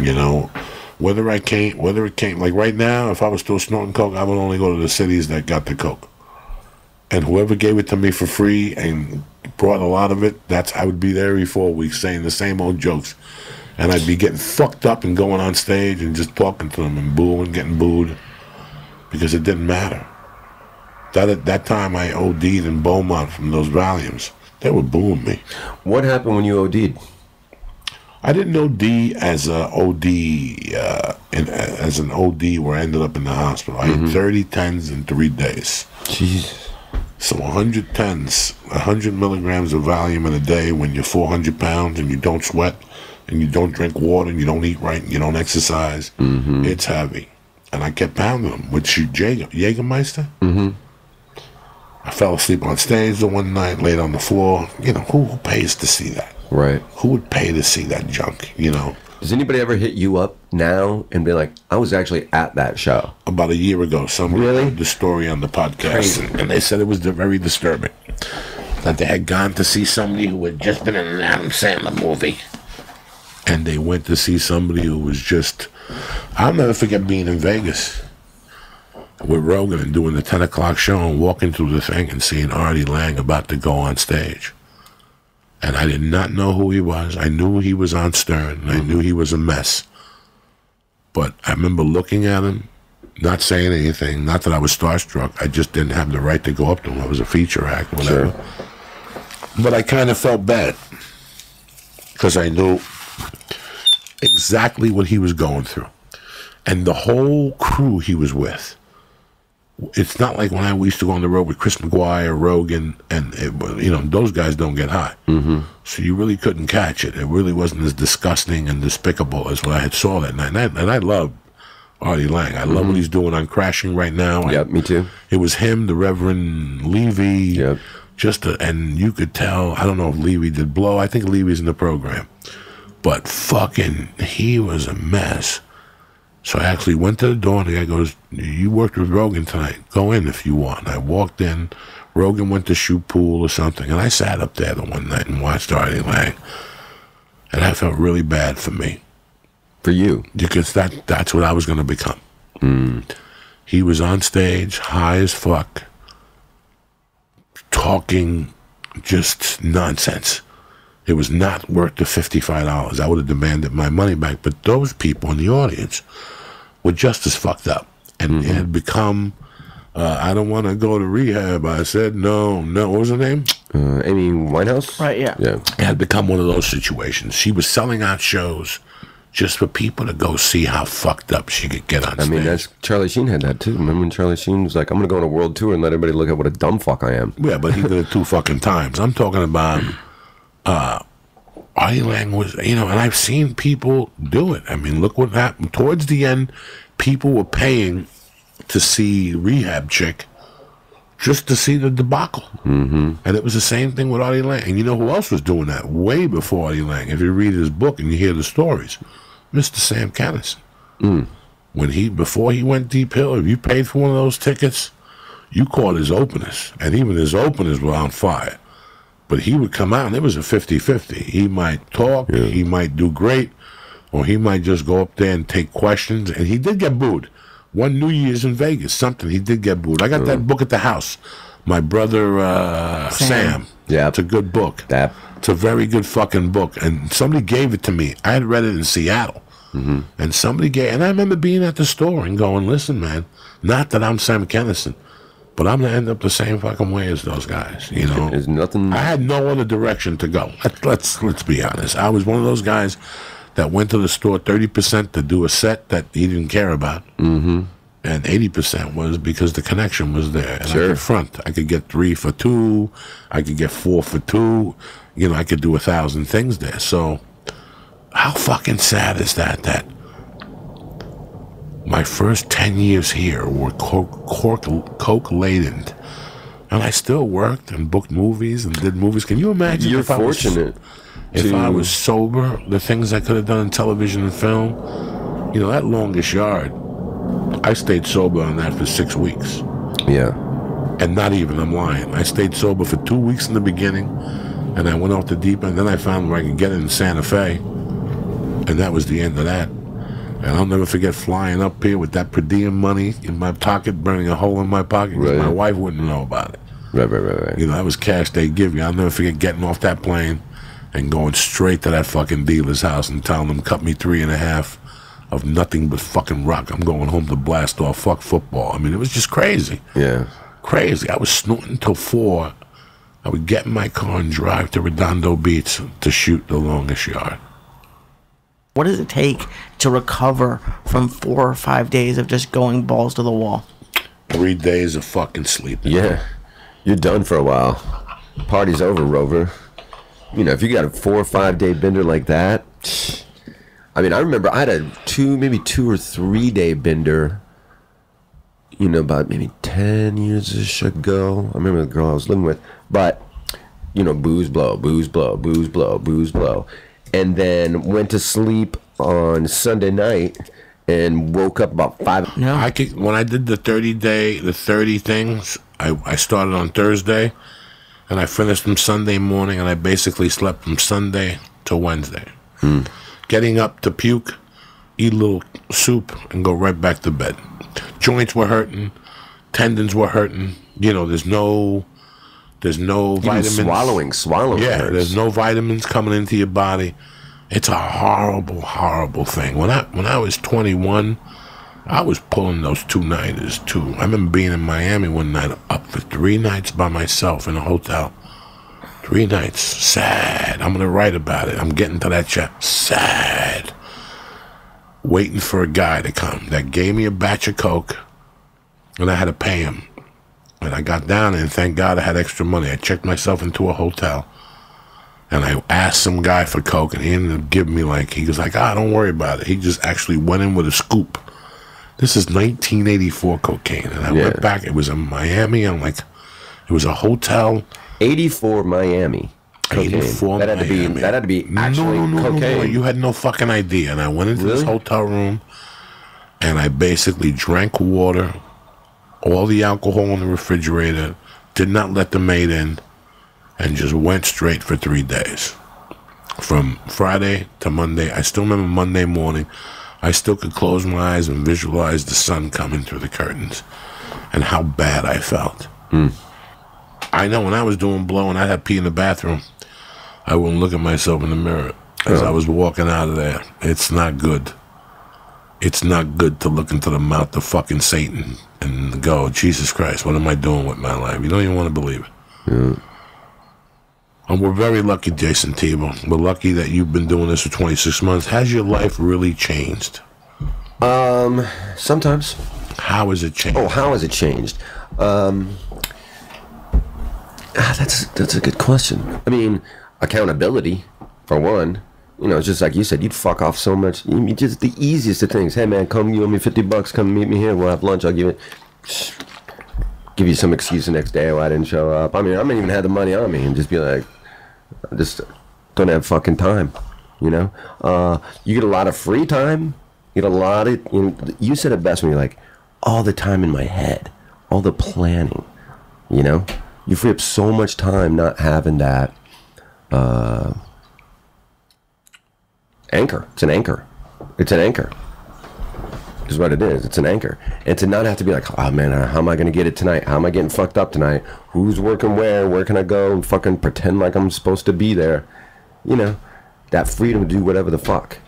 [SPEAKER 2] You know, whether I came, whether it came, like right now, if I was still snorting coke, I would only go to the cities that got the coke. And whoever gave it to me for free and brought a lot of it, that's I would be there every four weeks saying the same old jokes. And I'd be getting fucked up and going on stage and just talking to them and booing, getting booed because it didn't matter. That at that time I OD'd in Beaumont from those Valiums. They were booing me.
[SPEAKER 3] What happened when you OD'd?
[SPEAKER 2] I didn't OD as a OD uh, in, as an OD where I ended up in the hospital. I had 30 tens in three days.
[SPEAKER 3] Jesus.
[SPEAKER 2] So 100 tens, 100 milligrams of Valium in a day when you're 400 pounds and you don't sweat and you don't drink water and you don't eat right and you don't exercise. It's heavy. And I kept pounding them with Jaeger, Jägermeister. Mm-hmm. I fell asleep on stage the one night, laid on the floor. You know, who, who pays to see that?
[SPEAKER 3] Right.
[SPEAKER 2] Who would pay to see that junk, you know?
[SPEAKER 3] Does anybody ever hit you up now and be like, I was actually at that show?
[SPEAKER 2] about a year ago. Somebody
[SPEAKER 3] Really?
[SPEAKER 2] heard the story on the podcast, and, and they said it was very disturbing. That they had gone to see somebody who had just been in an Adam Sandler movie, and they went to see somebody who was just. I'll never forget being in Vegas with Rogan and doing the ten o'clock show and walking through the thing and seeing Artie Lange about to go on stage. And I did not know who he was. I knew he was on Stern. I knew he was a mess. But I remember looking at him not saying anything. Not that I was starstruck. I just didn't have the right to go up to him. I was a feature act, whatever. But I kind of felt bad because I knew exactly what he was going through, and the whole crew he was with. It's not like when I used to go on the road with Chris McGuire, Rogan, and it, you know those guys don't get high, mm-hmm. so you really couldn't catch it. It really wasn't as disgusting and despicable as what I had saw that night. And I, and I love Artie Lange. I love what he's doing on Crashing right now.
[SPEAKER 3] Yep, me too.
[SPEAKER 2] it was him, the Reverend Levy.
[SPEAKER 3] Yep.
[SPEAKER 2] Just a, and you could tell. I don't know if Levy did blow. I think Levy's in the program, but fucking, he was a mess. So I actually went to the door, and the guy goes, "You worked with Rogan tonight. Go in if you want." And I walked in. Rogan went to shoot pool or something, and I sat up there the one night and watched Artie Lange, and I felt really bad for me
[SPEAKER 3] For you.
[SPEAKER 2] because that that's what I was going to become. Hmm. He was on stage, high as fuck, talking just nonsense. It was not worth the fifty-five dollars. I would have demanded my money back. But those people in the audience were just as fucked up, and it had become. Uh, I don't want to go to rehab. I said no, no. What was her name?
[SPEAKER 3] Uh, Amy Winehouse.
[SPEAKER 1] Right, yeah.
[SPEAKER 3] Yeah.
[SPEAKER 2] It had become one of those situations. She was selling out shows just for people to go see how fucked up she could get on
[SPEAKER 3] I
[SPEAKER 2] stage.
[SPEAKER 3] mean, that's Charlie Sheen had that too. Remember when Charlie Sheen was like, "I'm gonna go on a world tour and let everybody look at what a dumb fuck I am."
[SPEAKER 2] Yeah, but he did it two fucking times. I'm talking about uh Lange was you know, and I've seen people do it. I mean, look what happened. Towards the end, people were paying to see Rehab Chick just to see the debacle. Mm-hmm. And it was the same thing with Artie Lange. And you know who else was doing that way before Artie Lange? If you read his book and you hear the stories, Mr. Sam Kinison. When he before he went Deep Hill, if you paid for one of those tickets, you caught his openers, and even his openers were on fire. But he would come out, and it was a 50 50. He might talk, he might do great, or he might just go up there and take questions. And he did get booed. One New Year's in Vegas, something, he did get booed. I got that book at the house. My brother uh, Sam.
[SPEAKER 1] Sam.
[SPEAKER 3] Yeah.
[SPEAKER 2] It's a good book.
[SPEAKER 3] That
[SPEAKER 2] It's a very good fucking book. And somebody gave it to me. I had read it in Seattle. And somebody gave, and I remember being at the store and going, listen, man, not that I'm Sam Kinison, but I'm going to end up the same fucking way as those guys, you know?
[SPEAKER 3] is nothing.
[SPEAKER 2] I had no other direction to go. Let- Let's let's be honest. I was one of those guys that went to the store thirty percent to do a set that he didn't care about, mm-hmm. and eighty percent was because the connection was there. And I
[SPEAKER 3] Sure.
[SPEAKER 2] could front. I could get three for two. I could get four for two. You know, I could do a thousand things there. So, how fucking sad is that? That my first ten years here were coke, cork, coke laden. And I still worked and booked movies and did movies. Can you imagine
[SPEAKER 3] You're
[SPEAKER 2] if I was-
[SPEAKER 3] fortunate.
[SPEAKER 2] if I was sober, the things I could have done in television and film, you know, that longest yard, I stayed sober on that for six weeks.
[SPEAKER 3] Yeah.
[SPEAKER 2] And not even, I'm lying. I stayed sober for two weeks in the beginning, and I went off the deep end. Then I found where I could get it in Santa Fe, and that was the end of that. And I'll never forget flying up here with that per diem money in my pocket, burning a hole in my pocket, 'cause
[SPEAKER 3] Right.
[SPEAKER 2] my wife wouldn't know about it.
[SPEAKER 3] Right, right, right, right.
[SPEAKER 2] You know, that was cash they give you. I'll never forget getting off that plane and going straight to that fucking dealer's house and telling them, cut me three and a half of nothing but fucking rock. I'm going home to blast off. Fuck football. I mean, it was just crazy.
[SPEAKER 3] Yeah.
[SPEAKER 2] Crazy. I was snorting till four. I would get in my car and drive to Redondo Beach to shoot the longest yard.
[SPEAKER 1] What does it take to recover from four or five days of just going balls to the wall?
[SPEAKER 2] Three days of fucking sleeping.
[SPEAKER 3] Yeah. You're done for a while. Party's over, Rover. You know, if you got a four or five day bender like that, I mean, I remember I had a two, maybe two or three day bender. You know, about maybe ten years ago. I remember the girl I was living with, but you know, booze blow, booze blow, booze blow, booze blow, and then went to sleep on Sunday night and woke up about five.
[SPEAKER 1] No.
[SPEAKER 2] I could when I did the thirty day, the thirty things. I, I started on Thursday, and I finished them Sunday morning, and I basically slept from Sunday to Wednesday. Hmm. Getting up to puke, eat a little soup, and go right back to bed. Joints were hurting, tendons were hurting. You know, there's no, there's no
[SPEAKER 3] Even
[SPEAKER 2] vitamins.
[SPEAKER 3] swallowing, swallowing.
[SPEAKER 2] Yeah,
[SPEAKER 3] hurts.
[SPEAKER 2] there's no vitamins coming into your body. It's a horrible, horrible thing. When I when I was 21, I was pulling those two nighters too. I remember being in Miami one night, up for three nights by myself in a hotel. Three nights, sad. I'm gonna write about it. I'm getting to that chat. Sad. Waiting for a guy to come that gave me a batch of coke, and I had to pay him. And I got down, and thank God I had extra money. I checked myself into a hotel. And I asked some guy for coke, and he ended up giving me like he was like, "Ah, don't worry about it." He just actually went in with a scoop. This is 1984 cocaine, and I
[SPEAKER 3] Yeah.
[SPEAKER 2] went back. It was in Miami. I'm like, it was a hotel.
[SPEAKER 3] 84 Miami. Cocaine.
[SPEAKER 2] 84
[SPEAKER 3] that had to be
[SPEAKER 2] Miami.
[SPEAKER 3] that had to be actually
[SPEAKER 2] no, no, no, no,
[SPEAKER 3] cocaine.
[SPEAKER 2] no. You had no fucking idea. And I went into this hotel room, and I basically drank water, all the alcohol in the refrigerator, did not let the maid in, and just went straight for three days. From Friday to Monday, I still remember Monday morning. I still could close my eyes and visualize the sun coming through the curtains, and how bad I felt. I I know when I was doing blow and I had pee in the bathroom, I wouldn't look at myself in the mirror as I was walking out of there. It's not good. It's not good to look into the mouth of fucking Satan and go, Jesus Christ, what am I doing with my life? You don't even want to believe it. And we're very lucky, Jayson Thibault. We're lucky that you've been doing this for 26 months. Has your life really changed?
[SPEAKER 3] Um, Sometimes.
[SPEAKER 2] How has it changed?
[SPEAKER 3] Oh, how has it changed? Um, ah, that's that's a good question. I mean, accountability for one. You know, it's just like you said, you'd fuck off so much. You mean, just the easiest of things. Hey man, come you owe me fifty bucks. Come meet me here. We'll have lunch. I'll give it. Give you some excuse the next day why I didn't show up. I mean, I might even have the money on me and just be like, I just don't have fucking time. You know, uh, you get a lot of free time. You get a lot of. You, know, you said it best when you're like, all the time in my head, all the planning. You know, you free up so much time not having that uh, anchor. It's an anchor. It's an anchor. Is what it is. It's an anchor, and to not have to be like, oh man, how am I gonna get it tonight? How am I getting fucked up tonight? Who's working where? Where can I go and fucking pretend like I'm supposed to be there? You know, that freedom to do whatever the fuck.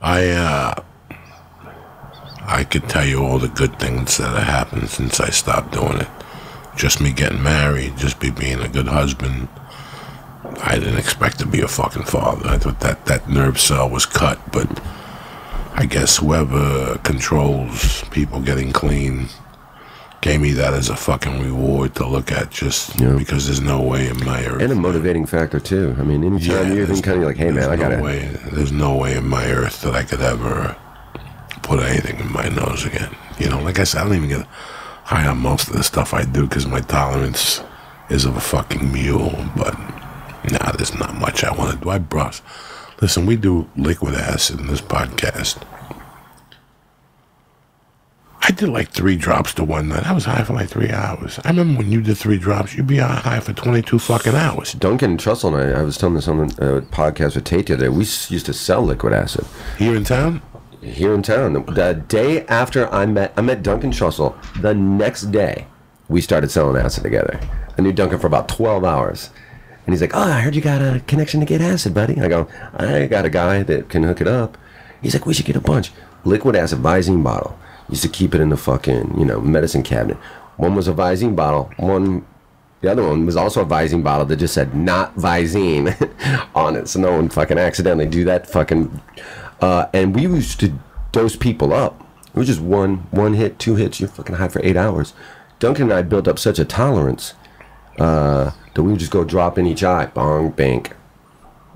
[SPEAKER 2] I uh I could tell you all the good things that have happened since I stopped doing it. Just me getting married, just me being a good husband. I didn't expect to be a fucking father. I thought that that nerve cell was cut, but I guess whoever controls people getting clean gave me that as a fucking reward to look at just
[SPEAKER 3] Yeah.
[SPEAKER 2] because there's no way in my earth.
[SPEAKER 3] And a motivating factor too. I mean, anytime
[SPEAKER 2] Yeah,
[SPEAKER 3] you're even kind of like, hey man, I
[SPEAKER 2] there's
[SPEAKER 3] gotta.
[SPEAKER 2] No way, there's no way in my earth that I could ever put anything in my nose again. You know, like I said, I don't even get high on most of the stuff I do because my tolerance is of a fucking mule. But nah, there's not much I want to do. I brush. Listen, we do liquid acid in this podcast. I did like three drops to one night. I was high for like three hours. I remember when you did three drops, you'd be on high for 22 fucking hours.
[SPEAKER 3] Duncan Trussell and I, I was telling this on the uh, podcast with Tate the other day. We used to sell liquid acid
[SPEAKER 2] Here in town?
[SPEAKER 3] here in town. The, the day after I met, I met Duncan Trussell. The next day, we started selling acid together. I knew Duncan for about twelve hours, and he's like, "Oh, I heard you got a connection to get acid, buddy." I go, "I got a guy that can hook it up." He's like, "We should get a bunch liquid acid Visine bottle." Used to keep it in the fucking you know medicine cabinet. One was a Visine bottle. One the other one was also a Visine bottle that just said not Visine (laughs) on it, so no one fucking accidentally do that fucking. Uh, and we used to dose people up. It was just one one hit, two hits. You're fucking high for eight hours. Duncan and I built up such a tolerance uh, that we would just go drop in each eye, bong, bank.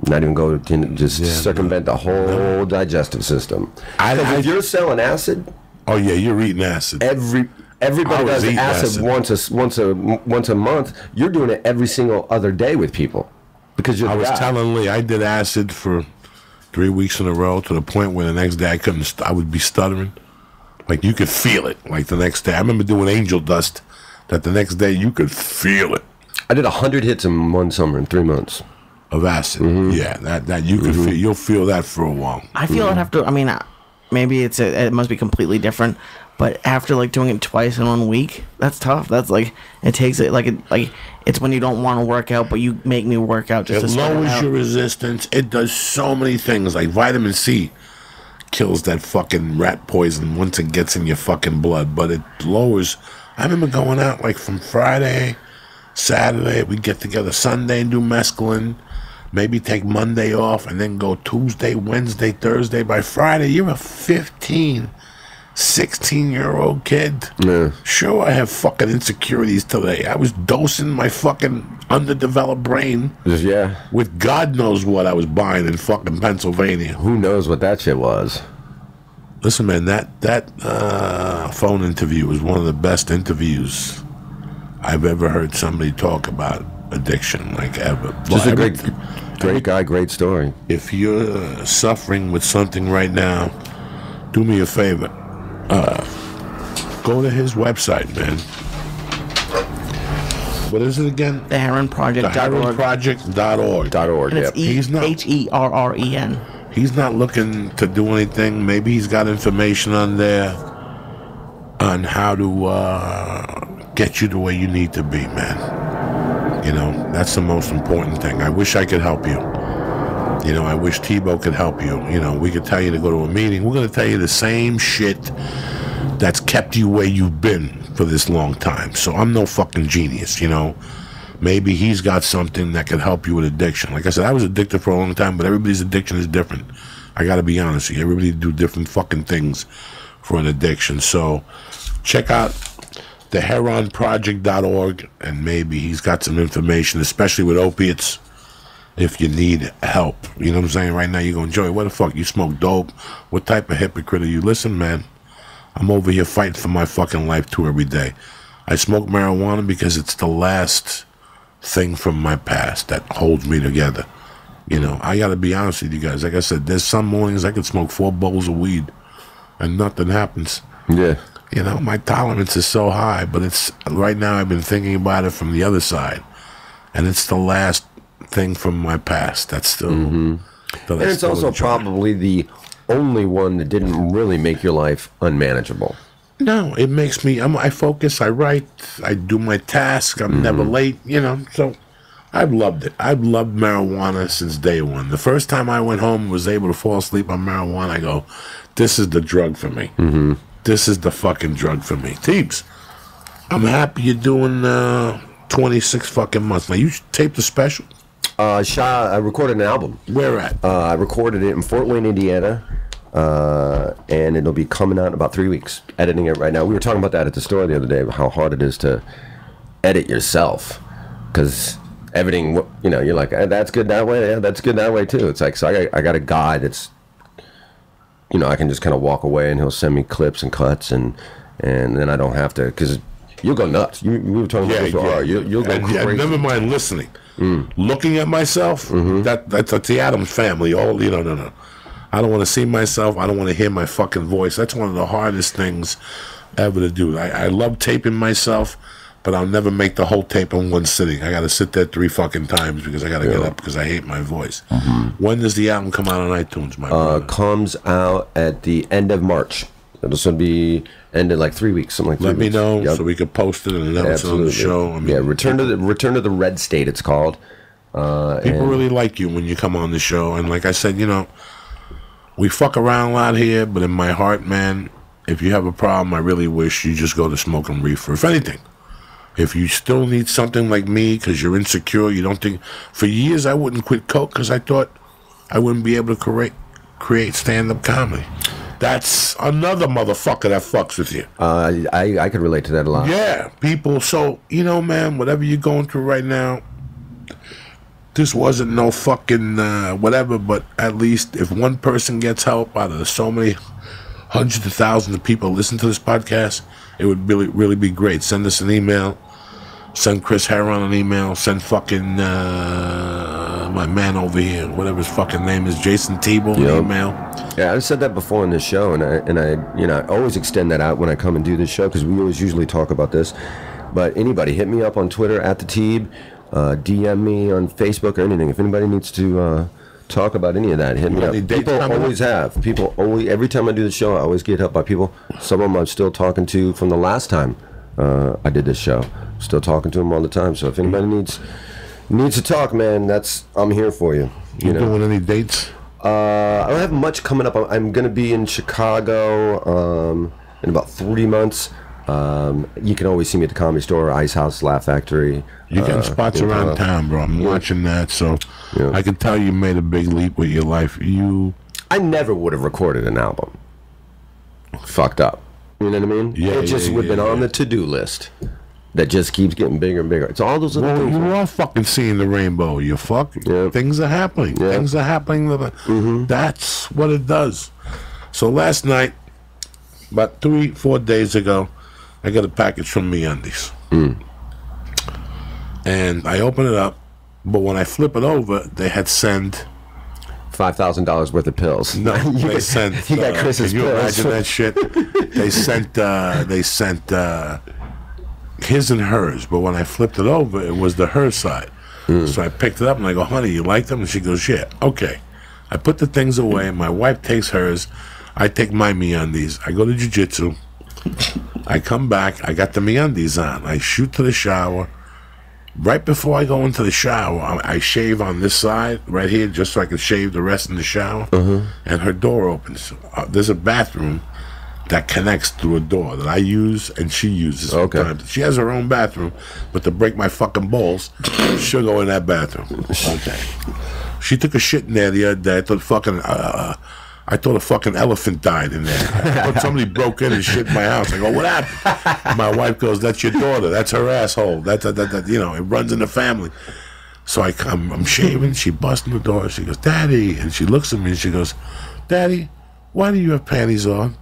[SPEAKER 3] Not even go to just
[SPEAKER 2] Yeah,
[SPEAKER 3] circumvent the whole digestive system.
[SPEAKER 2] I- I-
[SPEAKER 3] if you're selling acid,
[SPEAKER 2] Oh yeah, you're eating acid.
[SPEAKER 3] every everybody does acid,
[SPEAKER 2] acid.
[SPEAKER 3] once a once a once a month. You're doing it every single other day with people because you're
[SPEAKER 2] I was
[SPEAKER 3] guy.
[SPEAKER 2] telling Lee I did acid for three weeks in a row to the point where the next day I couldn't. I would be stuttering, like you could feel it. Like the next day, I remember doing angel dust. That the next day you could feel it
[SPEAKER 3] I did hundred hits in one summer in three months.
[SPEAKER 2] of acid.
[SPEAKER 3] Mm-hmm.
[SPEAKER 2] Yeah, that that you could feel. You'll feel that for a while.
[SPEAKER 1] I feel I'd have to. I mean, uh, maybe it's a, it must be completely different. But after like doing it twice in one week, that's tough. That's like it takes it like it like it's when you don't want to work out, but you make me work out just
[SPEAKER 2] It
[SPEAKER 1] to sweat
[SPEAKER 2] lowers
[SPEAKER 1] out.
[SPEAKER 2] your resistance. It does so many things. Like vitamin C kills that fucking rat poison once it gets in your fucking blood. But it lowers. I remember going out like from Friday, Saturday. we'd get together Sunday and do mescaline. Maybe take Monday off and then go Tuesday, Wednesday, Thursday. By Friday, you're a 15, 16 year old kid.
[SPEAKER 3] Yeah.
[SPEAKER 2] Sure, I have fucking insecurities today. I was dosing my fucking underdeveloped brain
[SPEAKER 3] yeah.
[SPEAKER 2] with God knows what I was buying in fucking Pennsylvania.
[SPEAKER 3] Who knows what that shit was?
[SPEAKER 2] Listen, man, that that uh, phone interview was one of the best interviews I've ever heard somebody talk about addiction, like ever.
[SPEAKER 3] Just
[SPEAKER 2] Well,
[SPEAKER 3] a great, great guy, great story.
[SPEAKER 2] If you're suffering with something right now, do me a favor. Uh, go to his website, man. What is it again?
[SPEAKER 1] the Herren Project. dot org.
[SPEAKER 2] TheHerrenProject.org.
[SPEAKER 3] Dot org.
[SPEAKER 1] And
[SPEAKER 3] Yep.
[SPEAKER 1] it's E
[SPEAKER 2] He's not-
[SPEAKER 1] H E R R E N.
[SPEAKER 2] He's not looking to do anything. Maybe he's got information on there on how to uh, get you the way you need to be, man. You know, that's the most important thing. I wish I could help you. You know, I wish Thibault could help you. You know, we could tell you to go to a meeting. We're going to tell you the same shit that's kept you where you've been for this long time. So I'm no fucking genius, you know. Maybe he's got something that can help you with addiction. Like I said, I was addicted for a long time, but everybody's addiction is different. I got to be honest with you. Everybody do different fucking things for an addiction. So check out the herrenproject.org and maybe he's got some information, especially with opiates if you need help. You know what I'm saying? Right now, you're going, Joey, what the fuck? You smoke dope? What type of hypocrite are you? Listen, man, I'm over here fighting for my fucking life too every day. I smoke marijuana because it's the last thing from my past that holds me together. You know, I got to be honest with you guys. Like I said, there's some mornings I can smoke four bowls of weed and nothing happens.
[SPEAKER 3] Yeah.
[SPEAKER 2] You know, my tolerance is so high, but it's right now I've been thinking about it from the other side. And it's the last thing from my past that's still.
[SPEAKER 3] Mm-hmm. And it's also
[SPEAKER 2] enjoy.
[SPEAKER 3] probably the only one that didn't really make your life unmanageable.
[SPEAKER 2] No, it makes me. I'm, I focus. I write. I do my task. I'm never late. You know. So I've loved it. I've loved marijuana since day one. The first time I went home and was able to fall asleep on marijuana, I go, "This is the drug for me. Mm-hmm. This is the fucking drug for me." Teams, I'm happy you're doing uh, 26 fucking months. Now you taped the special.
[SPEAKER 3] Uh, I recorded an album.
[SPEAKER 2] Where at?
[SPEAKER 3] Uh, I recorded it in Fort Wayne, Indiana, uh, and it'll be coming out in about three weeks. Editing it right now. We were talking about that at the store the other day. How hard it is to edit yourself, because everything, you know, you're like, eh, that's good that way. Yeah, that's good that way too. It's like, so I got, I got a guy that's, you know, I can just kind of walk away and he'll send me clips and cuts and and then I don't have to because you'll go nuts. You, we were talking about this before. You, you'll go
[SPEAKER 2] And- and
[SPEAKER 3] crazy.
[SPEAKER 2] never mind listening. Looking at myself,
[SPEAKER 3] Mm-hmm.
[SPEAKER 2] that that's, that's the Adams family. All you know, no, no. I don't want to see myself. I don't want to hear my fucking voice. That's one of the hardest things ever to do. I, I love taping myself, but I'll never make the whole tape in one sitting. I got to sit there three fucking times because I got to get up because I hate my voice. When does the album come out on iTunes, my
[SPEAKER 3] uh, comes out at the end of March. This will be end in like three weeks, something like. Three
[SPEAKER 2] Let me
[SPEAKER 3] weeks.
[SPEAKER 2] know
[SPEAKER 3] Yep.
[SPEAKER 2] so we could post it and announce it on the show. I mean,
[SPEAKER 3] yeah, return to the return to the red state. It's called. Uh,
[SPEAKER 2] People really like you when you come on the show. And like I said, you know, we fuck around a lot here, but in my heart, man, if you have a problem, I really wish you just go to smoke and reefer. If anything, if you still need something like me because you're insecure, you don't think. For years, I wouldn't quit coke because I thought I wouldn't be able to create create stand up comedy. That's another motherfucker that fucks with you.
[SPEAKER 3] uh, I I could relate to that a lot.
[SPEAKER 2] Yeah, people. So you know, man, whatever you're going through right now, this wasn't no fucking uh, whatever. But at least if one person gets help out of the so many hundreds of thousands of people listen to this podcast, it would really, really be great. Send us an email. Send Chris Herren an email. Send fucking uh, my man over here, whatever his fucking name is, Jayson Thibault, an
[SPEAKER 3] Yep.
[SPEAKER 2] email.
[SPEAKER 3] Yeah, I've said that before in this show, and I and I you know I always extend that out when I come and do this show because we always usually talk about this. But anybody, hit me up on Twitter at the Teeb, uh, DM me on Facebook or anything. If anybody needs to uh, talk about any of that, hit me
[SPEAKER 2] got
[SPEAKER 3] up. People always have. People always every time I do the show, I always get help by people. Some of them I'm still talking to from the last time uh, I did this show. Still talking to them all the time. So if anybody needs needs to talk, man, that's I'm here for you.
[SPEAKER 2] You
[SPEAKER 3] You know.
[SPEAKER 2] doing any dates?
[SPEAKER 3] Uh, I don't have much coming up. I'm, I'm going to be in Chicago um, in about three months. Um, you can always see me at the Comedy Store, Ice House, Laugh Factory.
[SPEAKER 2] You got
[SPEAKER 3] uh,
[SPEAKER 2] spots around
[SPEAKER 3] Palo-
[SPEAKER 2] town, bro. I'm watching that, so
[SPEAKER 3] Yeah.
[SPEAKER 2] I can tell you made a big leap with your life. You,
[SPEAKER 3] I never would have recorded an album. Fucked up. You know what I mean?
[SPEAKER 2] Yeah,
[SPEAKER 3] it just
[SPEAKER 2] yeah,
[SPEAKER 3] would have
[SPEAKER 2] yeah,
[SPEAKER 3] been on the to-do list. That just keeps getting bigger and bigger. It's all those little
[SPEAKER 2] well,
[SPEAKER 3] things.
[SPEAKER 2] you are fucking seeing the rainbow. You fuck.
[SPEAKER 3] Yeah.
[SPEAKER 2] Things are happening.
[SPEAKER 3] Yeah.
[SPEAKER 2] Things are happening. that- That's what it does. So last night, about three, four days ago, I got a package from MeUndies, and I open it up. But when I flip it over, they had sent
[SPEAKER 3] Five thousand dollars worth of pills.
[SPEAKER 2] No, (laughs)
[SPEAKER 3] you
[SPEAKER 2] they
[SPEAKER 3] got,
[SPEAKER 2] sent.
[SPEAKER 3] You got
[SPEAKER 2] uh,
[SPEAKER 3] Chris's
[SPEAKER 2] Can you
[SPEAKER 3] pills.
[SPEAKER 2] imagine that shit? (laughs) they sent. Uh, they sent uh, his and hers, but when I flipped it over, it was the her side. So I picked it up and I go, "Honey, you like them?" And she goes, "Yeah, okay." I put the things away. My wife takes hers. I take my MeUndies. I go to jujitsu. I come back. I got the MeUndies on. I shoot to the shower. Right before I go into the shower, I, I shave on this side right here, just so I can shave the rest in the shower. And her door opens. Uh, there's a bathroom that connects through a door that I use and she uses.
[SPEAKER 3] Okay.
[SPEAKER 2] sometimes. She has her own bathroom, but to break my fucking balls, she'll go in that bathroom. (laughs) Okay. She took a shit in there the other day. I thought fucking. Uh, I thought a fucking elephant died in there. I thought (laughs) somebody broke in and shit in my house. I go, what happened? My wife goes, that's your daughter. That's her asshole. That, that, that, that you know, it runs in the family. So I come, I'm shaving. She busts in the door. She goes, Daddy. And she looks at me and she goes, Daddy, why do you have panties on?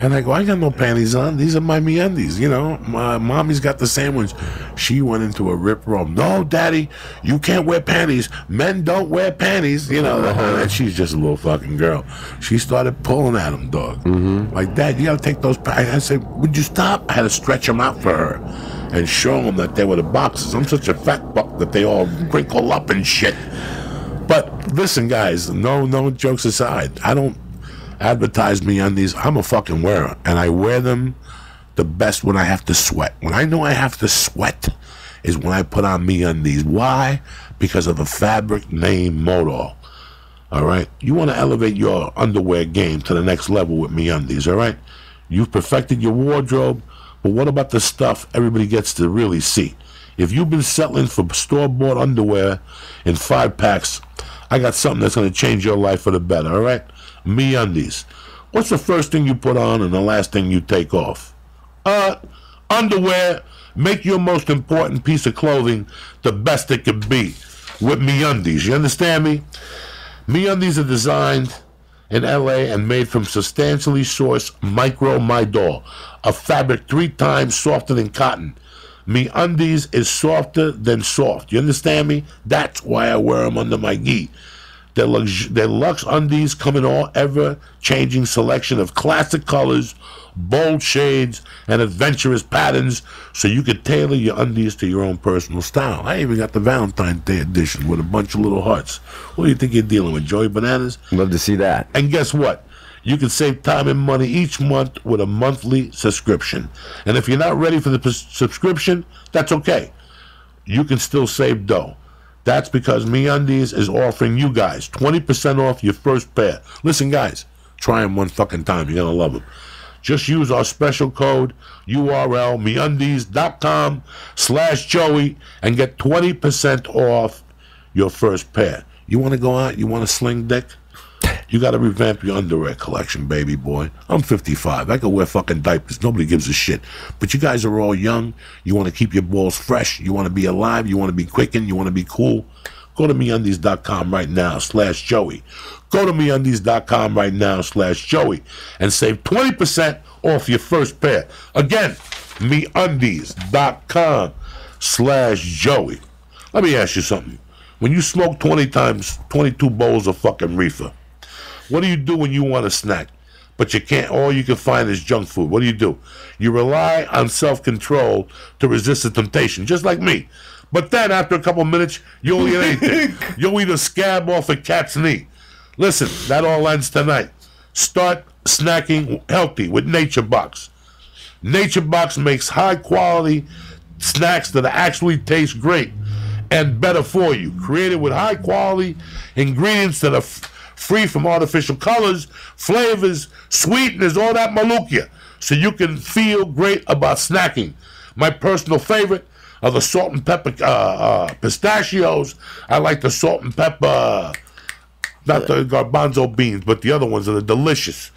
[SPEAKER 2] And I go, I got no panties on. These are my MeUndies. You know, my mommy's got the same ones. She went into a rip roll. No, daddy, you can't wear panties. Men don't wear panties. You know, uh-huh. and she's just a little fucking girl. She started pulling at him, dog. Mm-hmm. Like, Dad, you gotta take those panties. I said, Would you stop? I had to stretch them out for her and show them that they were the boxes. I'm such a fat buck that they all wrinkle up and shit. But listen, guys, no, no jokes aside. I don't advertise MeUndies. I'm a fucking wearer, and I wear them the best when I have to sweat. When I know I have to sweat, is when I put on MeUndies. Why? Because of the fabric name Modal. All right, you want to elevate your underwear game to the next level with MeUndies. All right, you've perfected your wardrobe, but what about the stuff everybody gets to really see? If you've been settling for store-bought underwear in five packs, I got something that's going to change your life for the better. All right, MeUndies. What's the first thing you put on and the last thing you take off? Uh, underwear. Make your most important piece of clothing the best it can be with MeUndies. You understand me? MeUndies are designed in LA and made from substantially sourced micro modal, a fabric three times softer than cotton. MeUndies is softer than soft. You understand me? That's why I wear them under my gi. Their, lux- their Lux undies come in all ever changing selection of classic colors, bold shades, and adventurous patterns so you can tailor your undies to your own personal style. I even got the Valentine's Day edition with a bunch of little hearts. What do you think you're dealing with, Joey Bananas?
[SPEAKER 3] Love to see that.
[SPEAKER 2] And guess what? You can save time and money each month with a monthly subscription. And if you're not ready for the pres- subscription, that's okay. You can still save dough. That's because MeUndies is offering you guys 20% off your first pair. Listen, guys, try them one fucking time. You're going to love them. Just use our special code URL MeUndies.com slash Joey and get 20% off your first pair. You want to go out? You want to sling dick? You got to revamp your underwear collection, baby boy. I'm 55. I can wear fucking diapers. Nobody gives a shit. But you guys are all young. You want to keep your balls fresh. You want to be alive. You want to be quickened. You want to be cool. Go to MeUndies.com right now slash Joey. Go to MeUndies.com right now slash Joey and save 20% off your first pair. Again, MeUndies.com slash Joey. Let me ask you something. When you smoke 20 times, 22 bowls of fucking reefer, what do you do when you want a snack? But you can't, all you can find is junk food. What do you do? You rely on self control to resist the temptation, just like me. But then after a couple minutes, you'll eat (laughs) anything. you'll eat a scab off a cat's knee. Listen, that all ends tonight. Start snacking healthy with Nature Box. Nature Box makes high quality snacks that actually taste great and better for you. Created with high quality ingredients that are free from artificial colors, flavors, sweeteners, all that malukia, so you can feel great about snacking. My personal favorite are the salt and pepper uh, uh, pistachios. I like the salt and pepper, not the garbanzo beans, but the other ones are delicious.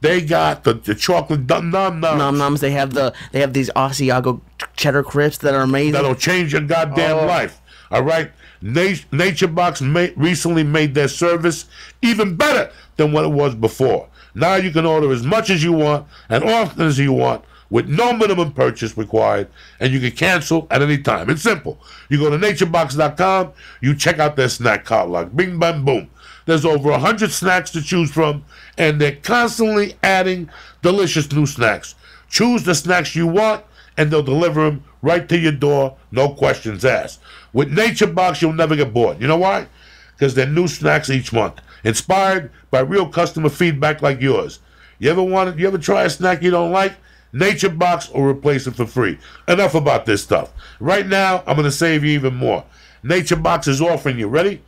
[SPEAKER 2] They got the, the chocolate num num num
[SPEAKER 1] Nom noms. They have the they have these Asiago cheddar crisps that are amazing.
[SPEAKER 2] that'll change your goddamn
[SPEAKER 1] Oh.
[SPEAKER 2] life. All right. Na- Nature Box recently made their service even better than what it was before. Now you can order as much as you want and often as you want with no minimum purchase required, and you can cancel at any time. It's simple. You go to naturebox.com, you check out their snack catalog. Bing, bang, boom. There's over 100 snacks to choose from, and they're constantly adding delicious new snacks. Choose the snacks you want, and they'll deliver them right to your door, no questions asked. With Nature Box, you'll never get bored. You know why? Because they're new snacks each month, inspired by real customer feedback like yours. You ever want? You ever try a snack you don't like? Nature Box or replace it for free. Enough about this stuff. Right now, I'm going to save you even more. Nature Box is offering you, ready?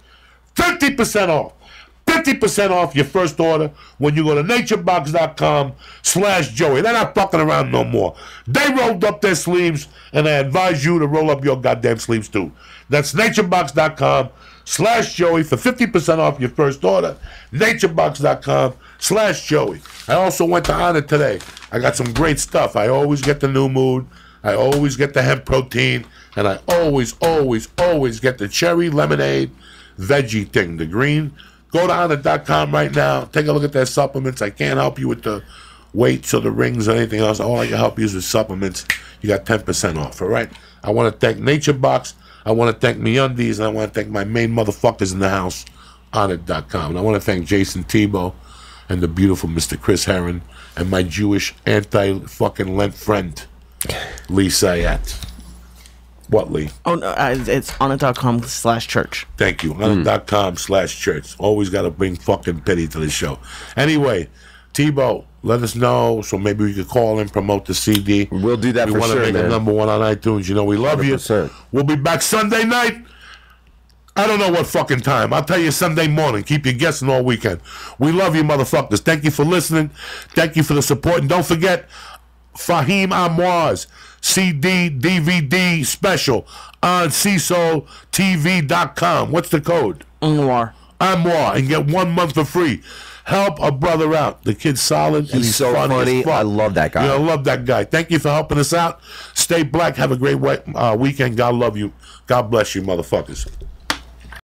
[SPEAKER 2] 50% off. 50% off your first order when you go to naturebox.com slash Joey. They're not fucking around no more. They rolled up their sleeves, and I advise you to roll up your goddamn sleeves too. That's naturebox.com slash Joey for 50% off your first order. Naturebox.com slash Joey. I also went to Onnit today. I got some great stuff. I always get the new mood. I always get the hemp protein. And I always, always, always get the cherry lemonade veggie thing, the green. Go to onnit.com right now. Take a look at their supplements. I can't help you with the weights or the rings or anything else. All I can help you is with supplements. You got 10% off, all right? I want to thank Nature Box. I want to thank MeUndies. And I want to thank my main motherfuckers in the house, onnit.com. And I want to thank Jayson Thibault and the beautiful Mr. Chris Herren and my Jewish anti-fucking Lent friend, Lee Syatt. What, Lee?
[SPEAKER 1] Oh, no, uh, it's onnit.com slash church.
[SPEAKER 2] Thank you. Onnit.com slash church. Always got to bring fucking pity to the show. Anyway, Thibault, let us know so maybe we could call and promote the CD.
[SPEAKER 3] We'll do that
[SPEAKER 2] we
[SPEAKER 3] for
[SPEAKER 2] wanna
[SPEAKER 3] sure,
[SPEAKER 2] make it number one on iTunes. You know, we love
[SPEAKER 3] 100%.
[SPEAKER 2] you. We'll be back Sunday night. I don't know what fucking time. I'll tell you Sunday morning. Keep you guessing all weekend. We love you, motherfuckers. Thank you for listening. Thank you for the support. And don't forget, Fahim Anwar's CD DVD special on CISOTV.com. What's the code?
[SPEAKER 1] Noir.
[SPEAKER 2] Anwar and get one month for free. Help a brother out. The kid's solid and
[SPEAKER 3] He's
[SPEAKER 2] he's
[SPEAKER 3] so
[SPEAKER 2] funny.
[SPEAKER 3] funny. I love that guy.
[SPEAKER 2] Yeah, I love that guy. Thank you for helping us out. Stay black. Have a great uh, weekend. God love you. God bless you, motherfuckers.